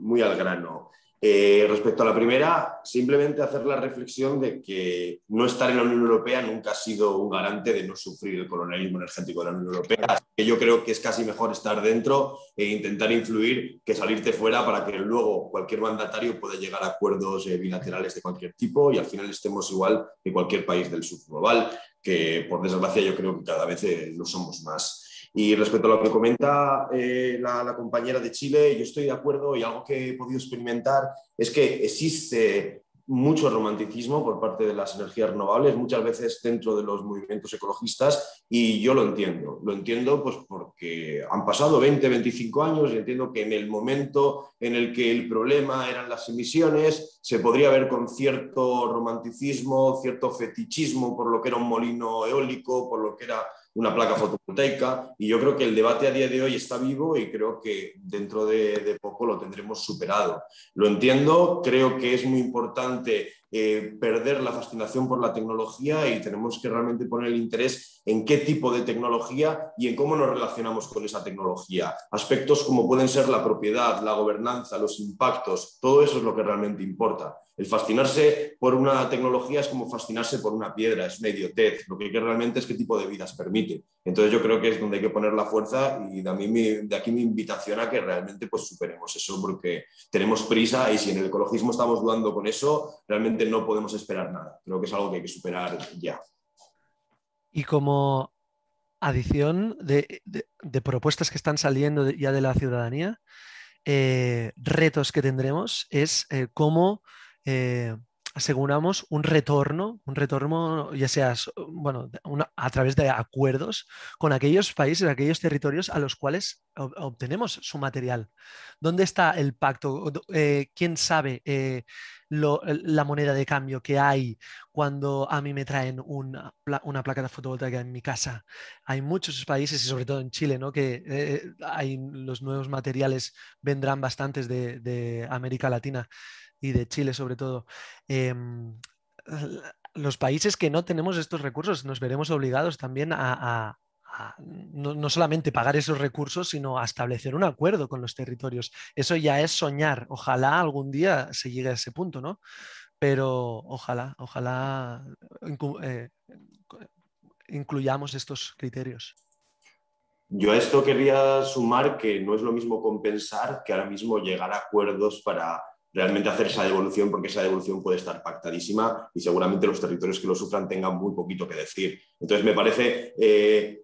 muy, al grano. Eh, respecto a la primera, simplemente hacer la reflexión de que no estar en la Unión Europea nunca ha sido un garante de no sufrir el colonialismo energético de la Unión Europea. que yo creo que es casi mejor estar dentro e intentar influir que salirte fuera para que luego cualquier mandatario pueda llegar a acuerdos eh, bilaterales de cualquier tipo y al final estemos igual que cualquier país del sur global, que por desgracia yo creo que cada vez eh, lo somos más. Y respecto a lo que comenta eh, la, compañera de Chile, yo estoy de acuerdo y algo que he podido experimentar es que existe mucho romanticismo por parte de las energías renovables, muchas veces dentro de los movimientos ecologistas, y yo lo entiendo. Lo entiendo pues porque han pasado 20, 25 años y entiendo que en el momento en el que el problema eran las emisiones, se podría ver con cierto romanticismo, cierto fetichismo por lo que era un molino eólico, por lo que era una placa fotovoltaica y yo creo que el debate a día de hoy está vivo y creo que dentro de, poco lo tendremos superado. Lo entiendo, creo que es muy importante eh, perder la fascinación por la tecnología y tenemos que realmente poner el interés en qué tipo de tecnología y en cómo nos relacionamos con esa tecnología. Aspectos como pueden ser la propiedad, la gobernanza, los impactos, todo eso es lo que realmente importa. El fascinarse por una tecnología es como fascinarse por una piedra, es una. Lo que hay que realmente es qué tipo de vidas permite. Entonces yo creo que es donde hay que poner la fuerza y de, de aquí mi invitación a que realmente pues superemos eso porque tenemos prisa y si en el ecologismo estamos dudando con eso, realmente no podemos esperar nada. Creo que es algo que hay que superar ya. Y como adición de, propuestas que están saliendo ya de la ciudadanía, eh, retos que tendremos es eh, cómo eh, aseguramos un retorno, un retorno ya sea bueno, a través de acuerdos con aquellos países, aquellos territorios a los cuales obtenemos su material. ¿Dónde está el pacto? Eh, ¿Quién sabe eh, la moneda de cambio que hay cuando a mí me traen una, placa de fotovoltaica en mi casa? Hay muchos países, y sobre todo en Chile, ¿no? que hay, los nuevos materiales vendrán bastantes de América Latina y de Chile sobre todo, em, los países que no tenemos estos recursos nos veremos obligados también a, no, solamente pagar esos recursos, sino a establecer un acuerdo con los territorios. Eso ya es soñar. Ojalá algún día se llegue a ese punto, ¿no? Pero ojalá, ojalá eh, incluyamos estos criterios. Yo a esto quería sumar que no es lo mismo compensar que ahora mismo llegar a acuerdos para realmente hacer esa devolución, porque esa devolución puede estar pactadísima y seguramente los territorios que lo sufran tengan muy poquito que decir. Entonces, me parece eh,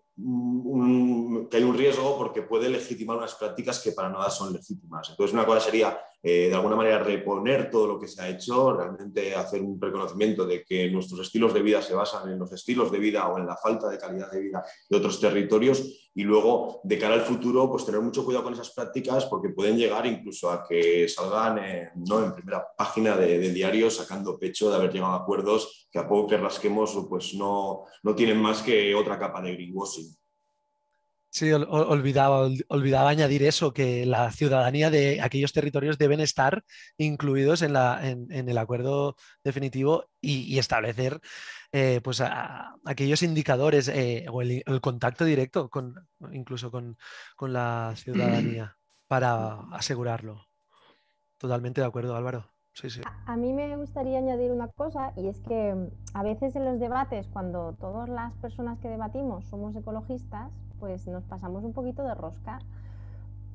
que hay un riesgo porque puede legitimar unas prácticas que para nada son legítimas. Entonces, una cosa sería, eh, de alguna manera, reponer todo lo que se ha hecho, realmente hacer un reconocimiento de que nuestros estilos de vida se basan en los estilos de vida o en la falta de calidad de vida de otros territorios y luego, de cara al futuro, pues tener mucho cuidado con esas prácticas porque pueden llegar incluso a que salgan ¿no? en primera página de, de diarios sacando pecho de haber llegado a acuerdos que a poco que rasquemos pues no, no tienen más que otra capa de greenwashing. Sí, olvidaba, olvidaba añadir eso, que la ciudadanía de aquellos territorios deben estar incluidos en, la, en, el acuerdo definitivo y, establecer eh, pues aquellos indicadores eh, o el, contacto directo con, incluso con, con la ciudadanía para asegurarlo. Totalmente de acuerdo, Álvaro. A, mí me gustaría añadir una cosa y es que mm, a veces en los debates, cuando todas las personas que debatimos somos ecologistas, pues nos pasamos un poquito de rosca.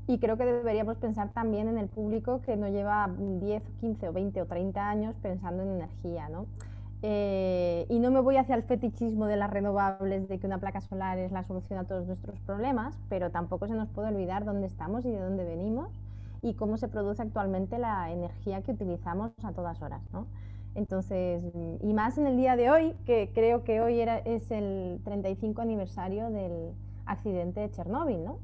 Y creo que deberíamos pensar también en el público que no lleva 10, 15 o 20 o 30 años pensando en energía, ¿no? Eh, y no me voy hacia el fetichismo de las renovables, de que una placa solar es la solución a todos nuestros problemas, pero tampoco se nos puede olvidar dónde estamos y de dónde venimos y cómo se produce actualmente la energía que utilizamos a todas horas. ¿no? Entonces, y más en el día de hoy, que creo que hoy era, es el 35 aniversario del accidente de Chernóbil. ¿no?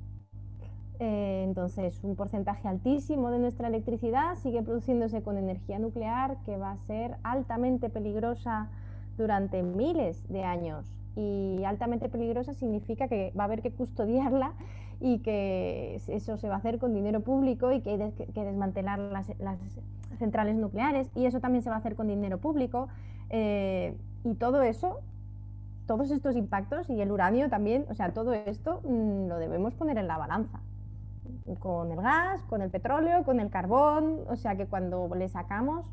Eh, entonces, un porcentaje altísimo de nuestra electricidad sigue produciéndose con energía nuclear que va a ser altamente peligrosa durante miles de años. Y altamente peligrosa significa que va a haber que custodiarla y que eso se va a hacer con dinero público y que hay que desmantelar las, centrales nucleares y eso también se va a hacer con dinero público. Eh, y todo eso, todos estos impactos y el uranio también, o sea, todo esto mm, lo debemos poner en la balanza. Con el gas, con el petróleo, con el carbón, o sea que cuando le sacamos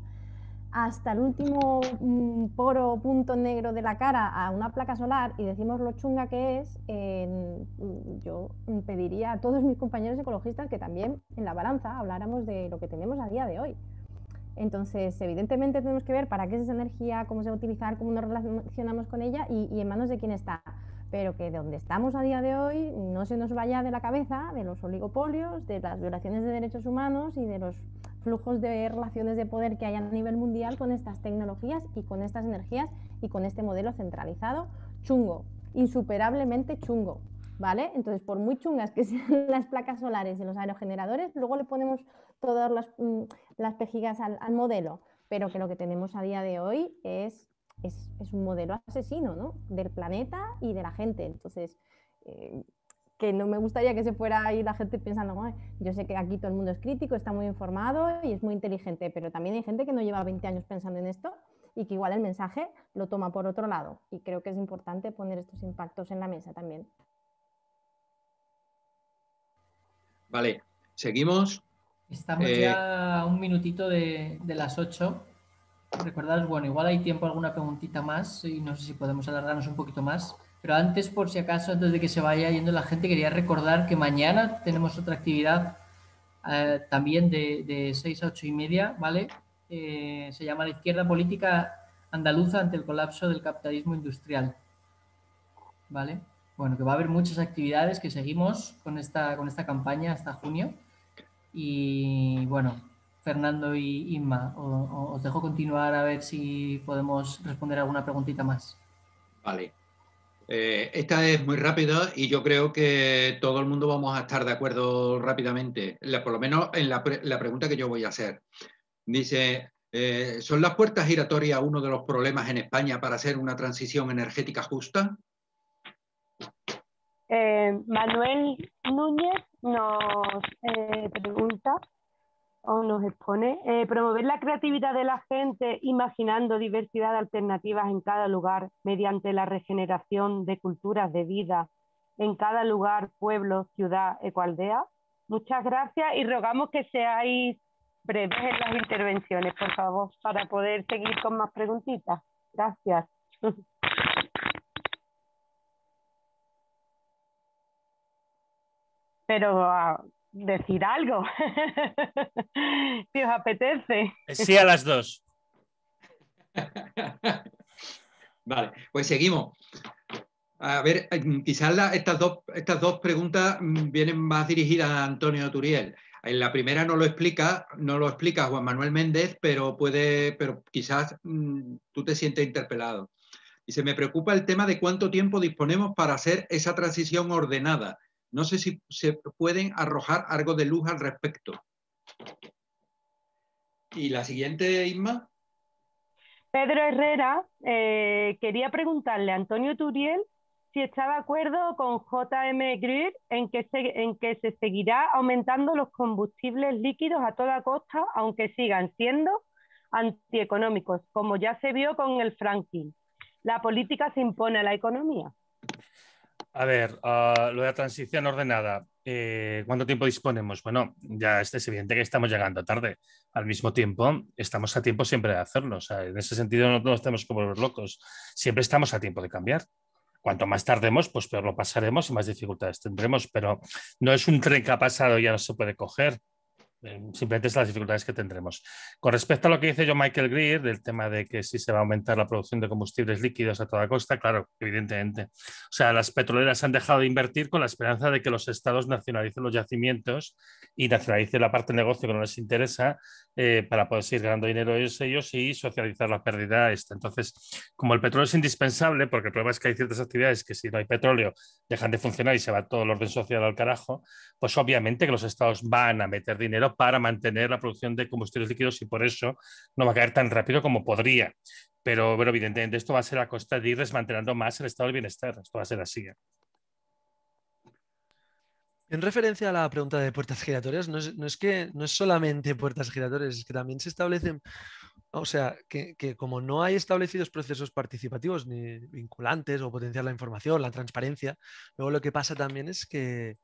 hasta el último mm, poro punto negro de la cara a una placa solar y decimos lo chunga que es, mm, yo pediría a todos mis compañeros ecologistas que también en la balanza habláramos de lo que tenemos a día de hoy. Entonces, evidentemente tenemos que ver para qué es esa energía, cómo se va a utilizar, cómo nos relacionamos con ella y, en manos de quién está. Pero que de donde estamos a día de hoy no se nos vaya de la cabeza de los oligopolios, de las violaciones de derechos humanos y de los flujos de relaciones de poder que hay a nivel mundial con estas tecnologías y con estas energías y con este modelo centralizado chungo, insuperablemente chungo. ¿Vale? Entonces, por muy chungas que sean las placas solares y los aerogeneradores, luego le ponemos todas las, mm, las pejigas al, modelo, pero que lo que tenemos a día de hoy es, es, un modelo asesino ¿no? del planeta y de la gente. Entonces, eh, que no me gustaría que se fuera ahí la gente pensando, yo sé que aquí todo el mundo es crítico, está muy informado y es muy inteligente, pero también hay gente que no lleva 20 años pensando en esto y que igual el mensaje lo toma por otro lado. Y creo que es importante poner estos impactos en la mesa también. Vale, seguimos. Estamos Eh, ya a un minutito de, de las 8. Recordaros, bueno, igual hay tiempo alguna preguntita más y no sé si podemos alargarnos un poquito más. Pero antes, por si acaso, antes de que se vaya yendo la gente, quería recordar que mañana tenemos otra actividad eh, también de, de 6 a 8 y media, ¿vale? Eh, se llama La izquierda política andaluza ante el colapso del capitalismo industrial. ¿Vale? Bueno, que va a haber muchas actividades que seguimos con esta, con esta campaña hasta junio. Y bueno, Fernando y Inma, o- o- os dejo continuar a ver si podemos responder alguna preguntita más. Vale. Eh, esta es muy rápida y yo creo que todo el mundo vamos a estar de acuerdo rápidamente, la- por lo menos en la, pre- la pregunta que yo voy a hacer. Dice, eh, ¿son las puertas giratorias uno de los problemas en España para hacer una transición energética justa? Eh, Manuel Núñez nos eh, pregunta o nos expone eh, promover la creatividad de la gente imaginando diversidad de alternativas en cada lugar mediante la regeneración de culturas de vida en cada lugar, pueblo, ciudad, ecoaldea. Muchas gracias y rogamos que seáis breves en las intervenciones, por favor, para poder seguir con más preguntitas. Gracias. pero a decir algo, si os apetece. Sí a las dos. Vale, pues seguimos. A ver, eh, quizás la- estas, dos, estas dos preguntas mm, vienen más dirigidas a Antonio Turiel. En la primera no lo explica, no lo explica Juan Manuel Méndez, pero puede, pero quizás mm, tú te sientes interpelado. Dice, me preocupa el tema de cuánto tiempo disponemos para hacer esa transición ordenada. No sé si se pueden arrojar algo de luz al respecto. Y la siguiente, Isma. Pedro Herrera eh, quería preguntarle a Antonio Turiel si está de acuerdo con JM Greer en que, se, en que se seguirá aumentando los combustibles líquidos a toda costa, aunque sigan siendo antieconómicos, como ya se vio con el fracking. La política se impone a la economía. A ver, ah, lo de la transición ordenada, eh, ¿cuánto tiempo disponemos? Bueno, ya es es evidente que estamos llegando tarde. Al mismo tiempo, estamos a tiempo siempre de hacerlo. O sea, en ese sentido no nos tenemos que volver locos. Siempre estamos a tiempo de cambiar. Cuanto más tardemos, pues peor lo pasaremos y más dificultades tendremos. Pero no es un tren que ha pasado y ya no se puede coger. Eh, Simplemente es las dificultades que tendremos. Con respecto a lo que dice yo Michael Greer, del tema de que si se va a aumentar la producción de combustibles líquidos a toda costa, claro, evidentemente. O sea, las petroleras han dejado de invertir con la esperanza de que los estados nacionalicen los yacimientos y nacionalicen la parte del negocio que no les interesa eh, para poder seguir ganando dinero ellos y socializar la pérdida esta. Entonces, como el petróleo es indispensable, porque el problema es que hay ciertas actividades que si no hay petróleo dejan de funcionar y se va todo el orden social al carajo, pues obviamente que los estados van a meter dinero para mantener la producción de combustibles líquidos y por eso no va a caer tan rápido como podría. Pero, pero evidentemente esto va a ser a costa de ir desmantelando más el estado del bienestar. Esto va a ser así. ¿eh? En referencia a la pregunta de puertas giratorias, no es, no es que no es solamente puertas giratorias, es que también se establecen, o sea, que, que como no hay establecidos procesos participativos ni vinculantes o potenciar la información, la transparencia, luego lo que pasa también es que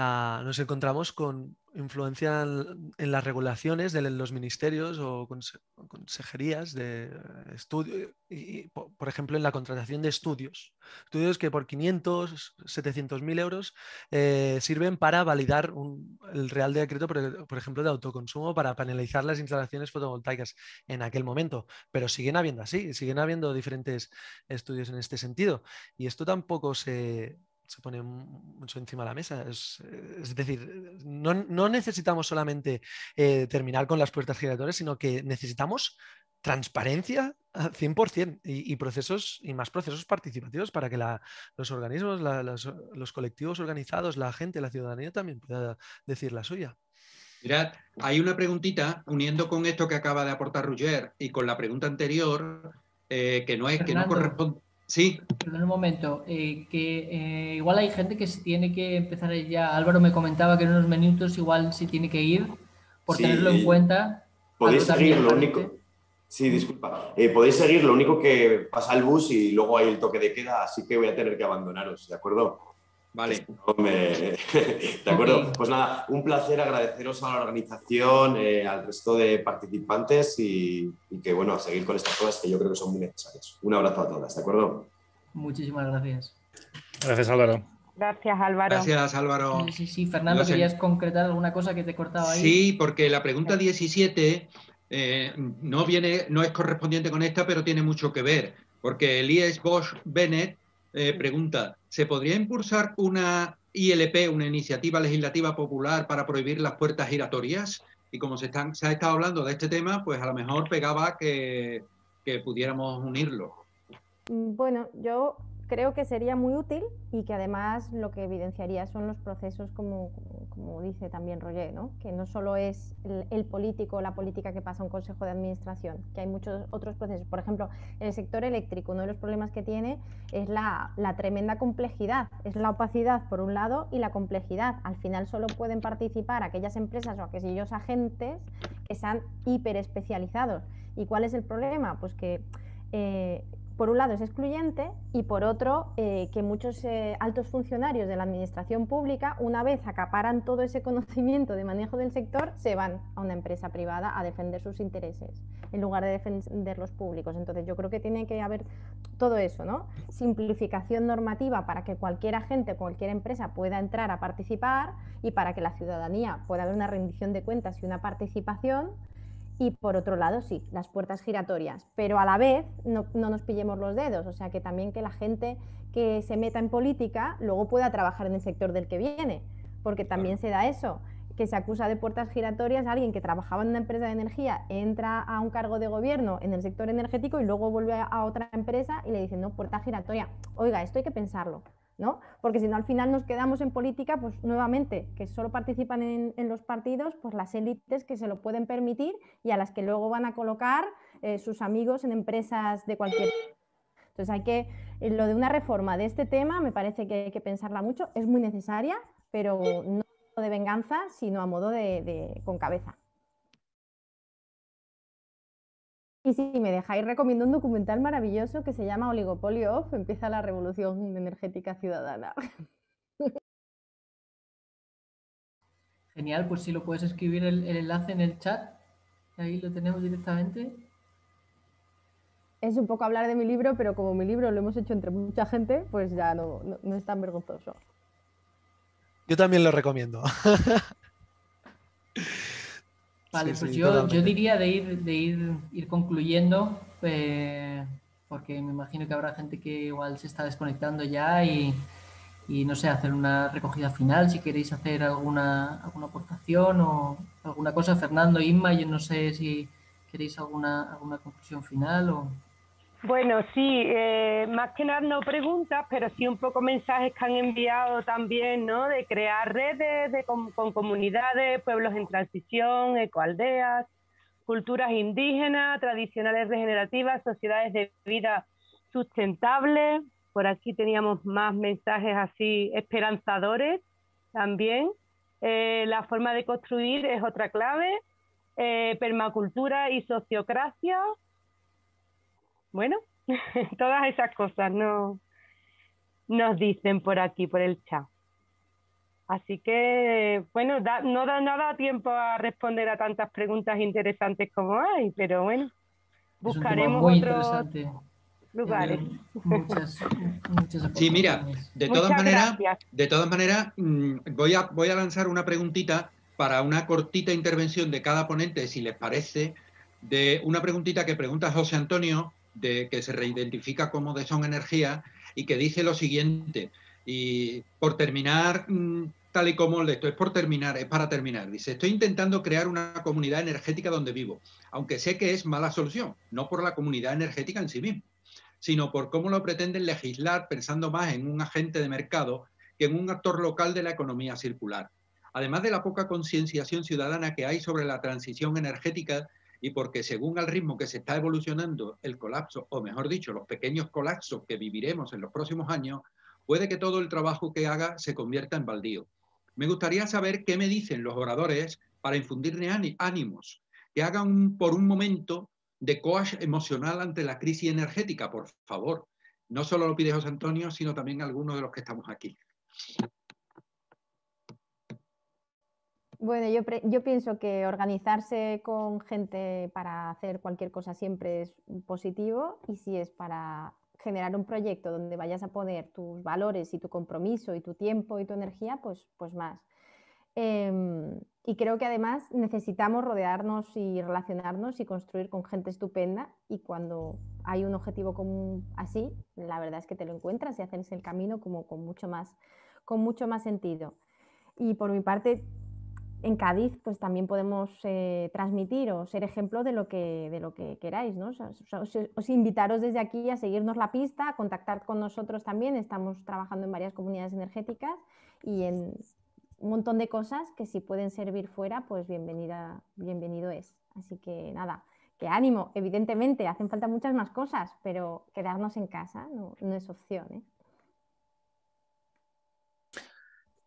ah, nos encontramos con influencia en, las regulaciones de los ministerios o conse- consejerías de estudio, y, y, po- por ejemplo, en la contratación de estudios. Estudios que por 500, 700 mil euros eh, sirven para validar el Real Decreto, por, por ejemplo, de autoconsumo para panelizar las instalaciones fotovoltaicas en aquel momento. Pero siguen habiendo así, siguen habiendo diferentes estudios en este sentido. Y esto tampoco se, se pone mucho encima de la mesa. Es, es decir, no, no necesitamos solamente eh, terminar con las puertas giratorias, sino que necesitamos transparencia al 100% y, y procesos y más procesos participativos para que la- los organismos, la- los, los colectivos organizados, la gente, la ciudadanía también pueda decir la suya. Mirad, hay una preguntita uniendo con esto que acaba de aportar Roger y con la pregunta anterior eh, que no es que no corresponde. Sí, Perdón un momento, eh, que eh, igual hay gente que se tiene que empezar ya. Álvaro me comentaba que en unos minutos igual se tiene que ir por Sí, tenerlo en cuenta. Podéis seguir, lo único, Sí, disculpa. Eh, podéis seguir, lo único que pasa el bus y luego hay el toque de queda, así que voy a tener que abandonaros, ¿de acuerdo? Vale. De acuerdo. Pues nada, un placer agradeceros a la organización, eh, al resto de participantes y, que, bueno, seguir con estas cosas que yo creo que son muy necesarias. Un abrazo a todas, ¿de acuerdo? Muchísimas gracias. Gracias, Álvaro. Gracias, Álvaro. Gracias, Álvaro. Sí, sí, Fernando, ¿querías concretar alguna cosa que te cortaba ahí? Sí, porque la pregunta 17 eh, no, viene, no es correspondiente con esta, pero tiene mucho que ver, porque Elias Bosch Bennett eh, pregunta, ¿se podría impulsar una ILP, una iniciativa legislativa popular para prohibir las puertas giratorias? Y como se, están, se ha estado hablando de este tema, pues a lo mejor pegaba que, que pudiéramos unirlo. Bueno, yo creo que sería muy útil y que además lo que evidenciaría son los procesos, como, como dice también Roger, ¿no? que no solo es el, político o la política que pasa a un consejo de administración, que hay muchos otros procesos. Por ejemplo, en el sector eléctrico, uno de los problemas que tiene es la, tremenda complejidad, es la opacidad por un lado y la complejidad. Al final solo pueden participar aquellas empresas o aquellos agentes que sean hiper especializados. ¿Y cuál es el problema? Pues que eh, por un lado es excluyente y por otro eh, que muchos eh, altos funcionarios de la administración pública, una vez acaparan todo ese conocimiento de manejo del sector, se van a una empresa privada a defender sus intereses en lugar de defender los públicos. Entonces yo creo que tiene que haber todo eso, ¿no? Simplificación normativa para que cualquier agente, cualquier empresa pueda entrar a participar y para que la ciudadanía pueda haber una rendición de cuentas y una participación y por otro lado, sí, las puertas giratorias, pero a la vez no, nos pillemos los dedos, o sea que también que la gente que se meta en política luego pueda trabajar en el sector del que viene, porque también se da eso, que se acusa de puertas giratorias a alguien que trabajaba en una empresa de energía, entra a un cargo de gobierno en el sector energético y luego vuelve a otra empresa y le dicen, no, puerta giratoria, oiga, esto hay que pensarlo. Porque si no, al final nos quedamos en política, pues nuevamente, que solo participan en, los partidos, pues las élites que se lo pueden permitir y a las que luego van a colocar eh, sus amigos en empresas de cualquier... Entonces hay que, eh, lo de una reforma de este tema me parece que hay que pensarla mucho, es muy necesaria, pero no de venganza, sino a modo de con cabeza. Y si me dejáis, recomiendo un documental maravilloso que se llama Oligopolio Off, empieza la revolución energética ciudadana. Genial, pues si lo puedes escribir el, enlace en el chat, ahí lo tenemos directamente. Es un poco hablar de mi libro, pero como mi libro lo hemos hecho entre mucha gente, pues ya no, no es tan vergonzoso. Yo también lo recomiendo. Vale, pues yo, yo, diría de ir, de ir, ir concluyendo, eh, porque me imagino que habrá gente que igual se está desconectando ya y, y, no sé, hacer una recogida final, si queréis hacer alguna, alguna aportación o alguna cosa. Fernando, Inma, yo no sé si queréis alguna, alguna conclusión final o... Bueno, sí, eh, más que nada no preguntas, pero sí un poco mensajes que han enviado también, ¿no? De crear redes de, con, comunidades, pueblos en transición, ecoaldeas, culturas indígenas, tradicionales regenerativas, sociedades de vida sustentable. Por aquí teníamos más mensajes así esperanzadores también. Eh, la forma de construir es otra clave. Eh, permacultura y sociocracia, bueno, todas esas cosas no nos dicen por aquí, por el chat. Así que, bueno, no da nada tiempo a responder a tantas preguntas interesantes como hay, pero bueno, buscaremos otros lugares. sí, mira, de todas maneras, de todas maneras, voy a, voy a lanzar una preguntita para una cortita intervención de cada ponente, si les parece, de una preguntita que pregunta José Antonio de, que se reidentifica como de Son Energía y que dice lo siguiente, y por terminar, mm, tal y como esto es por terminar, es para terminar, dice, estoy intentando crear una comunidad energética donde vivo, aunque sé que es mala solución, no por la comunidad energética en sí misma, sino por cómo lo pretenden legislar pensando más en un agente de mercado que en un actor local de la economía circular. Además de la poca concienciación ciudadana que hay sobre la transición energética y porque según el ritmo que se está evolucionando el colapso, o mejor dicho, los pequeños colapsos que viviremos en los próximos años, puede que todo el trabajo que haga se convierta en baldío. Me gustaría saber qué me dicen los oradores para infundirme ánimos, que hagan por un momento de coach emocional ante la crisis energética, por favor. No solo lo pide José Antonio, sino también algunos de los que estamos aquí. Bueno, yo, yo, pienso que organizarse con gente para hacer cualquier cosa siempre es positivo y si es para generar un proyecto donde vayas a poner tus valores y tu compromiso y tu tiempo y tu energía, pues, pues más. Em, y creo que además necesitamos rodearnos y relacionarnos y construir con gente estupenda y cuando hay un objetivo común así, la verdad es que te lo encuentras y haces el camino como con mucho más, con mucho más sentido. Y por mi parte, en Cádiz, pues también podemos eh, transmitir o ser ejemplo de lo que, de lo que queráis. ¿no? os, invitaros desde aquí a seguirnos la pista, a contactar con nosotros también. Estamos trabajando en varias comunidades energéticas y en un montón de cosas que si pueden servir fuera, pues bienvenida, bienvenido es. Así que nada, que ánimo. Evidentemente, hacen falta muchas más cosas, pero quedarnos en casa no, es opción. ¿eh?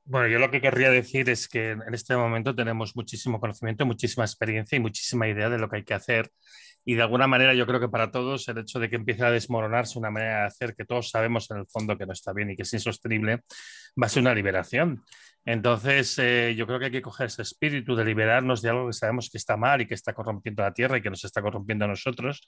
Bueno, yo lo que querría decir es que en este momento tenemos muchísimo conocimiento, muchísima experiencia y muchísima idea de lo que hay que hacer. Y de alguna manera yo creo que para todos el hecho de que empiece a desmoronarse una manera de hacer que todos sabemos en el fondo que no está bien y que es insostenible, va a ser una liberación. Entonces, eh, yo creo que hay que coger ese espíritu de liberarnos de algo que sabemos que está mal y que está corrompiendo la tierra y que nos está corrompiendo a nosotros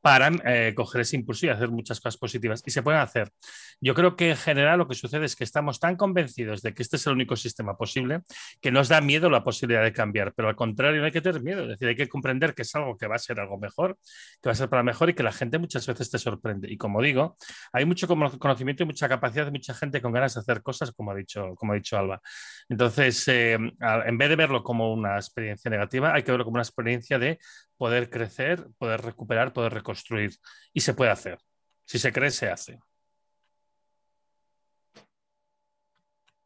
para eh, coger ese impulso y hacer muchas cosas positivas. Y se pueden hacer. Yo creo que en general lo que sucede es que estamos tan convencidos de que este es el único sistema posible que nos da miedo la posibilidad de cambiar. Pero al contrario, no hay que tener miedo. Es decir, hay que comprender que es algo que va a ser algo mejor, que va a ser para mejor y que la gente muchas veces te sorprende. Y como digo, hay mucho conocimiento y mucha capacidad de mucha gente con ganas de hacer cosas, como ha dicho, como ha dicho Alba. Entonces, eh, en vez de verlo como una experiencia negativa, hay que verlo como una experiencia de poder crecer, poder recuperar, poder reconstruir. Y se puede hacer. Si se cree, se hace.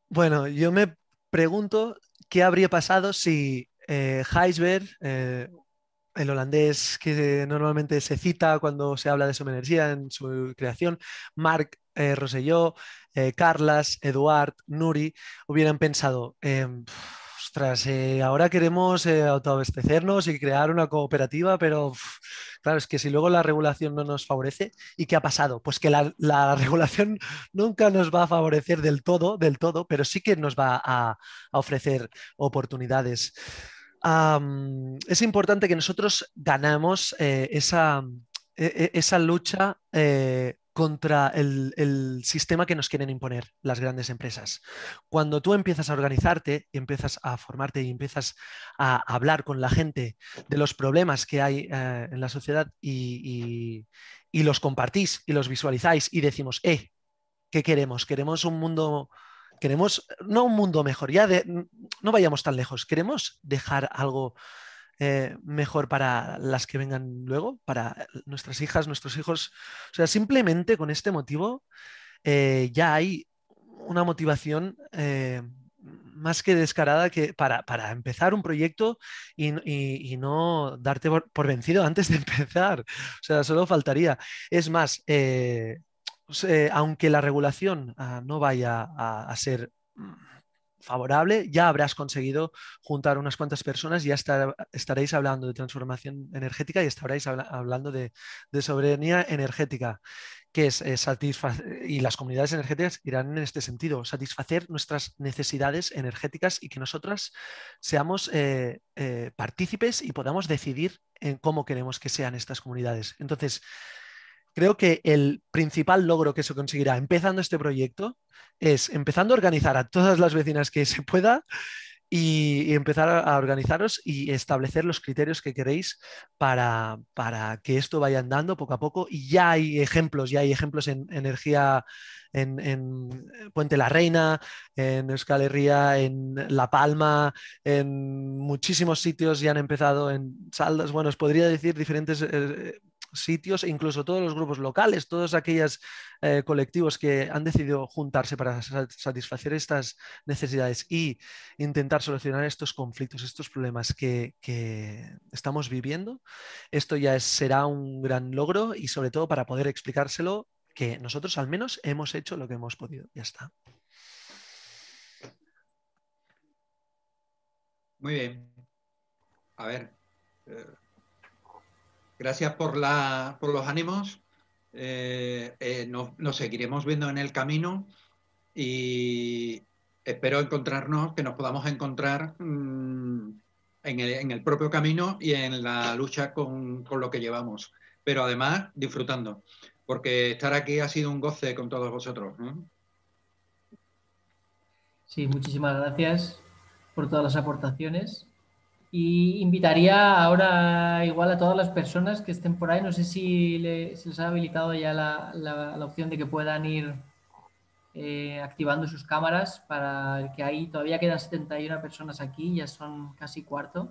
Bueno, yo me pregunto qué habría pasado si eh, Heisberg, eh, el holandés que normalmente se cita cuando se habla de su energía en su creación, Mark eh, Rosselló, eh, Carlas, Eduard, Nuri, hubieran pensado, em, ostras, eh, ahora queremos autoabastecernos y crear una cooperativa, pero claro, es que si luego la regulación no nos favorece, ¿y qué ha pasado? Pues que la, regulación nunca nos va a favorecer del todo, del todo, pero sí que nos va a, ofrecer oportunidades. Es importante que nosotros ganamos esa, e, e, esa lucha contra el, sistema que nos quieren imponer las grandes empresas. Cuando tú empiezas a organizarte y empiezas a formarte y empiezas a hablar con la gente de los problemas que hay eh, en la sociedad y, los compartís y los visualizáis y decimos, eh, ¿qué queremos? Queremos un mundo, queremos, no un mundo mejor, ya no vayamos tan lejos, queremos dejar algo eh, mejor para las que vengan luego, para nuestras hijas, nuestros hijos. O sea, simplemente con este motivo eh, ya hay una motivación eh, más que descarada que para, empezar un proyecto y, no darte por, vencido antes de empezar. O sea, solo faltaría. Es más, aunque la regulación ah, no vaya a ser favorable, ya habrás conseguido juntar unas cuantas personas, ya estaréis hablando de transformación energética y estaréis hablando de, soberanía energética, que es eh, satisfacer, y las comunidades energéticas irán en este sentido, satisfacer nuestras necesidades energéticas y que nosotras seamos eh, eh, partícipes y podamos decidir en cómo queremos que sean estas comunidades. Entonces, creo que el principal logro que se conseguirá empezando este proyecto es empezando a organizar a todas las vecinas que se pueda y, empezar a organizaros y establecer los criterios que queréis para, que esto vaya andando poco a poco. Y ya hay ejemplos, ya hay ejemplos en energía en, Puente la Reina, en Euskal Herria, en La Palma, en muchísimos sitios ya han empezado en saldas, bueno, os podría decir diferentes eh, sitios, incluso todos los grupos locales, todos aquellos eh, colectivos que han decidido juntarse para satisfacer estas necesidades y intentar solucionar estos conflictos, estos problemas que, estamos viviendo, esto ya será un gran logro y sobre todo para poder explicárselo que nosotros al menos hemos hecho lo que hemos podido. Ya está. Muy bien. A ver, eh, gracias por, los ánimos. Eh, eh, nos, seguiremos viendo en el camino y espero encontrarnos, que nos podamos encontrar mm, en, el, propio camino y en la lucha con, lo que llevamos, pero además disfrutando, porque estar aquí ha sido un goce con todos vosotros. Sí, muchísimas gracias por todas las aportaciones. Y invitaría ahora igual a todas las personas que estén por ahí, no sé si se les ha habilitado ya la, opción de que puedan ir eh, activando sus cámaras para que ahí todavía quedan 71 personas aquí, ya son casi cuarto.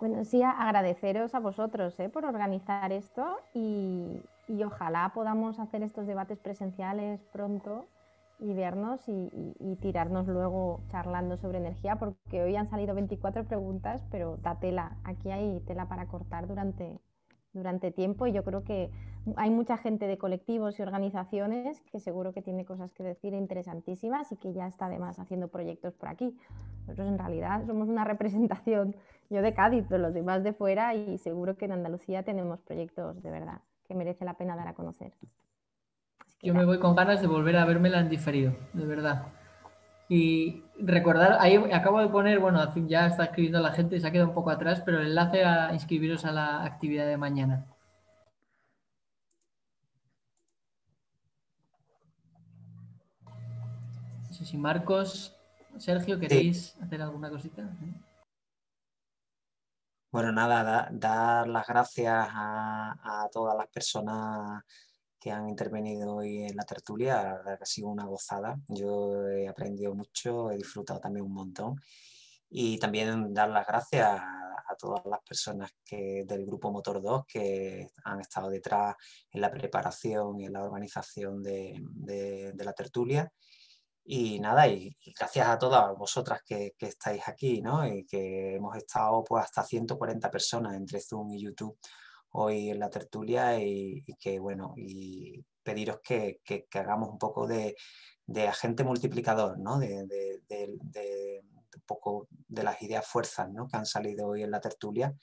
Bueno, sí, agradeceros a vosotros eh, por organizar esto y, y ojalá podamos hacer estos debates presenciales pronto y vernos y, tirarnos luego charlando sobre energía, porque hoy han salido 24 preguntas, pero da tela, aquí hay tela para cortar durante, durante tiempo y yo creo que hay mucha gente de colectivos y organizaciones que seguro que tiene cosas que decir interesantísimas y que ya está además haciendo proyectos por aquí. Nosotros en realidad somos una representación, yo de Cádiz, pero los demás de fuera y seguro que en Andalucía tenemos proyectos de verdad que merece la pena dar a conocer. Yo me voy con ganas de volver a vermela en diferido, de verdad. Y recordar, ahí acabo de poner, bueno, ya está escribiendo la gente, se ha quedado un poco atrás, pero el enlace a inscribiros a la actividad de mañana. No sé si Marcos, Sergio, ¿queréis hacer alguna cosita? Bueno, nada, dar las gracias a todas las personas que han intervenido hoy en la tertulia. La verdad que ha sido una gozada. Yo he aprendido mucho, he disfrutado también un montón. Y también dar las gracias a, todas las personas que, del grupo Motor 2 que han estado detrás en la preparación y en la organización de, de, la tertulia. Y nada, y, gracias a todas vosotras que, que, estáis aquí, ¿no? Y que hemos estado pues hasta 140 personas entre Zoom y YouTube hoy en la tertulia y, que, bueno, y pediros que, que, hagamos un poco de, de agente multiplicador, ¿no? De, de, un poco de las ideas fuerzas ¿no? que han salido hoy en la tertulia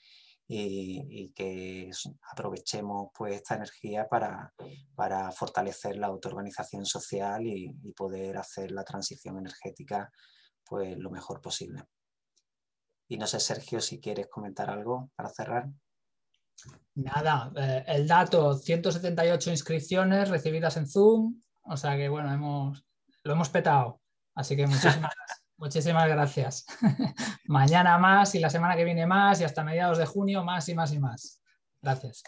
y, que aprovechemos pues, esta energía para, para fortalecer la autoorganización social y, y, poder hacer la transición energética pues, lo mejor posible. Y no sé, Sergio, si quieres comentar algo para cerrar. Nada, eh, el dato, 178 inscripciones recibidas en Zoom, o sea que bueno, hemos, lo hemos petado. Así que muchísimas, muchísimas gracias. Mañana más y la semana que viene más y hasta mediados de junio más y más y más. Gracias.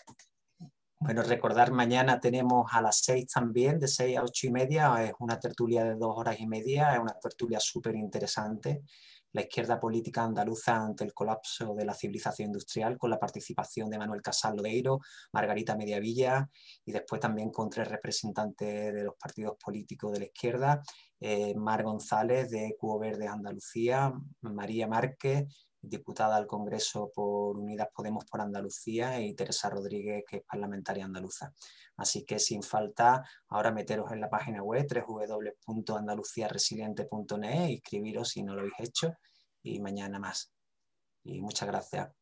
Bueno, recordar, mañana tenemos a las seis también, de seis a ocho y media, es una tertulia de dos horas y media, es una tertulia súper interesante la izquierda política andaluza ante el colapso de la civilización industrial, con la participación de Manuel Casal Lodeiro, Margarita Mediavilla y después también con tres representantes de los partidos políticos de la izquierda, eh, Mar González de Cubo Verde Andalucía, María Márquez, diputada al Congreso por Unidas Podemos por Andalucía y Teresa Rodríguez, que es parlamentaria andaluza. Así que sin falta, ahora meteros en la página web www.andaluciaresiliente.net, inscribiros si no lo habéis hecho y mañana más. Y muchas gracias.